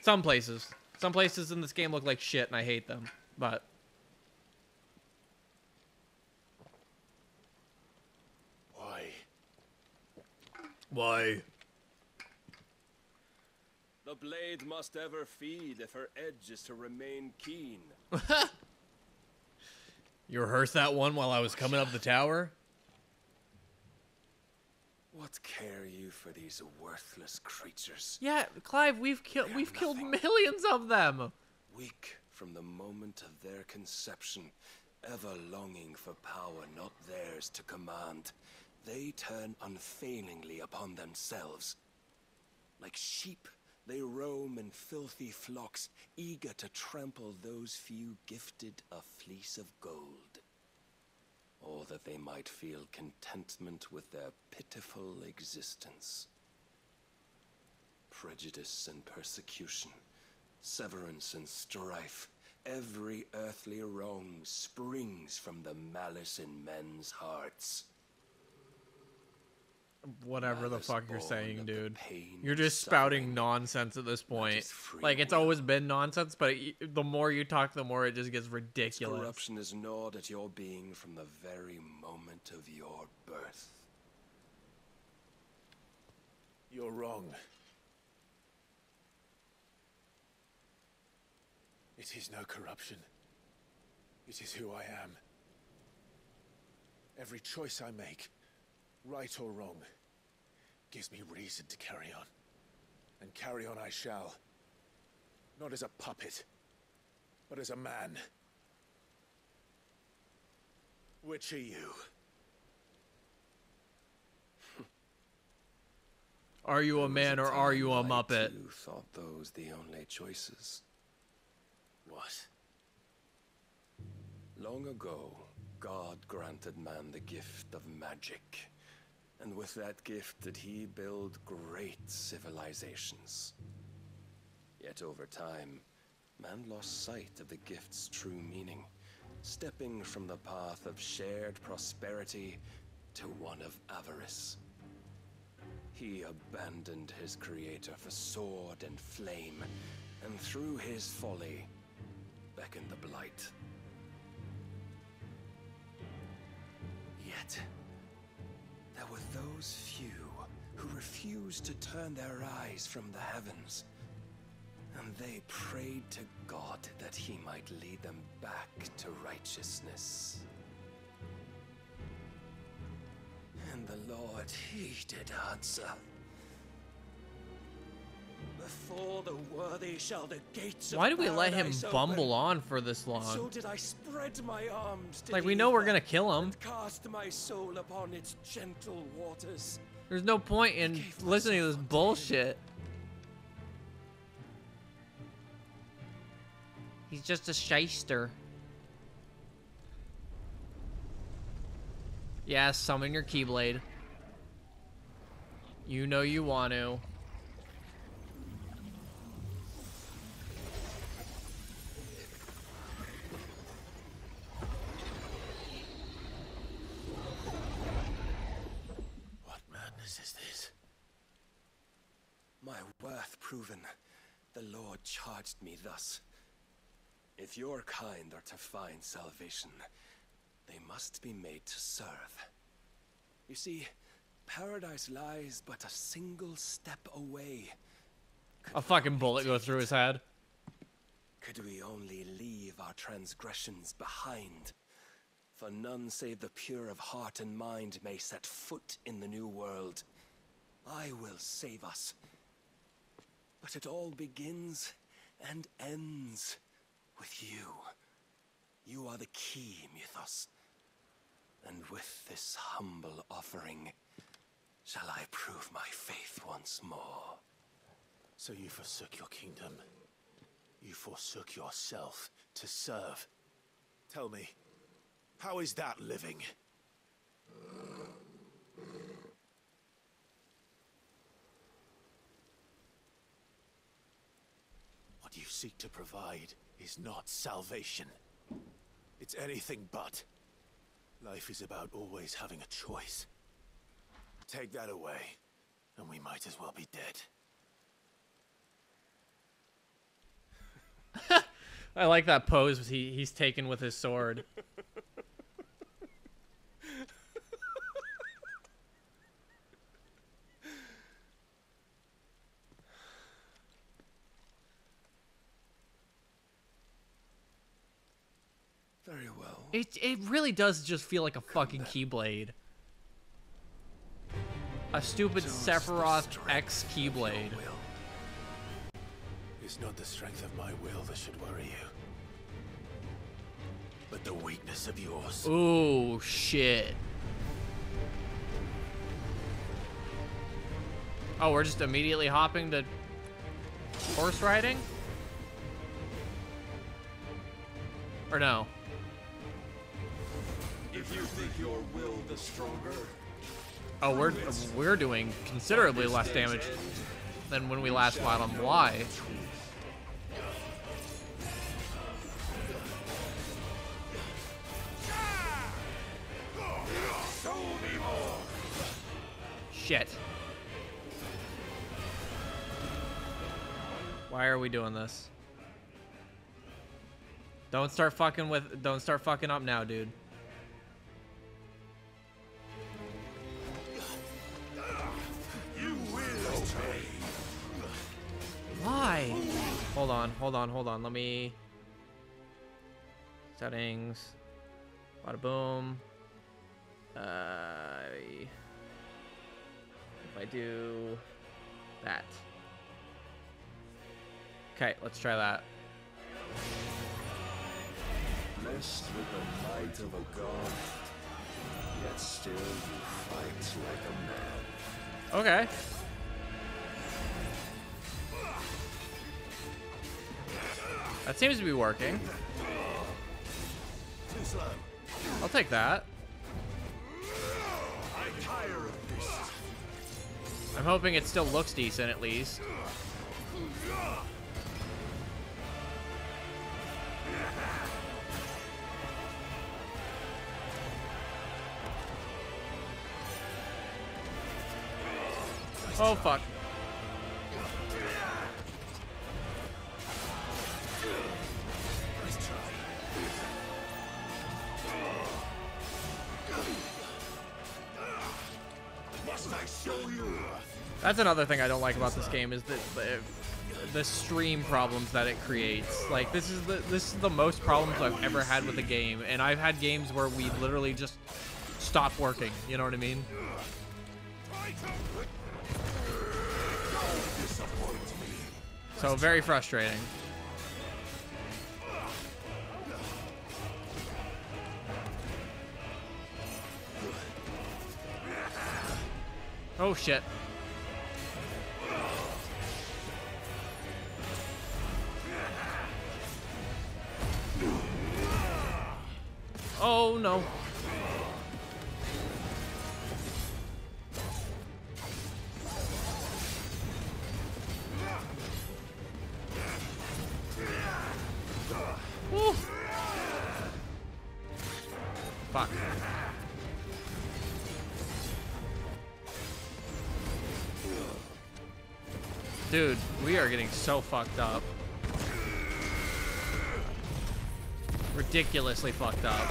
Some places. Some places in this game look like shit and I hate them. But Why? Why? The blade must ever feed if her edge is to remain keen. You rehearsed that one while I was coming up the tower? What care you for these worthless creatures? Yeah, Clive, we've killed we've killed millions of them. Weak from the moment of their conception, ever longing for power not theirs to command, they turn unfailingly upon themselves. Like sheep, they roam in filthy flocks, eager to trample those few gifted a fleece of gold. Or that they might feel contentment with their pitiful existence. Prejudice and persecution, severance and strife, every earthly wrong springs from the malice in men's hearts. Whatever the fuck you're saying, dude. You're just spouting nonsense at this point. Like it's always been nonsense, but it, the more you talk, the more it just gets ridiculous. Corruption is gnawed at your being from the very moment of your birth. You're wrong. It is no corruption. It is who I am. Every choice I make, right or wrong, gives me reason to carry on. And carry on I shall. Not as a puppet, but as a man. Which are you? Are you a man or are you a muppet? You thought those the only choices. What? Long ago, God granted man the gift of magic. And with that gift did he build great civilizations. Yet over time, man lost sight of the gift's true meaning, stepping from the path of shared prosperity to one of avarice. He abandoned his creator for sword and flame, and through his folly, beckoned the blight. Yet, those few who refused to turn their eyes from the heavens. And they prayed to God that he might lead them back to righteousness. And the Lord, he did answer. Before the worthy shall the gates Why do we let him bumble on for this So long? did I spread my arms to Like we know we're gonna kill him. cast my soul upon its gentle waters. There's no point in listening to this bullshit. He's just a shyster. Yeah, summon your Keyblade. You know you want to. Proven, the Lord charged me thus. If your kind are to find salvation, they must be made to serve. You see, paradise lies but a single step away. A fucking bullet go through his head. Could we only leave our transgressions behind? For none save the pure of heart and mind may set foot in the new world. I will save us. But it all begins and ends with you. You are the key, Mythos. And with this humble offering, shall I prove my faith once more. So you forsook your kingdom. You forsook yourself to serve. Tell me, how is that living? You seek to provide is not salvation. It's anything but. Life is about always having a choice. Take that away, and we might as well be dead. I like that pose he, he's taken with his sword. Very well. It it really does just feel like a fucking keyblade. A stupid Sephiroth X keyblade. It's not the strength of my will that should worry you, but the weakness of yours. Oh shit. Oh, we're just immediately hopping to horse riding? Or no? You think your will the stronger, Oh, we're we're doing considerably less damage than when we last fought on Y. show me more. Shit. Why are we doing this? Don't start fucking with don't start fucking up now, dude. Why? Hold on, hold on, hold on. Let me settings. Bada boom. Uh, if I do that. Okay, let's try that. Blessed with the might of a god, yet still you fight like a man. Okay. That seems to be working. I'll take that. I'm hoping it still looks decent at least. Oh fuck. That's another thing I don't like about this game is that the, the stream problems that it creates. Like this is the this is the most problems I've ever had with a game, and I've had games where we literally just stop working. You know what I mean? So very frustrating. Oh shit. Oh no. Fuck. Dude, we are getting so fucked up. Ridiculously fucked up.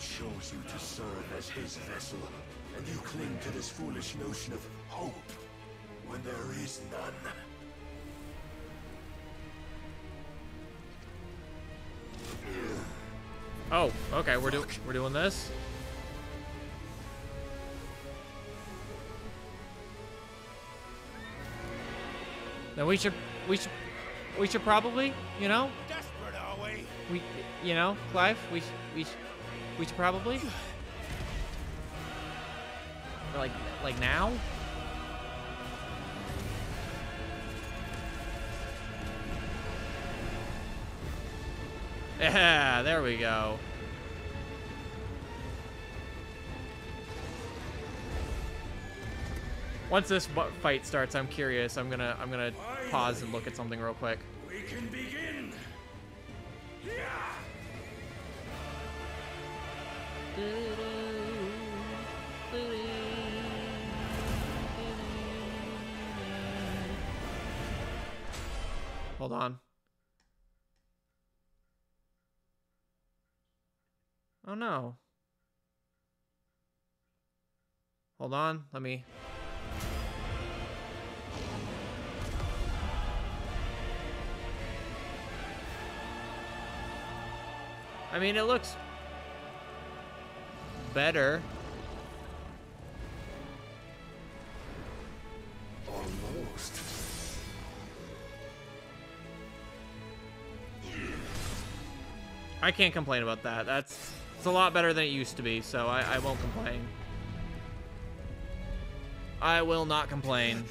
Chose you to serve as his vessel, and you cling to this foolish notion of hope when there is none. Oh, okay, we're doing we're doing this. Then we should we should we should probably, you know, Desperate, are we? we you know, Clive, we we we should probably like like now. Yeah, there we go. Once this fight starts, I'm curious. I'm gonna I'm gonna pause and look at something real quick. We can begin. Hold on, let me. I mean, it looks better. Almost. I can't complain about that. That's it's a lot better than it used to be, so I, I won't complain. I will not complain.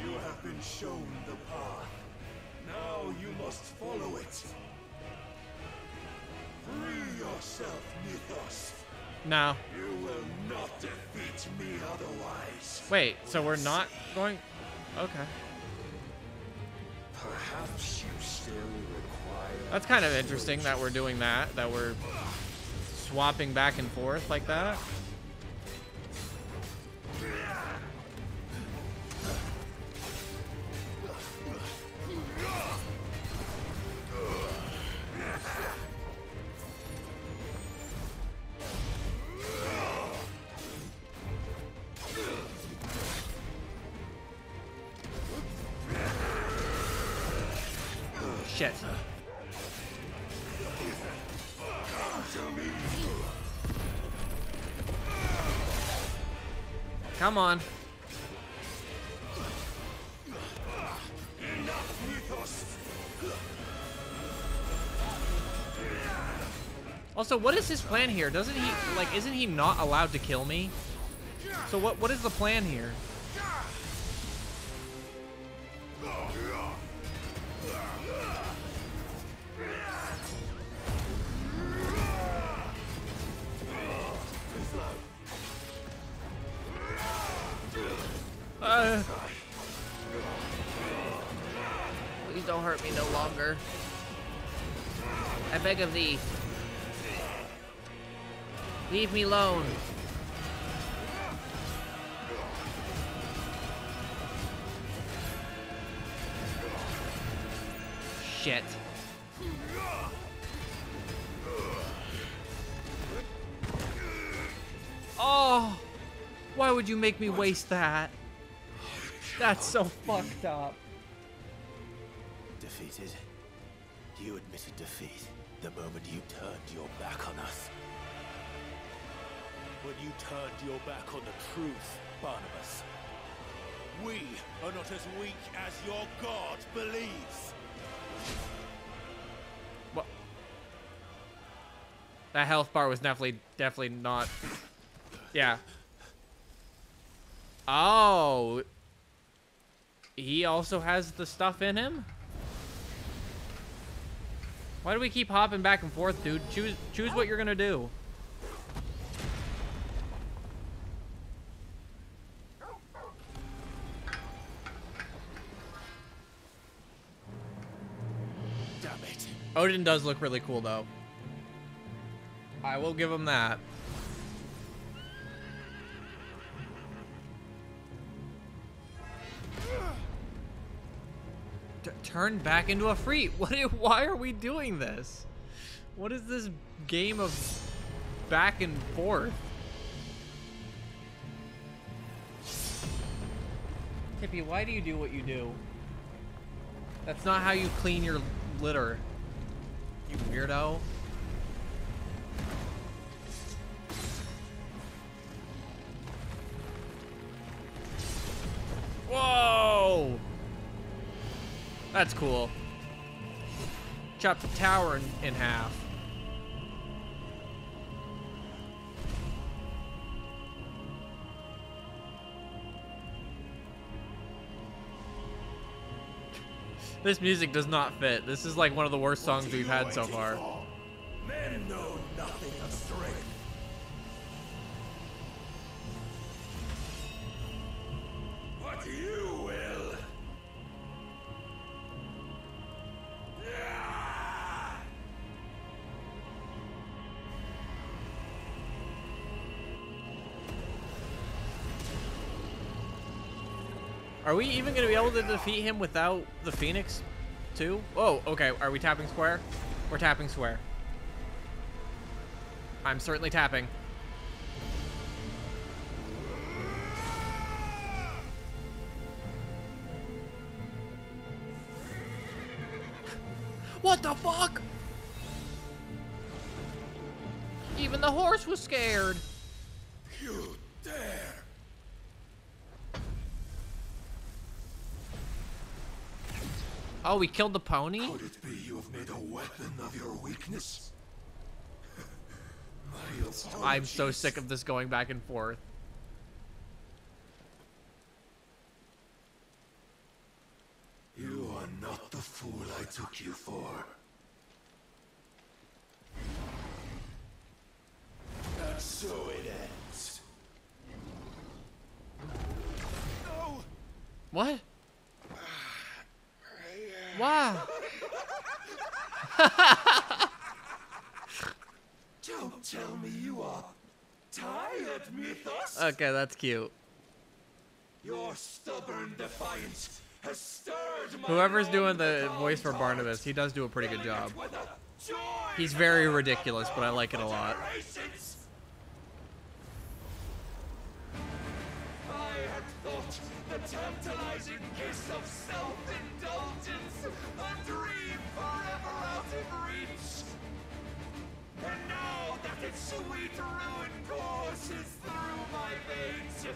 You have been shown the path. Now you must follow it. Free yourself, Mythos. No. You will not defeat me otherwise. Wait, so we're not going. Okay. Perhaps you still require. That's kind of interesting that we're doing that, that we're swapping back and forth like that. Come on. Also, what is his plan here? Doesn't he like isn't he not allowed to kill me? So what what is the plan here? Of thee. Leave me alone. Shit. Oh! Why would you make me waste that? That's so fucked up. Defeated? You admitted defeat the moment you turned your back on us. When you turned your back on the truth, Barnabas. We are not as weak as your god believes. What? That health bar was definitely, definitely not. Yeah. Oh. He also has the stuff in him? Why do we keep hopping back and forth, dude? Choose choose what you're gonna do. Damn it. Odin does look really cool, though. I will give him that. Turn back into Ifrit. What? Why are we doing this? What is this game of back and forth? Tippy, why do you do what you do? That's not how you clean your litter. You weirdo. Whoa! That's cool. Chop the tower in, in half. This music does not fit. This is like one of the worst songs we've had so far. Are we even going to be able to defeat him without the Phoenix, too? Oh, okay. Are we tapping square? We're tapping square. I'm certainly tapping. What the fuck? Even the horse was scared. You dare! Oh, we killed the pony? Could it be you have made a weapon of your weakness? I'm so sick of this going back and forth. You are not the fool I took you for. And so it ends. No! What? Wow. Don't tell me you are tired, Mythos. Okay, that's cute. Your stubborn defiance has stirred my Whoever's doing the voice for. Barnabas, he does do a pretty good job. With a joy He's very ridiculous, but I like it a lot. I had thought the tantalizing kiss of self-indulgence a dream forever out of reach. And now that its sweet ruin courses through my veins,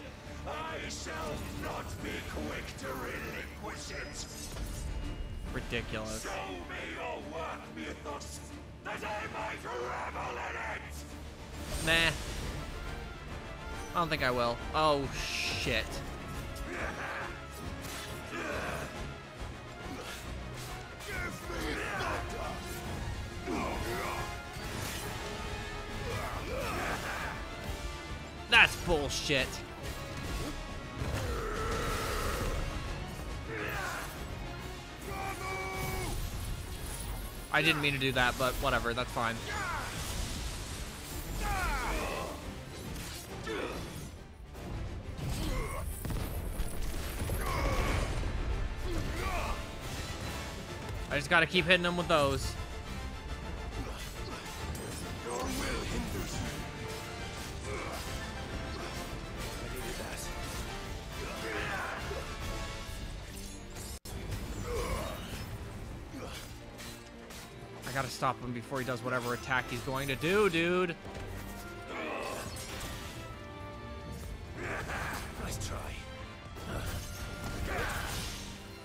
I shall not be quick to relinquish it. Ridiculous. Show me your work, Mythos, that I might revel in it. Nah. I don't think I will. Oh, shit. bullshit. I didn't mean to do that, but whatever, that's fine. I just gotta keep hitting them with those. Gotta stop him before he does whatever attack he's going to do, dude. Nice try.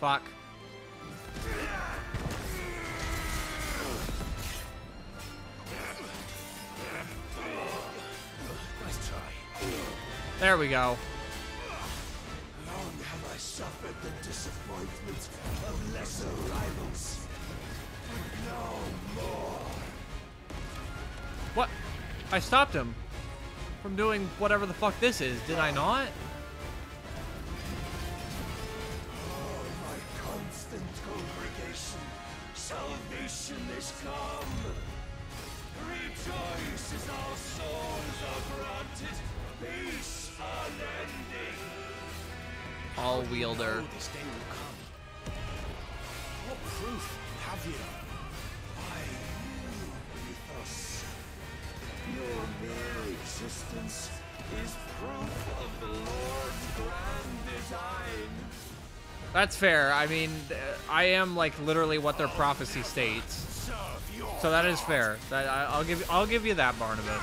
Fuck. Nice try. There we go. I stopped him from doing whatever the fuck this is, did I not? My constant congregation, salvation is come. Rejoice as our souls are granted peace unending. All wielder. Your mere existence is proof of the Lord's grand design. That's fair. I mean, uh, I am like literally what their prophecy states. So that is fair. I, I'll give I'll give you that, Barnabas.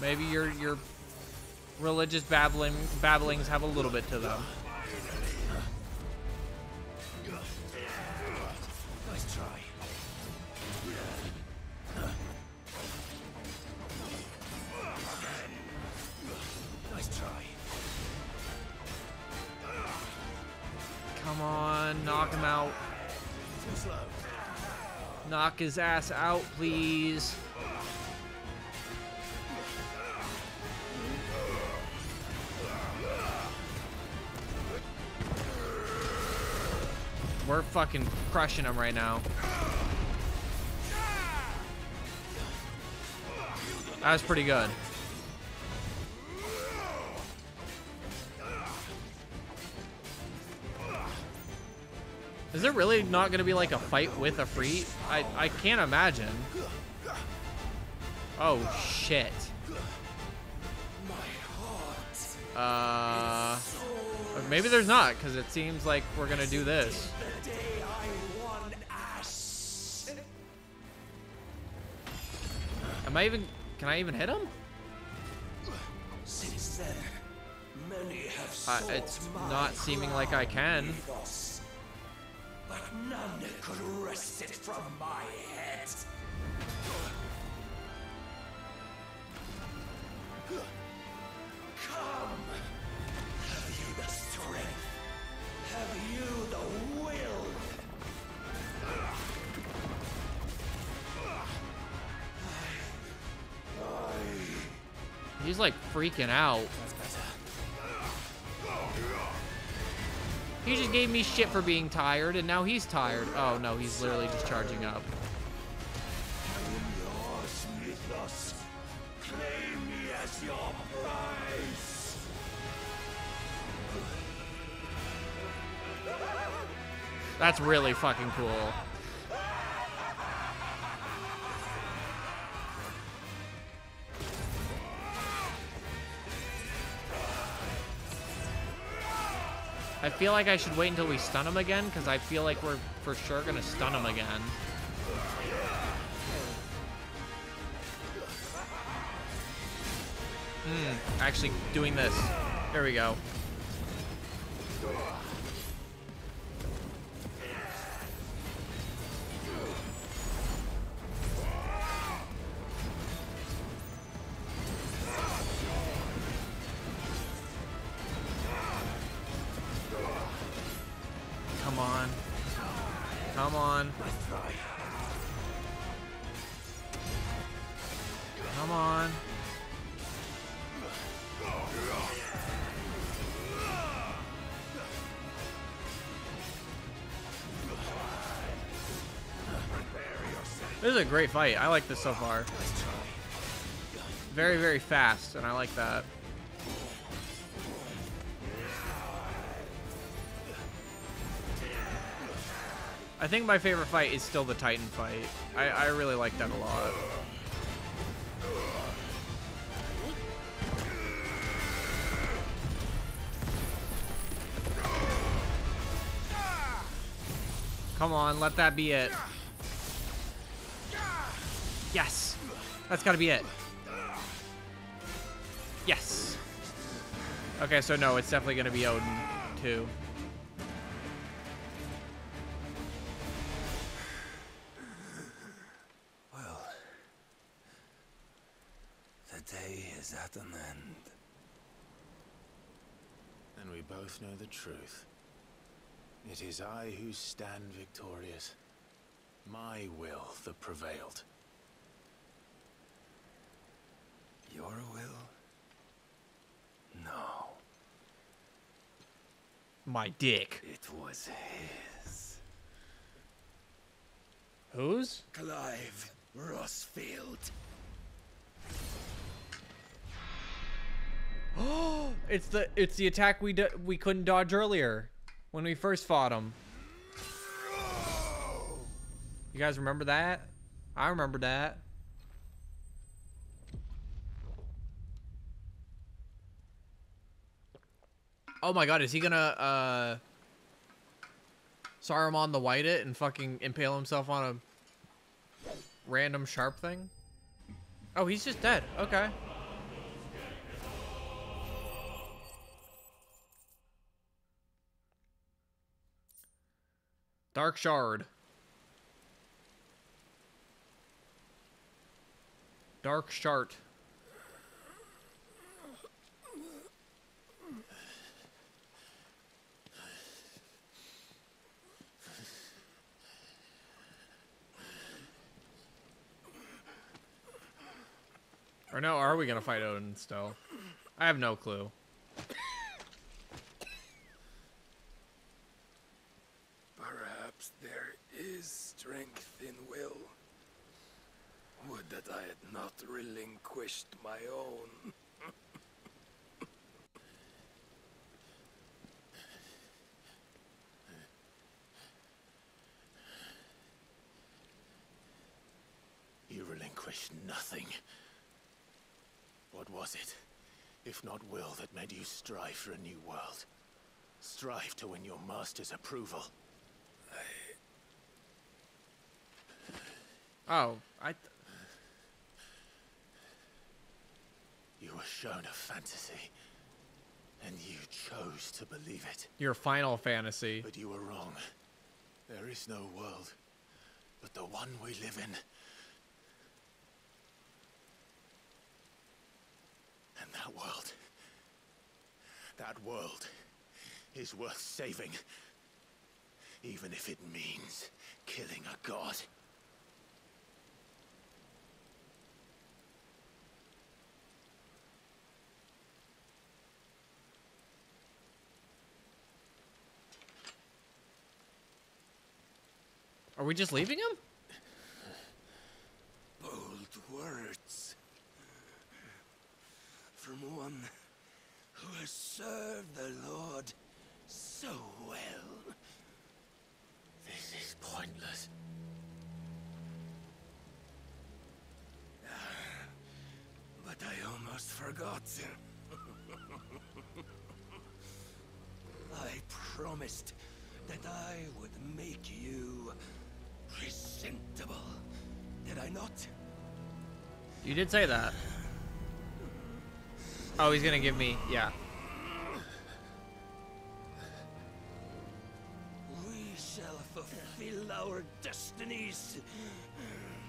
Maybe your your religious babbling babblings have a little bit to them. Come on, knock him out. Knock his ass out, please. We're fucking crushing him right now. That was pretty good. Is there really not going to be like a fight with Ifrit? I, I can't imagine. Oh, shit. Uh, maybe there's not, because it seems like we're going to do this. The day I won Ash. Am I even, can I even hit him? Since then, many have Uh, it's not seeming like I can. But none could wrest it from my head. Come, have you the strength? Have you the will? He's like freaking out. He just gave me shit for being tired, and now he's tired. Oh no, he's literally just charging up. That's really fucking cool. I feel like I should wait until we stun him again, because I feel like we're for sure gonna stun him again. Hmm, actually doing this. There we go. A great fight. I like this so far. Very, very fast, and I like that. I think my favorite fight is still the Titan fight. I, I really like that a lot. Come on, let that be it. Yes. That's gotta be it. Yes. Okay, so no, it's definitely gonna be Odin, too. Well, the day is at an end. And we both know the truth. It is I who stand victorious. My will that prevailed. Your will? No. My dick. It was his. Whose? Clive Rosfield. Oh, it's the it's the attack we we couldn't dodge earlier when we first fought him. You guys remember that? I remember that. Oh my god, is he gonna uh Saruman the White it and fucking impale himself on a random sharp thing? Oh, he's just dead. Okay. Dark Shard. Dark Shard. Or no, are we gonna fight Odin still? I have no clue. Perhaps there is strength in will. Would that I had not relinquished my own. You relinquished nothing. What was it, if not will, that made you strive for a new world? Strive to win your master's approval. Oh, I. Th You were shown a fantasy, and you chose to believe it. your Final Fantasy. But you were wrong. There is no world, but the one we live in. And that world, that world is worth saving, even if it means killing a god. Are we just leaving him? Bold words. From one who has served the Lord so well. This is pointless. Ah, but I almost forgot. I promised that I would make you presentable. Did I not? You did say that. Oh, he's gonna give me. Yeah. We shall fulfill our destinies.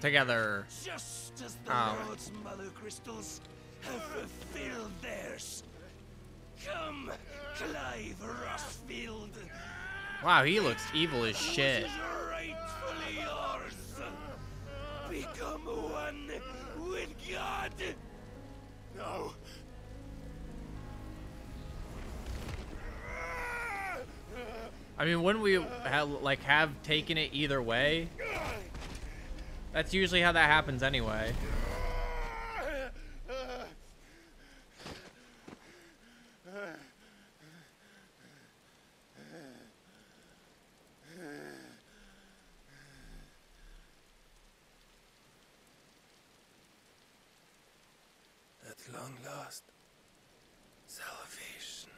Together. Just as the Oh. Lord's mother crystals have fulfilled theirs. Come, Clive Rosfield. Wow, he looks evil as shit. What is rightfully yours. Become one with God. No. I mean, wouldn't we like have taken it either way? That's usually how that happens anyway. At long last, salvation.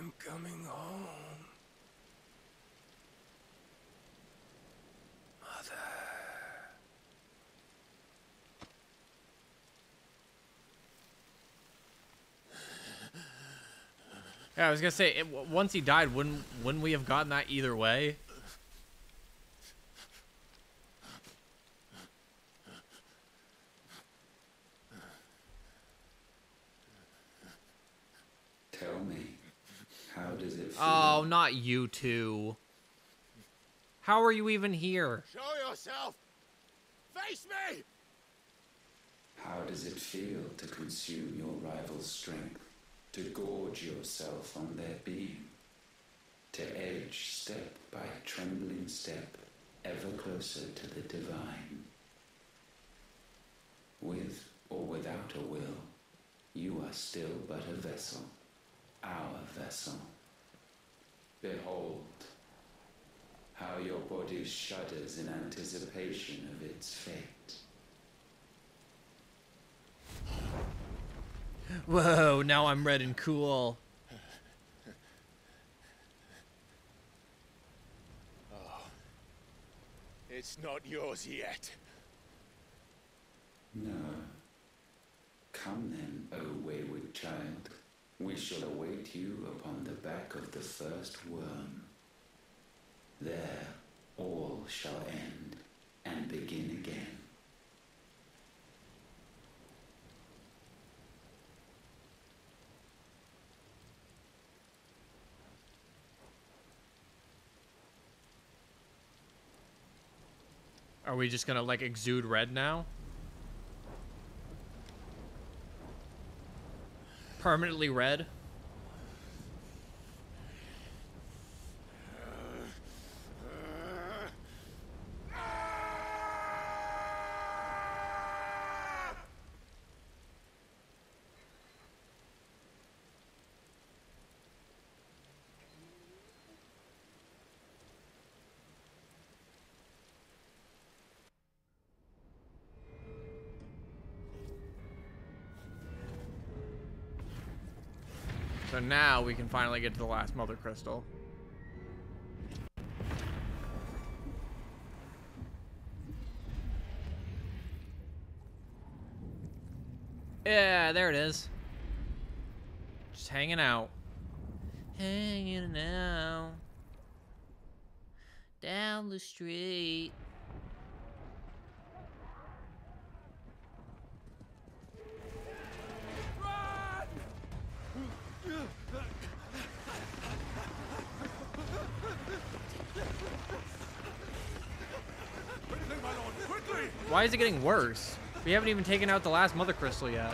I'm coming home. Mother. Yeah, I was gonna say, once he died, wouldn't wouldn't we have gotten that either way? Tell me, how does it feel? Oh, not you two. How are you even here? Show yourself! Face me! How does it feel to consume your rival's strength? To gorge yourself on their beam? To edge step by trembling step ever closer to the divine? With or without a will, you are still but a vessel, our vessel. Behold, how your body shudders in anticipation of its fate. Whoa, now I'm red and cool. Oh. It's not yours yet. No. Come then, O wayward child. We shall await you upon the back of the first worm. There all shall end and begin again. Are we just gonna like exude red now? Permanently red? Now we can finally get to the last mother crystal. Yeah, there it is. Just hanging out. Hanging out. Down the street. Why is it getting worse? We haven't even taken out the last mother crystal yet.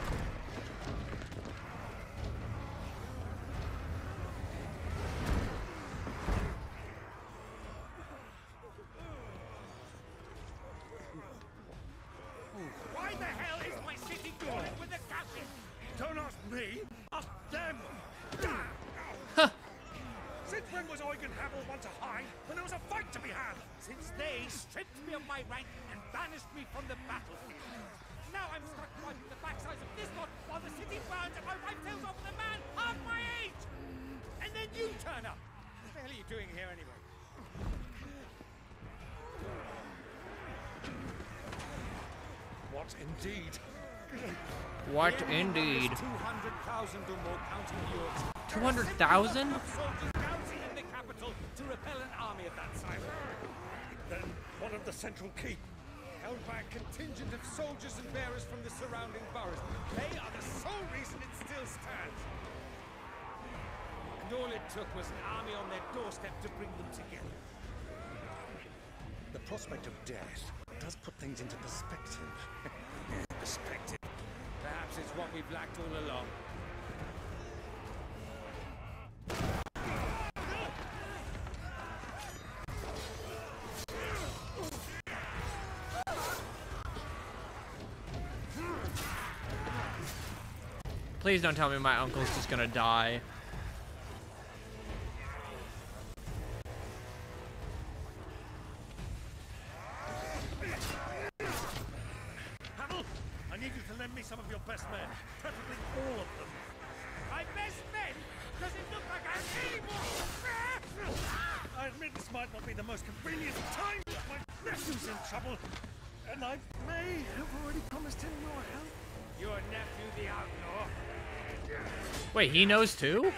Size. Then one of the central keep, held by a contingent of soldiers and bearers from the surrounding boroughs. They are the sole reason it still stands. And all it took was an army on their doorstep to bring them together. The prospect of death does put things into perspective. perspective. Perhaps it's what we've lacked all along. Please don't tell me my uncle's just gonna die. He knows too?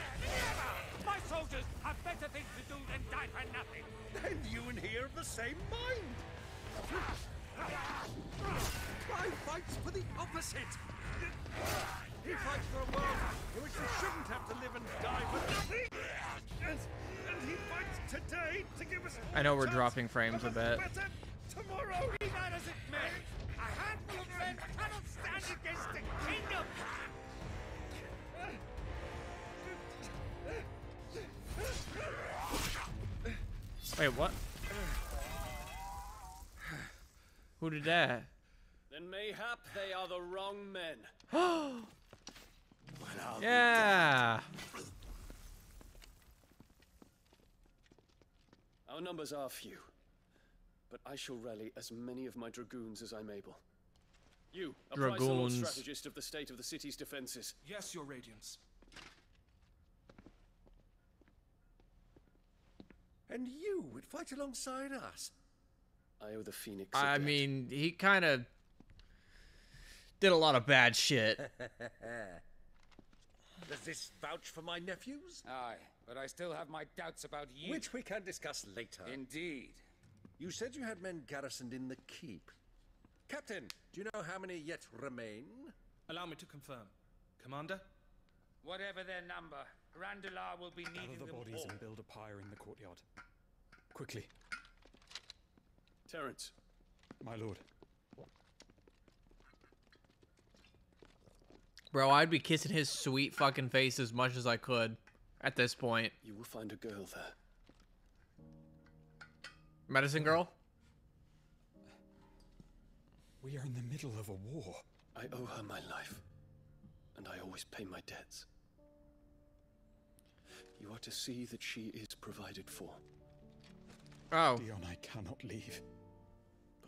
My soldiers have better things to do than die for nothing. Then you and he are of the same mind. I fights for the opposite. He fights for a world in which we shouldn't have to live and die for nothing. And, and he fights today to give us. I know we're dropping frames a bit. Better Our numbers are few, but I shall rally as many of my dragoons as I'm able. You, a prize lord Dragoons. strategist of the state of the city's defenses. Yes, Your Radiance. And you would fight alongside us. I owe the Phoenix. a I debt. mean, he kind of did a lot of bad shit. Does this vouch for my nephews? Aye, but I still have my doubts about you. Which we can discuss later. Indeed. You said you had men garrisoned in the keep. Captain, do you know how many yet remain? Allow me to confirm. Commander? Whatever their number, Randalar will be Gather needing the them bodies all. and build a pyre in the courtyard. Quickly, Terence. my lord. Bro, I'd be kissing his sweet fucking face as much as I could at this point. You will find a girl there. Medicine girl? We are in the middle of a war. I owe her my life, and I always pay my debts. You are to see that she is provided for. Oh. Dion, I cannot leave.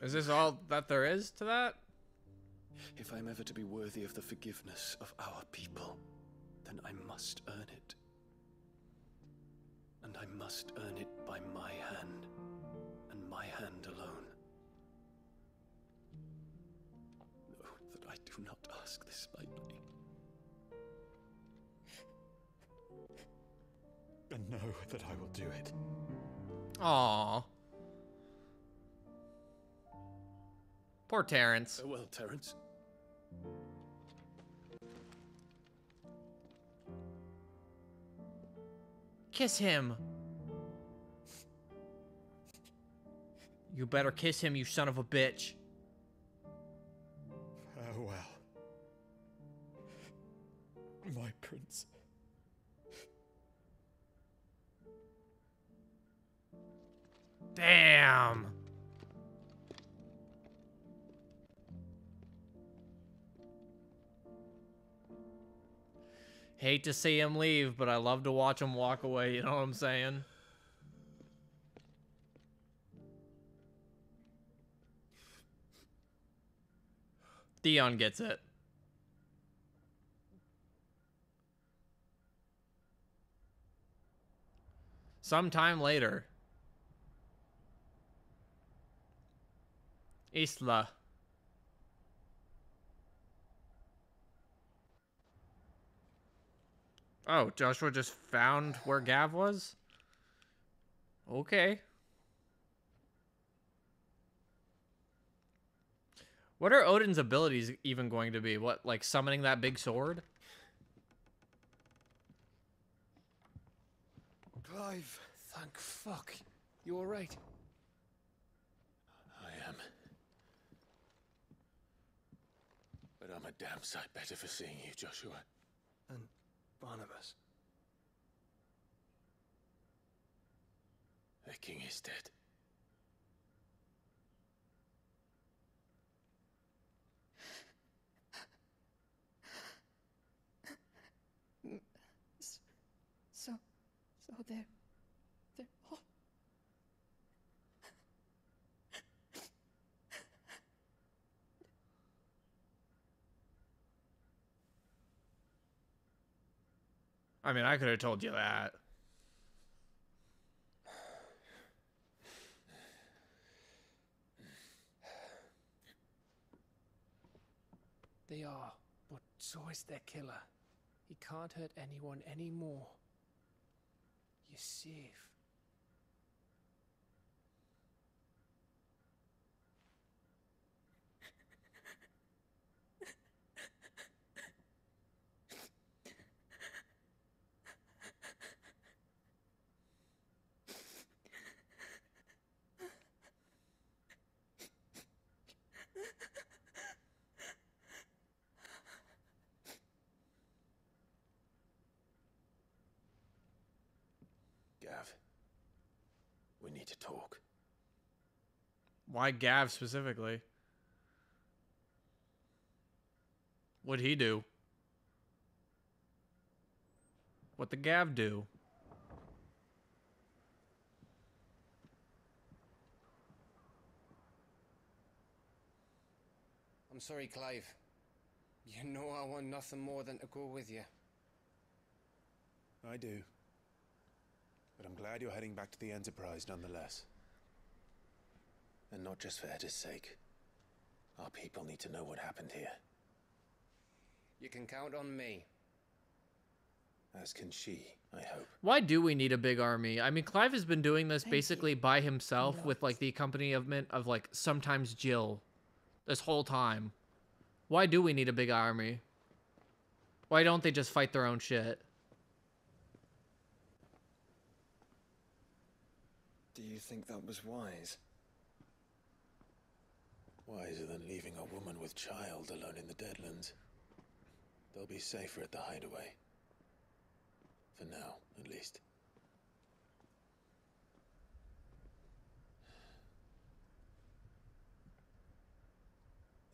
Is this all that there is to that? If I'm ever to be worthy of the forgiveness of our people, then I must earn it. And I must earn it by my hand, and my hand alone. Know that I do not ask this lightly. And know that I will do it. Aww. Poor Terrence. Farewell, Terence. Kiss him. You better kiss him, you son of a bitch. Oh, Farewell. My prince. Damn. Hate to see him leave, but I love to watch him walk away, you know what I'm saying? Theon gets it. Sometime later. Isla. Oh, Joshua just found where Gav was? Okay. What are Odin's abilities even going to be? What, like summoning that big sword? Clive. Thank fuck. You alright? I am. But I'm a damn sight better for seeing you, Joshua. And Barnabas. The king is dead. So, so there. I mean, I could have told you that. They are, but so is their killer. He can't hurt anyone anymore. You're safe. Gav, we need to talk. Why Gav specifically? What'd he do? What the Gav do? I'm sorry, Clive. You know I want nothing more than to go with you. I do. But I'm glad you're heading back to the Enterprise nonetheless. And not just for Etta's sake. Our people need to know what happened here. You can count on me. As can she, I hope. Why do we need a big army? I mean, Clive has been doing this basically by himself with like the accompaniment of like sometimes Jill this whole time. Why do we need a big army? Why don't they just fight their own shit? Do you think that was wise? Wiser than leaving a woman with child alone in the Deadlands. They'll be safer at the hideaway. For now, at least.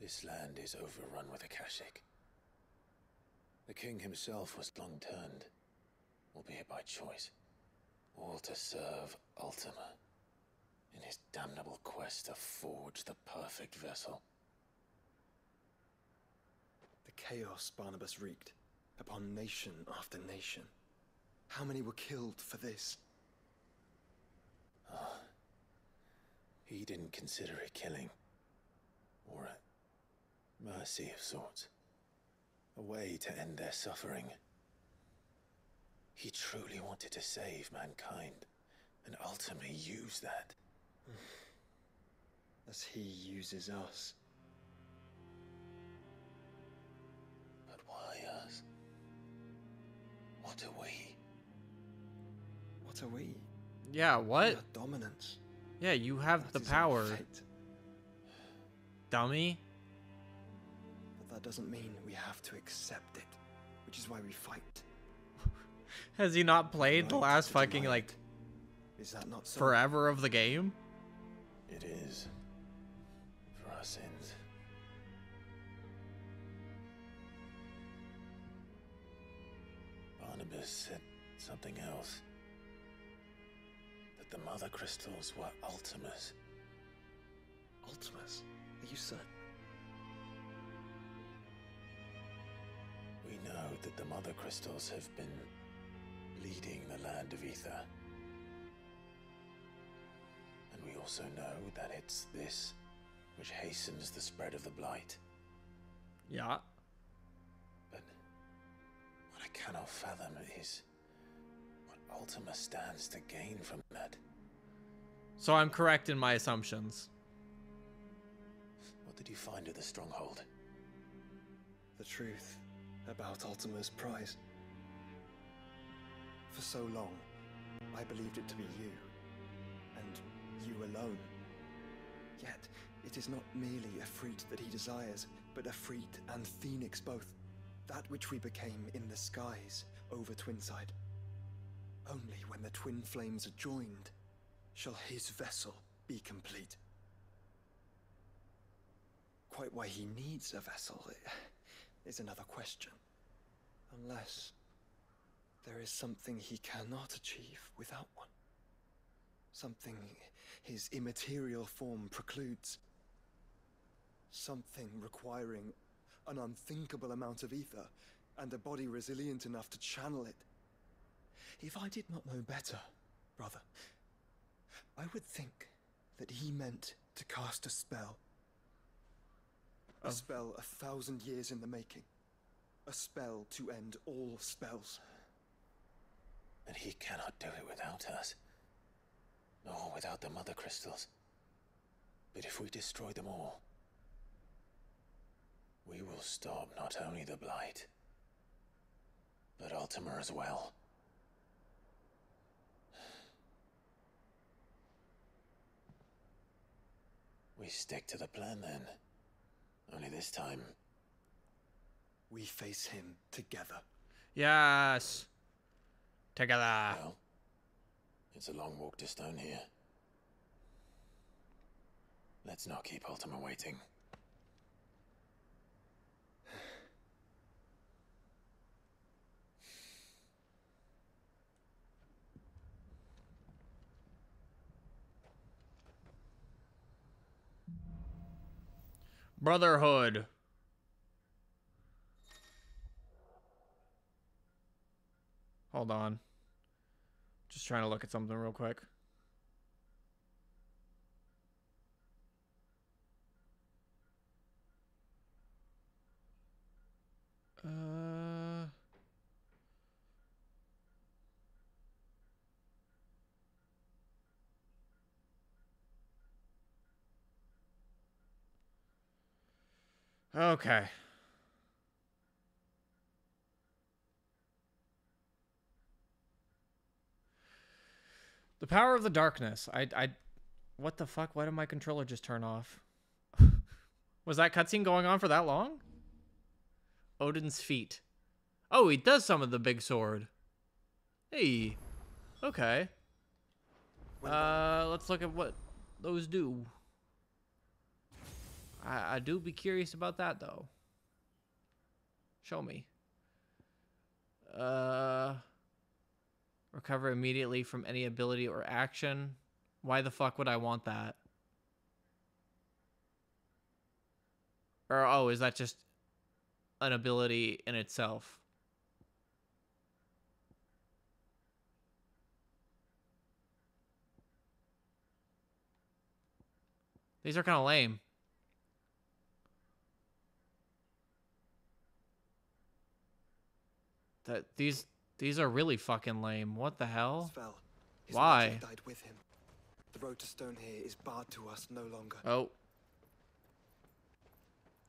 This land is overrun with Akashic. The king himself was long turned, albeit by choice, all to serve Ultima in his damnable quest to forge the perfect vessel. The chaos Barnabas wreaked upon nation after nation. How many were killed for this? Ah. He didn't consider it killing. Or a mercy of sorts. A way to end their suffering. He truly wanted to save mankind, and ultimately use that. As he uses us. But why us? What are we? What are we? Yeah, what? Dominants. Yeah, you have the That our power. Dummy. But that doesn't mean we have to accept it, which is why we fight. Has he not played the last fucking like. Is that not so? forever of the game? It is. For our sins. Barnabas said something else. That the mother crystals were Ultimas. Ultimas? Are you certain? We know that the mother crystals have been leading the land of ether. And we also know that it's this which hastens the spread of the blight. Yeah. But what I cannot fathom is what Ultima stands to gain from that. So I'm correct in my assumptions. What did you find at the stronghold? The truth about Ultima's prize. For so long, I believed it to be you, and you alone. Yet, it is not merely a fruit that he desires, but a fruit and phoenix both. That which we became in the skies over Twinside. Only when the twin flames are joined shall his vessel be complete. Quite why he needs a vessel eh, is another question. Unless there is something he cannot achieve without one. Something his immaterial form precludes. Something requiring an unthinkable amount of ether and a body resilient enough to channel it If I did not know better, brother, I would think that he meant to cast a spell. A spell a thousand years in the making. A spell to end all spells. And he cannot do it without us. Nor without the Mother Crystals. But if we destroy them all, we will stop not only the Blight, but Ultima as well. We stick to the plan then. Only this time, We face him together. Yes. Together. well, it's a long walk to Stone here. Let's not keep Ultima waiting. Brotherhood. Hold on. Just trying to look at something real quick. Uh Okay. The power of the darkness. I I what the fuck? Why did my controller just turn off? Was that cutscene going on for that long? Odin's feet. Oh, he does summon the big sword. Hey. Okay. Uh, let's look at what those do. I, I do be curious about that though. Show me. Uh, recover immediately from any ability or action. Why the fuck would I want that? Or oh, is that just an ability in itself? These are kind of lame. That these these are really fucking lame. What the hell? Why? died with him. The road to stone here is barred to us no longer. Oh.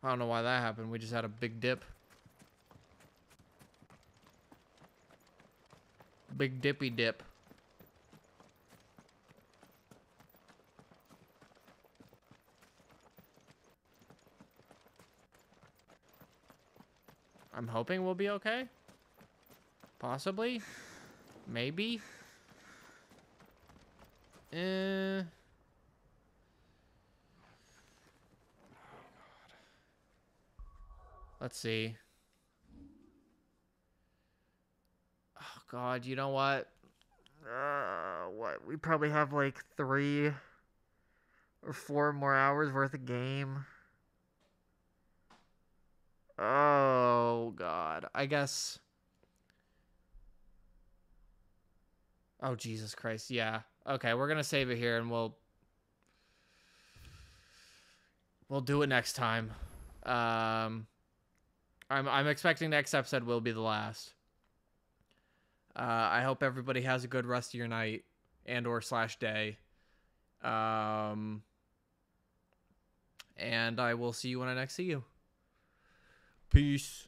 I don't know why that happened. We just had a big dip. Big dippy dip. I'm hoping we'll be okay. Possibly. Maybe. Eh. Let's see. Oh God, you know what? Uh, what? We probably have like three or four more hours worth of game. Oh God, I guess. Oh Jesus Christ, yeah. Okay, we're gonna save it here, and we'll we'll do it next time. Um. I'm I'm expecting next episode will be the last. Uh, I hope everybody has a good rest of your night and or slash day. Um, and I will see you when I next see you. Peace.